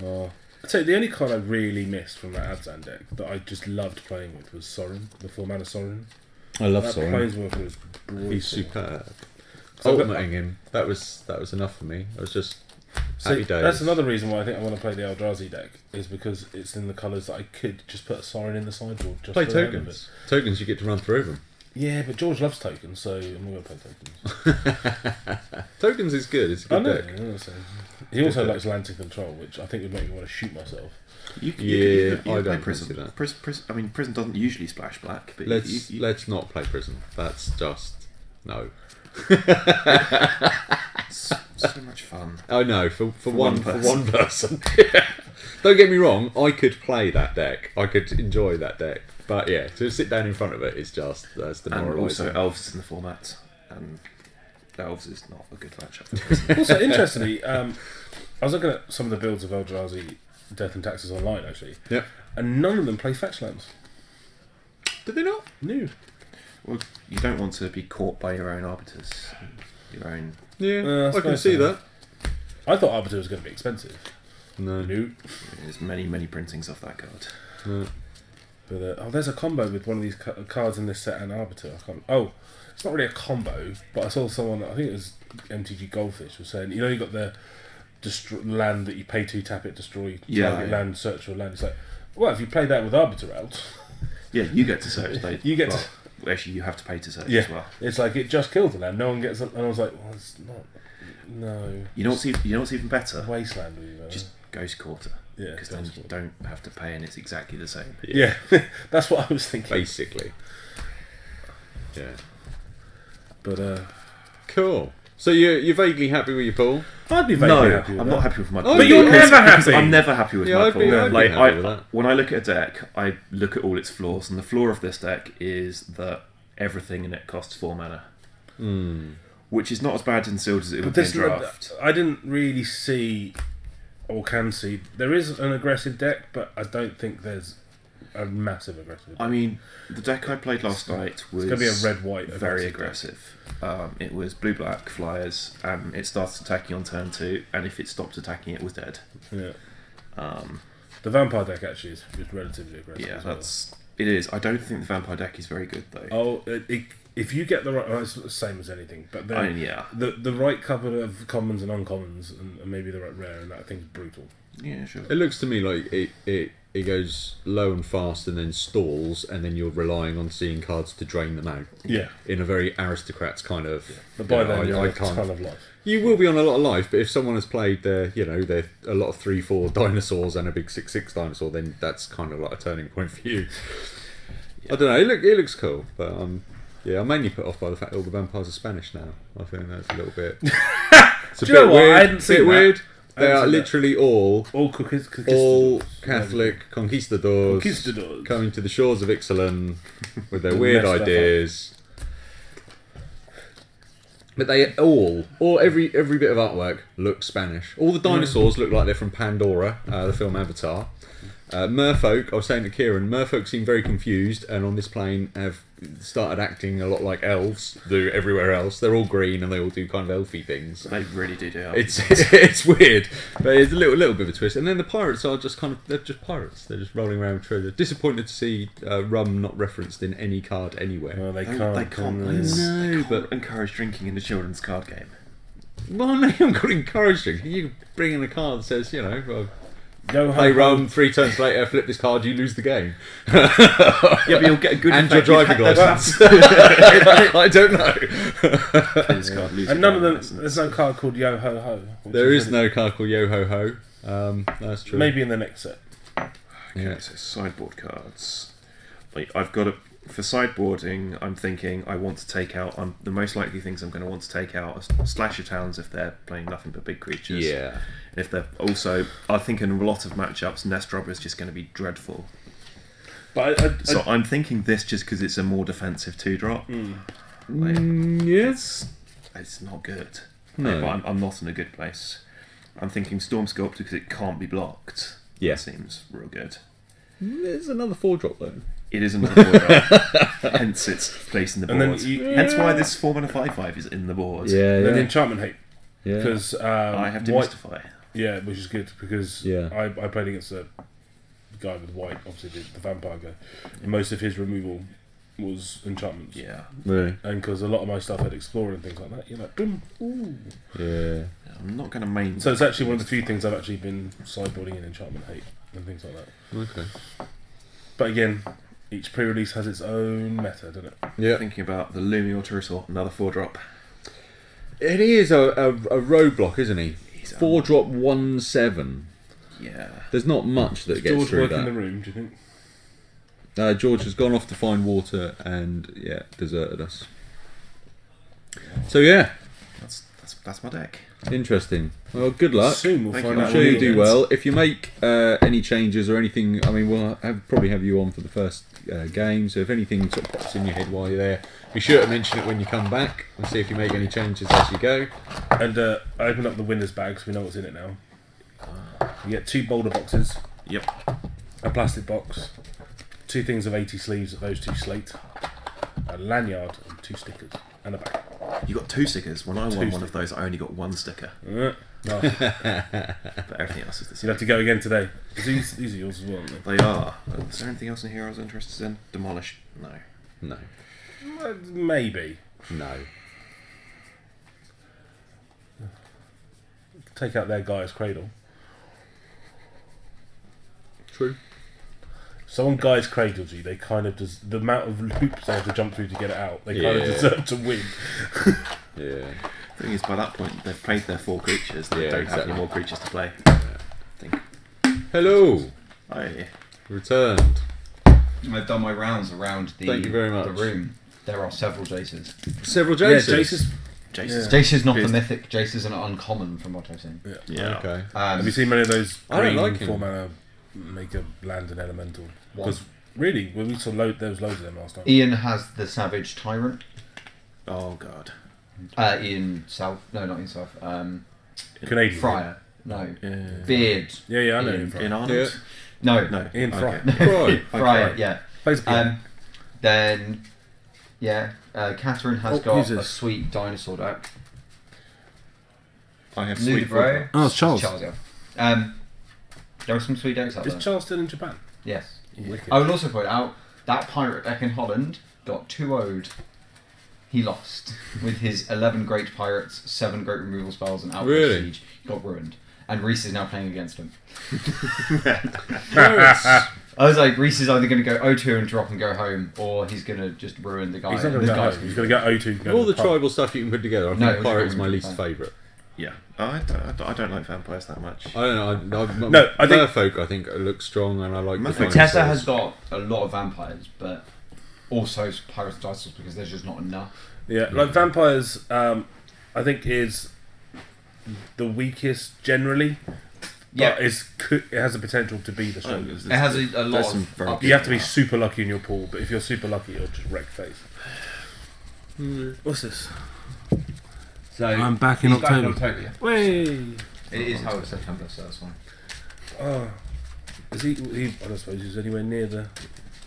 [SPEAKER 3] Uh, I'd say the only card I really missed from that Abzan deck that I just loved playing with was Sorin, the four mana Sorin.
[SPEAKER 4] I love
[SPEAKER 3] That
[SPEAKER 4] Sorin.
[SPEAKER 3] Planeswalker was brutal.
[SPEAKER 4] He's superb.
[SPEAKER 3] I've got-
[SPEAKER 4] Ultimating him. That was that was enough for me. I was just
[SPEAKER 3] So
[SPEAKER 4] happy days.
[SPEAKER 3] that's another reason why I think I want to play the Eldrazi deck is because it's in the colours that I could just put a Sorin in the sideboard. Just
[SPEAKER 4] Play
[SPEAKER 3] for the hell of
[SPEAKER 4] tokens. Tokens you get to run through them.
[SPEAKER 3] Yeah, but George loves tokens, so I'm going to play tokens.
[SPEAKER 4] Tokens is good. It's a
[SPEAKER 3] I
[SPEAKER 4] good
[SPEAKER 3] know.
[SPEAKER 4] deck.
[SPEAKER 3] I know, He also likes lantern control, which I think would make me want to shoot myself.
[SPEAKER 5] You, you,
[SPEAKER 4] Yeah,
[SPEAKER 5] you, you, you
[SPEAKER 4] I
[SPEAKER 5] play
[SPEAKER 4] don't
[SPEAKER 5] prison.
[SPEAKER 4] that.
[SPEAKER 5] Prison, prison. I mean, prison doesn't usually splash black, but
[SPEAKER 4] Let's
[SPEAKER 5] you, you,
[SPEAKER 4] let's not play prison. That's just no.
[SPEAKER 5] It's so much fun.
[SPEAKER 4] I know for for, one,
[SPEAKER 5] one
[SPEAKER 4] for
[SPEAKER 5] person.
[SPEAKER 4] one person. Don't get me wrong. I could play that deck. I could enjoy that deck. But yeah, to sit down in front of it is just that's
[SPEAKER 5] And
[SPEAKER 4] demoralising.
[SPEAKER 5] also, elves in the format, and elves is not a good matchup. For.
[SPEAKER 3] Also, interestingly, um, I was looking at some of the builds of Eldrazi Death and Taxes online, actually,
[SPEAKER 4] Yep.
[SPEAKER 3] and none of them play fetch lands.
[SPEAKER 4] Did they not?
[SPEAKER 3] No.
[SPEAKER 5] Well, you don't want to be caught by your own arbiters, your own.
[SPEAKER 4] Yeah,
[SPEAKER 3] Uh, I
[SPEAKER 4] I can see
[SPEAKER 3] so.
[SPEAKER 4] that.
[SPEAKER 3] I thought Arbiter was going to be expensive.
[SPEAKER 4] No.
[SPEAKER 3] No.
[SPEAKER 5] There's many, many printings of that card.
[SPEAKER 4] no.
[SPEAKER 3] But uh, oh, there's a combo with one of these ca- cards in this set and Arbiter. I can't. Oh, it's not really a combo, but I saw someone. I think it was MTG Goldfish was saying, you know, you got the destroy, land that you pay to tap it, destroy
[SPEAKER 5] Yeah,
[SPEAKER 3] target
[SPEAKER 5] yeah.
[SPEAKER 3] land, search for land. It's like, well, if you play that with Arbiter out,
[SPEAKER 5] Yeah, you get to search. They,
[SPEAKER 3] You get to-
[SPEAKER 5] well, Actually, you have to pay to search
[SPEAKER 3] Yeah.
[SPEAKER 5] as well.
[SPEAKER 3] it's like it just killed the land. No one gets. it. And I was like, well, it's not. No.
[SPEAKER 5] You know what's even, you know what's even better?
[SPEAKER 3] Wasteland. Really, though.
[SPEAKER 5] Just Ghost Quarter.
[SPEAKER 3] Yeah,
[SPEAKER 5] because then you don't have to pay, and it's exactly the same.
[SPEAKER 3] yeah, that's what I was thinking.
[SPEAKER 4] Basically. Yeah.
[SPEAKER 3] But uh,
[SPEAKER 4] Cool. So you're you're vaguely happy with your pool?
[SPEAKER 3] I'd be very
[SPEAKER 5] No,
[SPEAKER 3] happy with
[SPEAKER 5] I'm
[SPEAKER 3] that.
[SPEAKER 5] not happy with my.
[SPEAKER 4] Oh,
[SPEAKER 5] pool
[SPEAKER 4] but you're
[SPEAKER 5] because-
[SPEAKER 3] never
[SPEAKER 5] because
[SPEAKER 3] happy.
[SPEAKER 5] I'm never happy with
[SPEAKER 4] Yeah,
[SPEAKER 5] my
[SPEAKER 4] I'd
[SPEAKER 5] pool.
[SPEAKER 4] be- I'd be
[SPEAKER 5] like
[SPEAKER 4] happy
[SPEAKER 5] I,
[SPEAKER 4] with that.
[SPEAKER 5] when I look at a deck, I look at all its flaws, and the flaw of this deck is that everything in it costs four mana, hmm. which is not as bad in sealed as it
[SPEAKER 3] But
[SPEAKER 5] would be in
[SPEAKER 3] this,
[SPEAKER 5] draft.
[SPEAKER 3] I didn't really see, or can see. There is an aggressive deck, but I don't think there's a massive aggressive.
[SPEAKER 5] I mean, the deck I played last night was
[SPEAKER 3] gonna be a red-white
[SPEAKER 5] very
[SPEAKER 3] aggressive
[SPEAKER 5] aggressive. Um, it was blue black flyers, and it started attacking on turn two, and if it stopped attacking, it was dead.
[SPEAKER 3] yeah.
[SPEAKER 5] Um,
[SPEAKER 3] The vampire deck actually is, is relatively aggressive.
[SPEAKER 5] yeah,
[SPEAKER 3] as well.
[SPEAKER 5] that's it is. I don't think the vampire deck is very good though.
[SPEAKER 3] Oh, it, it, if you get the right, well, it's the same as anything, but then
[SPEAKER 5] I mean, yeah,
[SPEAKER 3] the the right couple of commons and uncommons, and, and maybe the right rare, and that thing's brutal.
[SPEAKER 5] yeah, sure.
[SPEAKER 4] It looks to me like it, it it goes low and fast and then stalls and then you're relying on seeing cards to drain them out.
[SPEAKER 3] Yeah,
[SPEAKER 4] In a very aristocrats kind of.
[SPEAKER 3] but by
[SPEAKER 4] you know,
[SPEAKER 3] then you're
[SPEAKER 4] I
[SPEAKER 3] on a
[SPEAKER 4] can't-
[SPEAKER 3] ton of life.
[SPEAKER 4] You will be on a lot of life, but if someone has played their, you know, their a lot of three four dinosaurs and a big six six dinosaur, then that's kind of like a turning point for you. I don't know. It look it looks cool, but um, yeah, I'm mainly put off by the fact that all the vampires are Spanish now. I think that's a little bit. It's a
[SPEAKER 3] Do you
[SPEAKER 4] bit
[SPEAKER 3] know what? I
[SPEAKER 4] weird.
[SPEAKER 3] hadn't
[SPEAKER 4] bit
[SPEAKER 3] seen that.
[SPEAKER 4] weird. They are literally all
[SPEAKER 3] All cookies,
[SPEAKER 4] all Catholic conquistadors,
[SPEAKER 3] Conquistadors.
[SPEAKER 4] coming to the shores of Ixalan with their weird ideas. But they all, all every every bit of artwork looks Spanish. All the dinosaurs look like they're from Pandora, uh, the film Avatar. Uh, merfolk, I was saying to Kieran, merfolk seem very confused, and on this plane have started acting a lot like elves do everywhere else. They're all green and they all do kind of elfy things.
[SPEAKER 5] They really do do. it.
[SPEAKER 4] It's it's weird, but it's a little little bit of a twist. And then the pirates are just kind of they're just pirates. They're just rolling around with treasure. Disappointed to see uh, rum not referenced in any card anywhere.
[SPEAKER 3] No, they
[SPEAKER 5] They,
[SPEAKER 3] can't.
[SPEAKER 5] they can't. play this.
[SPEAKER 4] No,
[SPEAKER 5] they can't
[SPEAKER 4] but-
[SPEAKER 5] encourage drinking in the children's card game.
[SPEAKER 4] Well, no, I'm not encouraging. You bring in a card that says, you know, well,
[SPEAKER 3] Yo, ho,
[SPEAKER 4] play
[SPEAKER 3] ho.
[SPEAKER 4] rum. Three turns later, flip this card, you lose the game,
[SPEAKER 5] Yeah, but you'll get a good
[SPEAKER 4] and your driving
[SPEAKER 5] ha-
[SPEAKER 4] license. I don't know.
[SPEAKER 5] play this card, lose
[SPEAKER 3] And none of them.
[SPEAKER 5] license.
[SPEAKER 3] There's no card called Yo Ho Ho.
[SPEAKER 4] There is
[SPEAKER 3] really-
[SPEAKER 4] no card called Yo Ho Ho. Um, that's true.
[SPEAKER 3] Maybe in the next set.
[SPEAKER 5] Okay,
[SPEAKER 4] Yeah.
[SPEAKER 5] so sideboard cards. I've got a for sideboarding. I'm thinking I want to take out. I'm the most likely things I'm going to want to take out are slasher towns if they're playing nothing but big creatures.
[SPEAKER 4] Yeah.
[SPEAKER 5] And if they're also, I think in a lot of matchups, Nest Robber is just going to be dreadful.
[SPEAKER 3] But I, I,
[SPEAKER 5] So I'm thinking this just because it's a more defensive two drop.
[SPEAKER 4] Mm, yes.
[SPEAKER 5] It's not good.
[SPEAKER 4] No.
[SPEAKER 5] But I'm, I'm not in a good place. I'm thinking Storm Sculptor because it can't be blocked.
[SPEAKER 4] Yeah.
[SPEAKER 5] That seems real good.
[SPEAKER 4] There's another four drop though.
[SPEAKER 5] It is another four drop. Hence its place in the
[SPEAKER 3] And then
[SPEAKER 5] board.
[SPEAKER 3] you-
[SPEAKER 5] Hence why this four mana five five is in the board.
[SPEAKER 4] Yeah,
[SPEAKER 3] and
[SPEAKER 4] yeah.
[SPEAKER 3] enchantment hate
[SPEAKER 4] yeah.
[SPEAKER 3] because um,
[SPEAKER 5] I have
[SPEAKER 3] white.
[SPEAKER 5] demystify.
[SPEAKER 3] Yeah, which is good because
[SPEAKER 4] Yeah.
[SPEAKER 3] I, I played against a guy with white, obviously the, the vampire guy, and most of his removal was enchantments.
[SPEAKER 5] Yeah.
[SPEAKER 4] Really?
[SPEAKER 3] And because a lot of my stuff had explorer and things like that, you're like, boom, ooh.
[SPEAKER 4] Yeah.
[SPEAKER 5] I'm not going to main.
[SPEAKER 3] So it's actually one of the few things I've actually been sideboarding in enchantment hate and things like that.
[SPEAKER 4] Okay.
[SPEAKER 3] But again, Each pre-release has its own meta, doesn't it?
[SPEAKER 4] Yeah,
[SPEAKER 5] Thinking about the Lumior Turtle, another four drop.
[SPEAKER 4] it is a, a, a roadblock, isn't he?
[SPEAKER 5] He's a-
[SPEAKER 4] Four drop one seven.
[SPEAKER 5] Yeah.
[SPEAKER 4] There's not much that
[SPEAKER 3] Does
[SPEAKER 4] gets
[SPEAKER 3] George
[SPEAKER 4] through
[SPEAKER 3] work in
[SPEAKER 4] that.
[SPEAKER 3] the room? Do you think?
[SPEAKER 4] Uh, George has gone off to find water and yeah, deserted us. So yeah,
[SPEAKER 5] That's that's that's my deck.
[SPEAKER 4] Interesting. Well, good luck.
[SPEAKER 3] Soon we'll
[SPEAKER 5] Thank
[SPEAKER 3] find
[SPEAKER 5] you.
[SPEAKER 3] out.
[SPEAKER 4] I'm sure you do well. If you make uh, any changes or anything, I mean, we'll have, probably have you on for the first uh, game. So if anything sort of pops in your head while you're there, be sure to mention it when you come back and see if you make any changes as you go.
[SPEAKER 3] And uh, I open up the winner's bag so we know what's in it now. You get two boulder boxes,
[SPEAKER 5] Yep.
[SPEAKER 3] a plastic box, two things of 80 sleeves of those two slate, a lanyard, and two stickers, and a bag.
[SPEAKER 5] You got two stickers. When I
[SPEAKER 3] Two
[SPEAKER 5] won one of those, I only got one sticker,
[SPEAKER 3] Uh, no,
[SPEAKER 5] but everything else is the
[SPEAKER 3] you'll
[SPEAKER 5] same.
[SPEAKER 3] have to go again today. 'Cause These, these are yours as well, aren't
[SPEAKER 5] They are. Is there anything else in here I was interested in? Demolish? No.
[SPEAKER 4] No.
[SPEAKER 3] Uh, maybe.
[SPEAKER 4] no.
[SPEAKER 3] Take out their Gaea's cradle.
[SPEAKER 4] True.
[SPEAKER 3] Someone Gaea's cradles you, they kind of does the amount of loops they have to jump through to get it out. They kind
[SPEAKER 4] Yeah.
[SPEAKER 3] of deserve to win.
[SPEAKER 4] Yeah.
[SPEAKER 5] thing is, by that point, they've played their four creatures. They
[SPEAKER 4] Yeah,
[SPEAKER 5] don't have any more creatures to play. think.
[SPEAKER 4] Hello.
[SPEAKER 5] I,
[SPEAKER 4] Returned.
[SPEAKER 2] I've done my rounds around the,
[SPEAKER 4] Thank you very much.
[SPEAKER 2] the room. There are several Jaces.
[SPEAKER 4] Several
[SPEAKER 3] Yeah,
[SPEAKER 4] Jaces.
[SPEAKER 3] Jace's.
[SPEAKER 5] Jace's.
[SPEAKER 2] Jace is not the
[SPEAKER 5] Yes.
[SPEAKER 2] mythic. Jace is an uncommon from what I've seen.
[SPEAKER 5] Yeah.
[SPEAKER 4] Okay.
[SPEAKER 2] Um,
[SPEAKER 3] Have you seen many of those
[SPEAKER 4] I don't
[SPEAKER 3] green
[SPEAKER 4] like him.
[SPEAKER 3] four mana make a land and elemental?
[SPEAKER 2] One.
[SPEAKER 3] Because really, when we saw load, there was loads of them last time.
[SPEAKER 2] Ian has the Savage Tyrant.
[SPEAKER 5] Oh god.
[SPEAKER 2] Uh, Ian South. No, not Ian South. Um,
[SPEAKER 3] Canadian.
[SPEAKER 2] Fryer. No.
[SPEAKER 5] Yeah.
[SPEAKER 2] Beard.
[SPEAKER 3] Yeah, yeah, I know.
[SPEAKER 2] Ian.
[SPEAKER 3] him.
[SPEAKER 5] In Arnold?
[SPEAKER 4] Yeah.
[SPEAKER 2] No.
[SPEAKER 5] No.
[SPEAKER 3] Ian Fry.
[SPEAKER 5] Okay.
[SPEAKER 4] Right.
[SPEAKER 2] Fryer,
[SPEAKER 5] Okay.
[SPEAKER 2] yeah.
[SPEAKER 3] Plays a piano.
[SPEAKER 2] Um, then, yeah, uh, Catherine has
[SPEAKER 3] Oh,
[SPEAKER 2] got
[SPEAKER 3] who's
[SPEAKER 2] a sweet dinosaur deck.
[SPEAKER 5] I have sweet
[SPEAKER 2] Nudibro.
[SPEAKER 3] Oh, it's Charles.
[SPEAKER 2] Charles, yeah. Um, there are some sweet decks out
[SPEAKER 3] Is
[SPEAKER 2] there.
[SPEAKER 3] Charles still in Japan?
[SPEAKER 2] yes.
[SPEAKER 3] Wicked.
[SPEAKER 2] I would also point out that pirate deck in Holland got 2 owed. He lost with his 11 great pirates, 7 great removal spells, and Outpost
[SPEAKER 4] Really?
[SPEAKER 2] Siege. He got ruined. And Reese is now playing against him.
[SPEAKER 4] Nice.
[SPEAKER 2] I was like, Reese is either going to go O2 and drop and go home, or he's going to just ruin the guy.
[SPEAKER 3] He's not going to
[SPEAKER 2] the
[SPEAKER 3] go
[SPEAKER 2] guy's
[SPEAKER 3] home. He's going to go O2. and
[SPEAKER 4] Of
[SPEAKER 3] go
[SPEAKER 4] all the tribal stuff you can put together, I
[SPEAKER 2] No,
[SPEAKER 4] think
[SPEAKER 2] it was
[SPEAKER 4] pirate's
[SPEAKER 2] a
[SPEAKER 4] my
[SPEAKER 2] good
[SPEAKER 4] least favourite.
[SPEAKER 5] Yeah. I don't, I don't like vampires that much.
[SPEAKER 4] I don't know. I, I,
[SPEAKER 3] No, I think-
[SPEAKER 4] Merfolk I think looks strong, and I like the
[SPEAKER 5] Merfolk-
[SPEAKER 2] Tessa has got a lot of vampires, but also pirates because there's just not enough.
[SPEAKER 3] Yeah, like vampires, um, I think is the weakest generally.
[SPEAKER 2] Yeah.
[SPEAKER 3] it's, it has the potential to be the
[SPEAKER 5] Oh,
[SPEAKER 3] strongest.
[SPEAKER 2] It has a, a lot of. up-
[SPEAKER 3] You have to be super lucky in your pool, but if you're super lucky, you'll just wreck face. What's this?
[SPEAKER 2] So
[SPEAKER 3] I'm back in
[SPEAKER 2] he's
[SPEAKER 3] October.
[SPEAKER 2] October. yeah.
[SPEAKER 3] Way.
[SPEAKER 2] It is how it's September, so that's fine.
[SPEAKER 3] Oh, is he, he? I don't suppose he's anywhere near the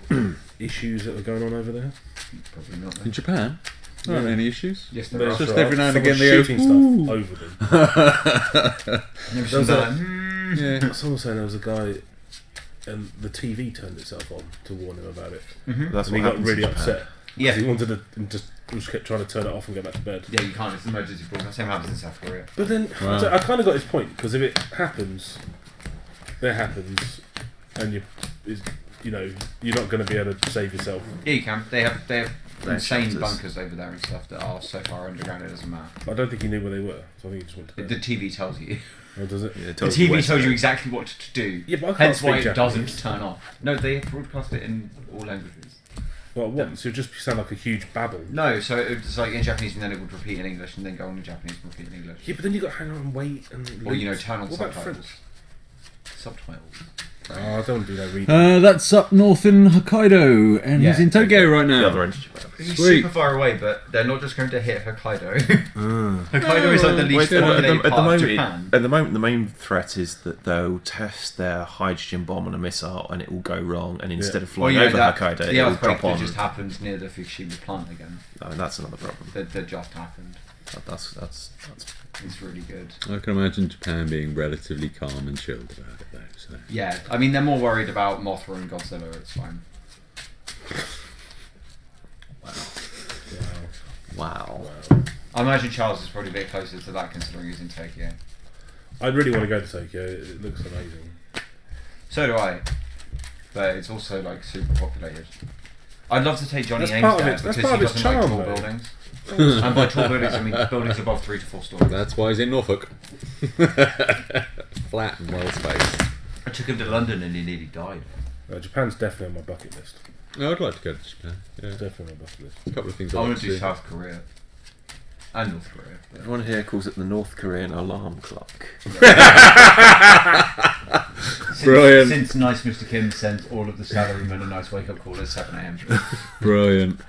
[SPEAKER 3] issues that were going on over there.
[SPEAKER 2] Probably not.
[SPEAKER 7] In
[SPEAKER 2] Then.
[SPEAKER 7] Japan? Not any issues.
[SPEAKER 2] Yes, there
[SPEAKER 3] There's
[SPEAKER 2] are.
[SPEAKER 7] just
[SPEAKER 3] right.
[SPEAKER 7] every now and again they go,
[SPEAKER 3] shooting stuff over them. There was
[SPEAKER 2] that.
[SPEAKER 3] a-
[SPEAKER 2] Hmm.
[SPEAKER 7] Yeah.
[SPEAKER 3] Someone was saying there was a guy, and the TV turned itself on to warn him about it,
[SPEAKER 5] That's
[SPEAKER 3] and he got really
[SPEAKER 5] in Japan.
[SPEAKER 3] upset. 'cause
[SPEAKER 2] Yeah.
[SPEAKER 3] he wanted to and just just kept trying to turn it off and go back to bed.
[SPEAKER 2] Yeah, you can't. It's an emergency broadcast. Same happens in South Korea.
[SPEAKER 3] But then
[SPEAKER 7] Wow.
[SPEAKER 3] so I kind of got his point because if it happens, it happens, and you, is, you know, you're not going to be able to save yourself.
[SPEAKER 2] Yeah, you can. They have they have
[SPEAKER 5] They're
[SPEAKER 2] insane
[SPEAKER 5] shelters.
[SPEAKER 2] bunkers over there and stuff that are so far underground it doesn't matter.
[SPEAKER 3] I don't think he knew where they were, so I think he just went to
[SPEAKER 2] The
[SPEAKER 3] bed.
[SPEAKER 2] TV tells you.
[SPEAKER 3] Or does it?
[SPEAKER 5] Yeah, it
[SPEAKER 2] The
[SPEAKER 5] tells
[SPEAKER 2] TV
[SPEAKER 5] where
[SPEAKER 2] tells you exactly what to do.
[SPEAKER 3] Yeah, but I can't
[SPEAKER 2] Hence
[SPEAKER 3] speak
[SPEAKER 2] why it
[SPEAKER 3] Japanese.
[SPEAKER 2] doesn't turn off. No, they broadcast it in all languages.
[SPEAKER 3] Well, what? So you just sound like a huge babble.
[SPEAKER 2] No, so it's like in Japanese and then it would repeat in English and then go on in Japanese and repeat in English.
[SPEAKER 3] Yeah, but then you got to hang on and wait and.
[SPEAKER 2] Or you know, turn on
[SPEAKER 3] What about
[SPEAKER 2] subtitles.
[SPEAKER 3] French?
[SPEAKER 2] Subtitles.
[SPEAKER 3] Oh, I don't want to do that reading.
[SPEAKER 7] Uh, that's up north in Hokkaido, and he's in Tokyo right now.
[SPEAKER 5] The
[SPEAKER 7] now.
[SPEAKER 5] other end of Japan.
[SPEAKER 2] He's
[SPEAKER 7] Sweet.
[SPEAKER 2] super far away, but they're not just going to hit Hokkaido. Hokkaido is like the
[SPEAKER 5] Wait,
[SPEAKER 2] least
[SPEAKER 5] at, the,
[SPEAKER 2] populated
[SPEAKER 5] at the
[SPEAKER 2] part of
[SPEAKER 5] moment,
[SPEAKER 2] Japan.
[SPEAKER 5] at the moment, the main threat is that they'll test their hydrogen bomb on a missile and it will go wrong, and instead of
[SPEAKER 2] Well,
[SPEAKER 5] flying
[SPEAKER 2] you know,
[SPEAKER 5] over
[SPEAKER 2] that,
[SPEAKER 5] Hokkaido,
[SPEAKER 2] the
[SPEAKER 5] it will
[SPEAKER 2] earthquake
[SPEAKER 5] drop
[SPEAKER 2] that
[SPEAKER 5] on.
[SPEAKER 2] just happened near the Fukushima plant again.
[SPEAKER 5] I mean, that's another problem.
[SPEAKER 2] That, that just happened.
[SPEAKER 5] That, that's that's that's.
[SPEAKER 2] It's really good.
[SPEAKER 7] I can imagine Japan being relatively calm and chilled about it, though. So.
[SPEAKER 2] Yeah, I mean they're more worried about Mothra and Godzilla. It's fine.
[SPEAKER 5] Wow. Wow. Wow.
[SPEAKER 2] I imagine Charles is probably a bit closer to that considering he's in Tokyo.
[SPEAKER 3] I'd really want to go to Tokyo. It it looks amazing.
[SPEAKER 2] So do I. But it's also like super populated. I'd love to take Johnny
[SPEAKER 3] That's
[SPEAKER 2] Ames
[SPEAKER 3] part of
[SPEAKER 2] there
[SPEAKER 3] it- that's
[SPEAKER 2] because
[SPEAKER 3] part
[SPEAKER 2] he doesn't like tall
[SPEAKER 3] though.
[SPEAKER 2] buildings. and by tall buildings, I mean buildings above three to four stories.
[SPEAKER 4] That's why he's in Norfolk. Flat and well spaced.
[SPEAKER 2] I took him to London and he nearly died.
[SPEAKER 3] Uh, Japan's definitely on my bucket list.
[SPEAKER 4] No, I'd like to go to Japan. Yeah,
[SPEAKER 3] It's definitely on my bucket list.
[SPEAKER 4] a couple of things
[SPEAKER 2] I
[SPEAKER 4] I'd
[SPEAKER 2] want
[SPEAKER 4] like
[SPEAKER 2] to
[SPEAKER 4] to
[SPEAKER 2] do
[SPEAKER 4] do.
[SPEAKER 2] South Korea and North Korea. but-
[SPEAKER 5] Everyone here calls it the North Korean alarm clock.
[SPEAKER 2] Since,
[SPEAKER 7] Brilliant.
[SPEAKER 2] Since Nice Mr. Kim sent all of the salarymen a nice wake up call at 7 a.m.
[SPEAKER 7] Brilliant.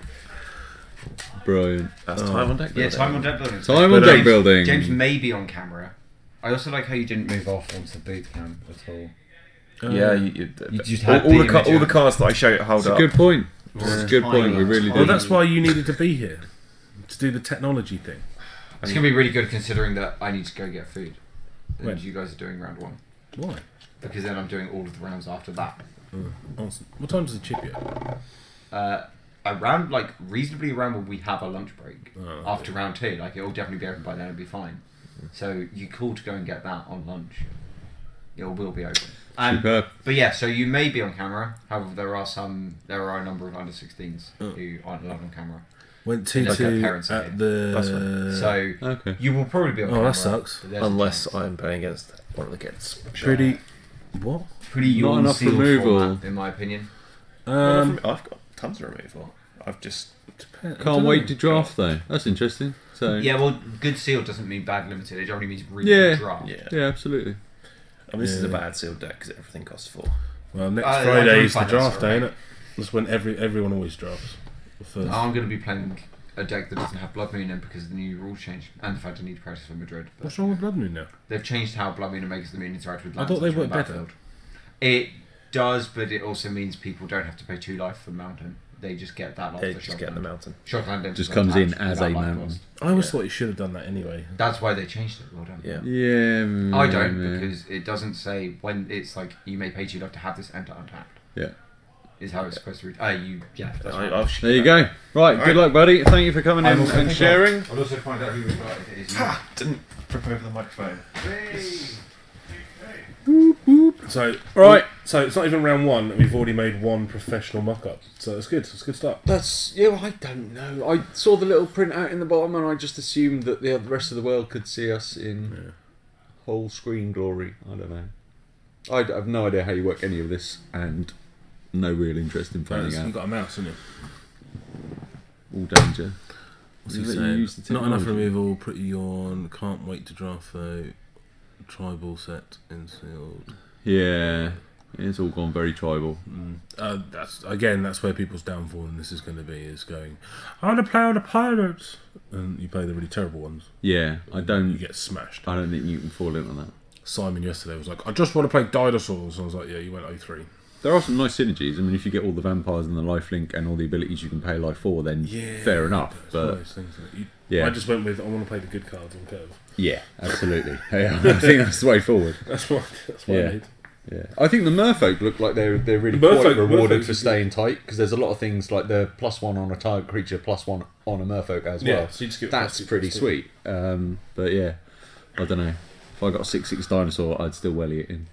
[SPEAKER 7] Brilliant.
[SPEAKER 5] That's time on deck.
[SPEAKER 2] yeah, time on deck building.
[SPEAKER 7] Time on deck
[SPEAKER 3] um,
[SPEAKER 7] building.
[SPEAKER 2] James may be on camera. I also like how you didn't move off onto the booth cam at all.
[SPEAKER 5] Yeah, you, you,
[SPEAKER 2] You just
[SPEAKER 5] all,
[SPEAKER 2] had
[SPEAKER 5] all
[SPEAKER 2] the
[SPEAKER 5] the ca-
[SPEAKER 2] image
[SPEAKER 5] all the
[SPEAKER 2] up.
[SPEAKER 5] cards that I show hold
[SPEAKER 7] It's a
[SPEAKER 5] up.
[SPEAKER 7] good point. It's a good point. We really
[SPEAKER 2] tiny.
[SPEAKER 3] Well, that's why you needed to be here to do the technology thing.
[SPEAKER 2] It's going to be really good considering that I need to go get food. And
[SPEAKER 3] When?
[SPEAKER 2] you guys are doing round one.
[SPEAKER 3] Why?
[SPEAKER 2] Because then I'm doing all of the rounds after that.
[SPEAKER 3] Awesome. What time does the chip yet?
[SPEAKER 2] Uh, around, like, reasonably around when we have a lunch break.
[SPEAKER 3] Oh,
[SPEAKER 2] after round two. Like, it'll definitely be open by then, it'll be fine. So you call to go and get that on lunch. It will be open. And,
[SPEAKER 7] Superb.
[SPEAKER 2] but yeah, so you may be on camera. However, there are some, there are a number of under 16s
[SPEAKER 3] Oh.
[SPEAKER 2] who aren't allowed on camera.
[SPEAKER 3] Went
[SPEAKER 2] Unless
[SPEAKER 3] to
[SPEAKER 2] their
[SPEAKER 3] to
[SPEAKER 2] parents are
[SPEAKER 3] at
[SPEAKER 2] here.
[SPEAKER 3] the.
[SPEAKER 5] That's fine.
[SPEAKER 2] So
[SPEAKER 7] Okay.
[SPEAKER 2] you will probably be on
[SPEAKER 3] Oh,
[SPEAKER 2] camera.
[SPEAKER 3] that sucks.
[SPEAKER 2] but there's a
[SPEAKER 5] Unless
[SPEAKER 2] chance.
[SPEAKER 5] I'm playing against one of the kids.
[SPEAKER 3] pretty. What?
[SPEAKER 2] pretty
[SPEAKER 7] Not
[SPEAKER 2] yawn
[SPEAKER 7] enough
[SPEAKER 2] sealed
[SPEAKER 7] removal.
[SPEAKER 2] format, in my opinion.
[SPEAKER 3] Um,
[SPEAKER 5] I've got tons of removal. I've just
[SPEAKER 3] depend-
[SPEAKER 7] Can't
[SPEAKER 3] don't
[SPEAKER 7] wait
[SPEAKER 3] know.
[SPEAKER 7] to draft though. That's interesting. So
[SPEAKER 2] Yeah, well, good seal doesn't mean bad limited. It only means really
[SPEAKER 7] Yeah.
[SPEAKER 2] good draft.
[SPEAKER 5] yeah.
[SPEAKER 7] yeah, absolutely.
[SPEAKER 5] I mean, this is a bad sealed deck because everything costs four.
[SPEAKER 3] Well, next
[SPEAKER 2] Uh, I
[SPEAKER 3] Friday
[SPEAKER 2] don't
[SPEAKER 3] is the
[SPEAKER 2] find that
[SPEAKER 3] draft
[SPEAKER 2] so
[SPEAKER 3] day,
[SPEAKER 2] right.
[SPEAKER 3] isn't it? That's when every everyone always drafts. The first.
[SPEAKER 2] I'm going to be playing a deck that doesn't have Blood Moon in because of the new rules change and the fact I need to practice for Madrid. But
[SPEAKER 3] What's wrong with Blood Moon now?
[SPEAKER 2] they've changed how Blood Moon makes the moon interact with
[SPEAKER 3] I
[SPEAKER 2] lands.
[SPEAKER 3] thought they
[SPEAKER 2] which are
[SPEAKER 3] worked better.
[SPEAKER 2] battlefield. It does, but it also means people don't have to pay two life for Mountain. They just get that off
[SPEAKER 5] They
[SPEAKER 2] the
[SPEAKER 5] just get the
[SPEAKER 2] Shockland.
[SPEAKER 5] mountain.
[SPEAKER 2] Shockland ends
[SPEAKER 7] Just comes in
[SPEAKER 2] attached
[SPEAKER 7] as
[SPEAKER 2] without
[SPEAKER 7] a mountain.
[SPEAKER 2] cost.
[SPEAKER 3] I always
[SPEAKER 5] Yeah.
[SPEAKER 3] thought you should have done that anyway.
[SPEAKER 2] That's why they changed it. Well done.
[SPEAKER 5] Yeah.
[SPEAKER 7] Yeah. mm,
[SPEAKER 2] I don't
[SPEAKER 7] yeah.
[SPEAKER 2] because it doesn't say when it's like you may pay two life to have this enter untapped.
[SPEAKER 7] Yeah.
[SPEAKER 2] Is how it's supposed to read. Uh, you yeah. That's
[SPEAKER 5] I,
[SPEAKER 2] right.
[SPEAKER 5] I've
[SPEAKER 7] There you go. Right. Good luck, buddy. Thank you for coming in
[SPEAKER 2] also
[SPEAKER 7] and
[SPEAKER 2] think
[SPEAKER 7] sharing.
[SPEAKER 2] I'll also find out who we've got if it is you.
[SPEAKER 5] didn't trip over the microphone.
[SPEAKER 3] So
[SPEAKER 7] Right.
[SPEAKER 3] So it's not even round one, and we've already made one professional mock-up. So it's good. It's a good start.
[SPEAKER 4] That's yeah. Well, I don't know. I saw the little print out in the bottom, and I just assumed that the the rest of the world could see us in whole screen glory. I don't know. I have no idea how you work any of this, and
[SPEAKER 7] No real interest in finding
[SPEAKER 3] You've
[SPEAKER 7] out.
[SPEAKER 3] got a mouse, haven't you?
[SPEAKER 7] All danger.
[SPEAKER 3] What's he saying? Not enough removal. Pretty yawn. Can't wait to draft though. Tribal set in sealed.
[SPEAKER 7] Yeah. It's all gone very tribal.
[SPEAKER 3] Uh, that's again. That's where people's downfall in this is going to be. Is going. I want to play all the pirates, and you play the really terrible ones.
[SPEAKER 7] Yeah. I don't.
[SPEAKER 3] You get smashed.
[SPEAKER 7] I don't think you can fall into that.
[SPEAKER 3] Simon yesterday was like, I just want to play dinosaurs. I was like, Yeah, you went 03.
[SPEAKER 7] There are some nice synergies. I mean, if you get all the vampires and the life link and all the abilities you can pay life for, then yeah, fair enough.
[SPEAKER 3] It's one of
[SPEAKER 7] But
[SPEAKER 3] things. You-
[SPEAKER 7] yeah.
[SPEAKER 3] I just went with I want to play the good cards on curve.
[SPEAKER 7] Yeah, absolutely. Yeah, I think that's the way forward.
[SPEAKER 3] That's what. That's what
[SPEAKER 7] Yeah.
[SPEAKER 3] I need.
[SPEAKER 4] yeah, I think the Merfolk look like they're they're really
[SPEAKER 3] The
[SPEAKER 4] quite rewarded
[SPEAKER 3] Merfolk
[SPEAKER 4] for staying tight because there's a lot of things like the plus one on a target creature, plus one on a Merfolk as well.
[SPEAKER 3] Yeah, so you just get
[SPEAKER 4] That's pretty sweet.
[SPEAKER 7] Um, but yeah, I don't know. If I got a six six dinosaur, I'd still welly it in.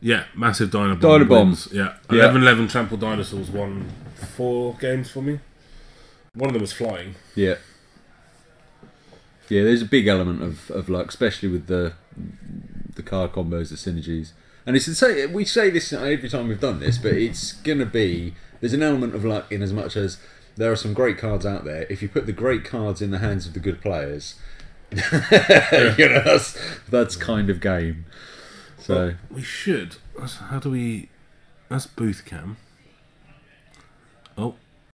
[SPEAKER 3] Yeah, massive Dinobomb.
[SPEAKER 7] Dinobomb.
[SPEAKER 3] wins. Yeah.
[SPEAKER 7] Yeah.
[SPEAKER 3] 11 11 trampled dinosaurs won four games for me. One of them was flying.
[SPEAKER 7] Yeah. Yeah, there's a big element of, of luck, especially with the the card combos, the synergies. And it's the same, we say this every time we've done this, but it's gonna be there's an element of luck in as much as there are some great cards out there. If you put the great cards in the hands of the good players, you know that's that's kind of game. So
[SPEAKER 3] We should. How do we. That's booth cam.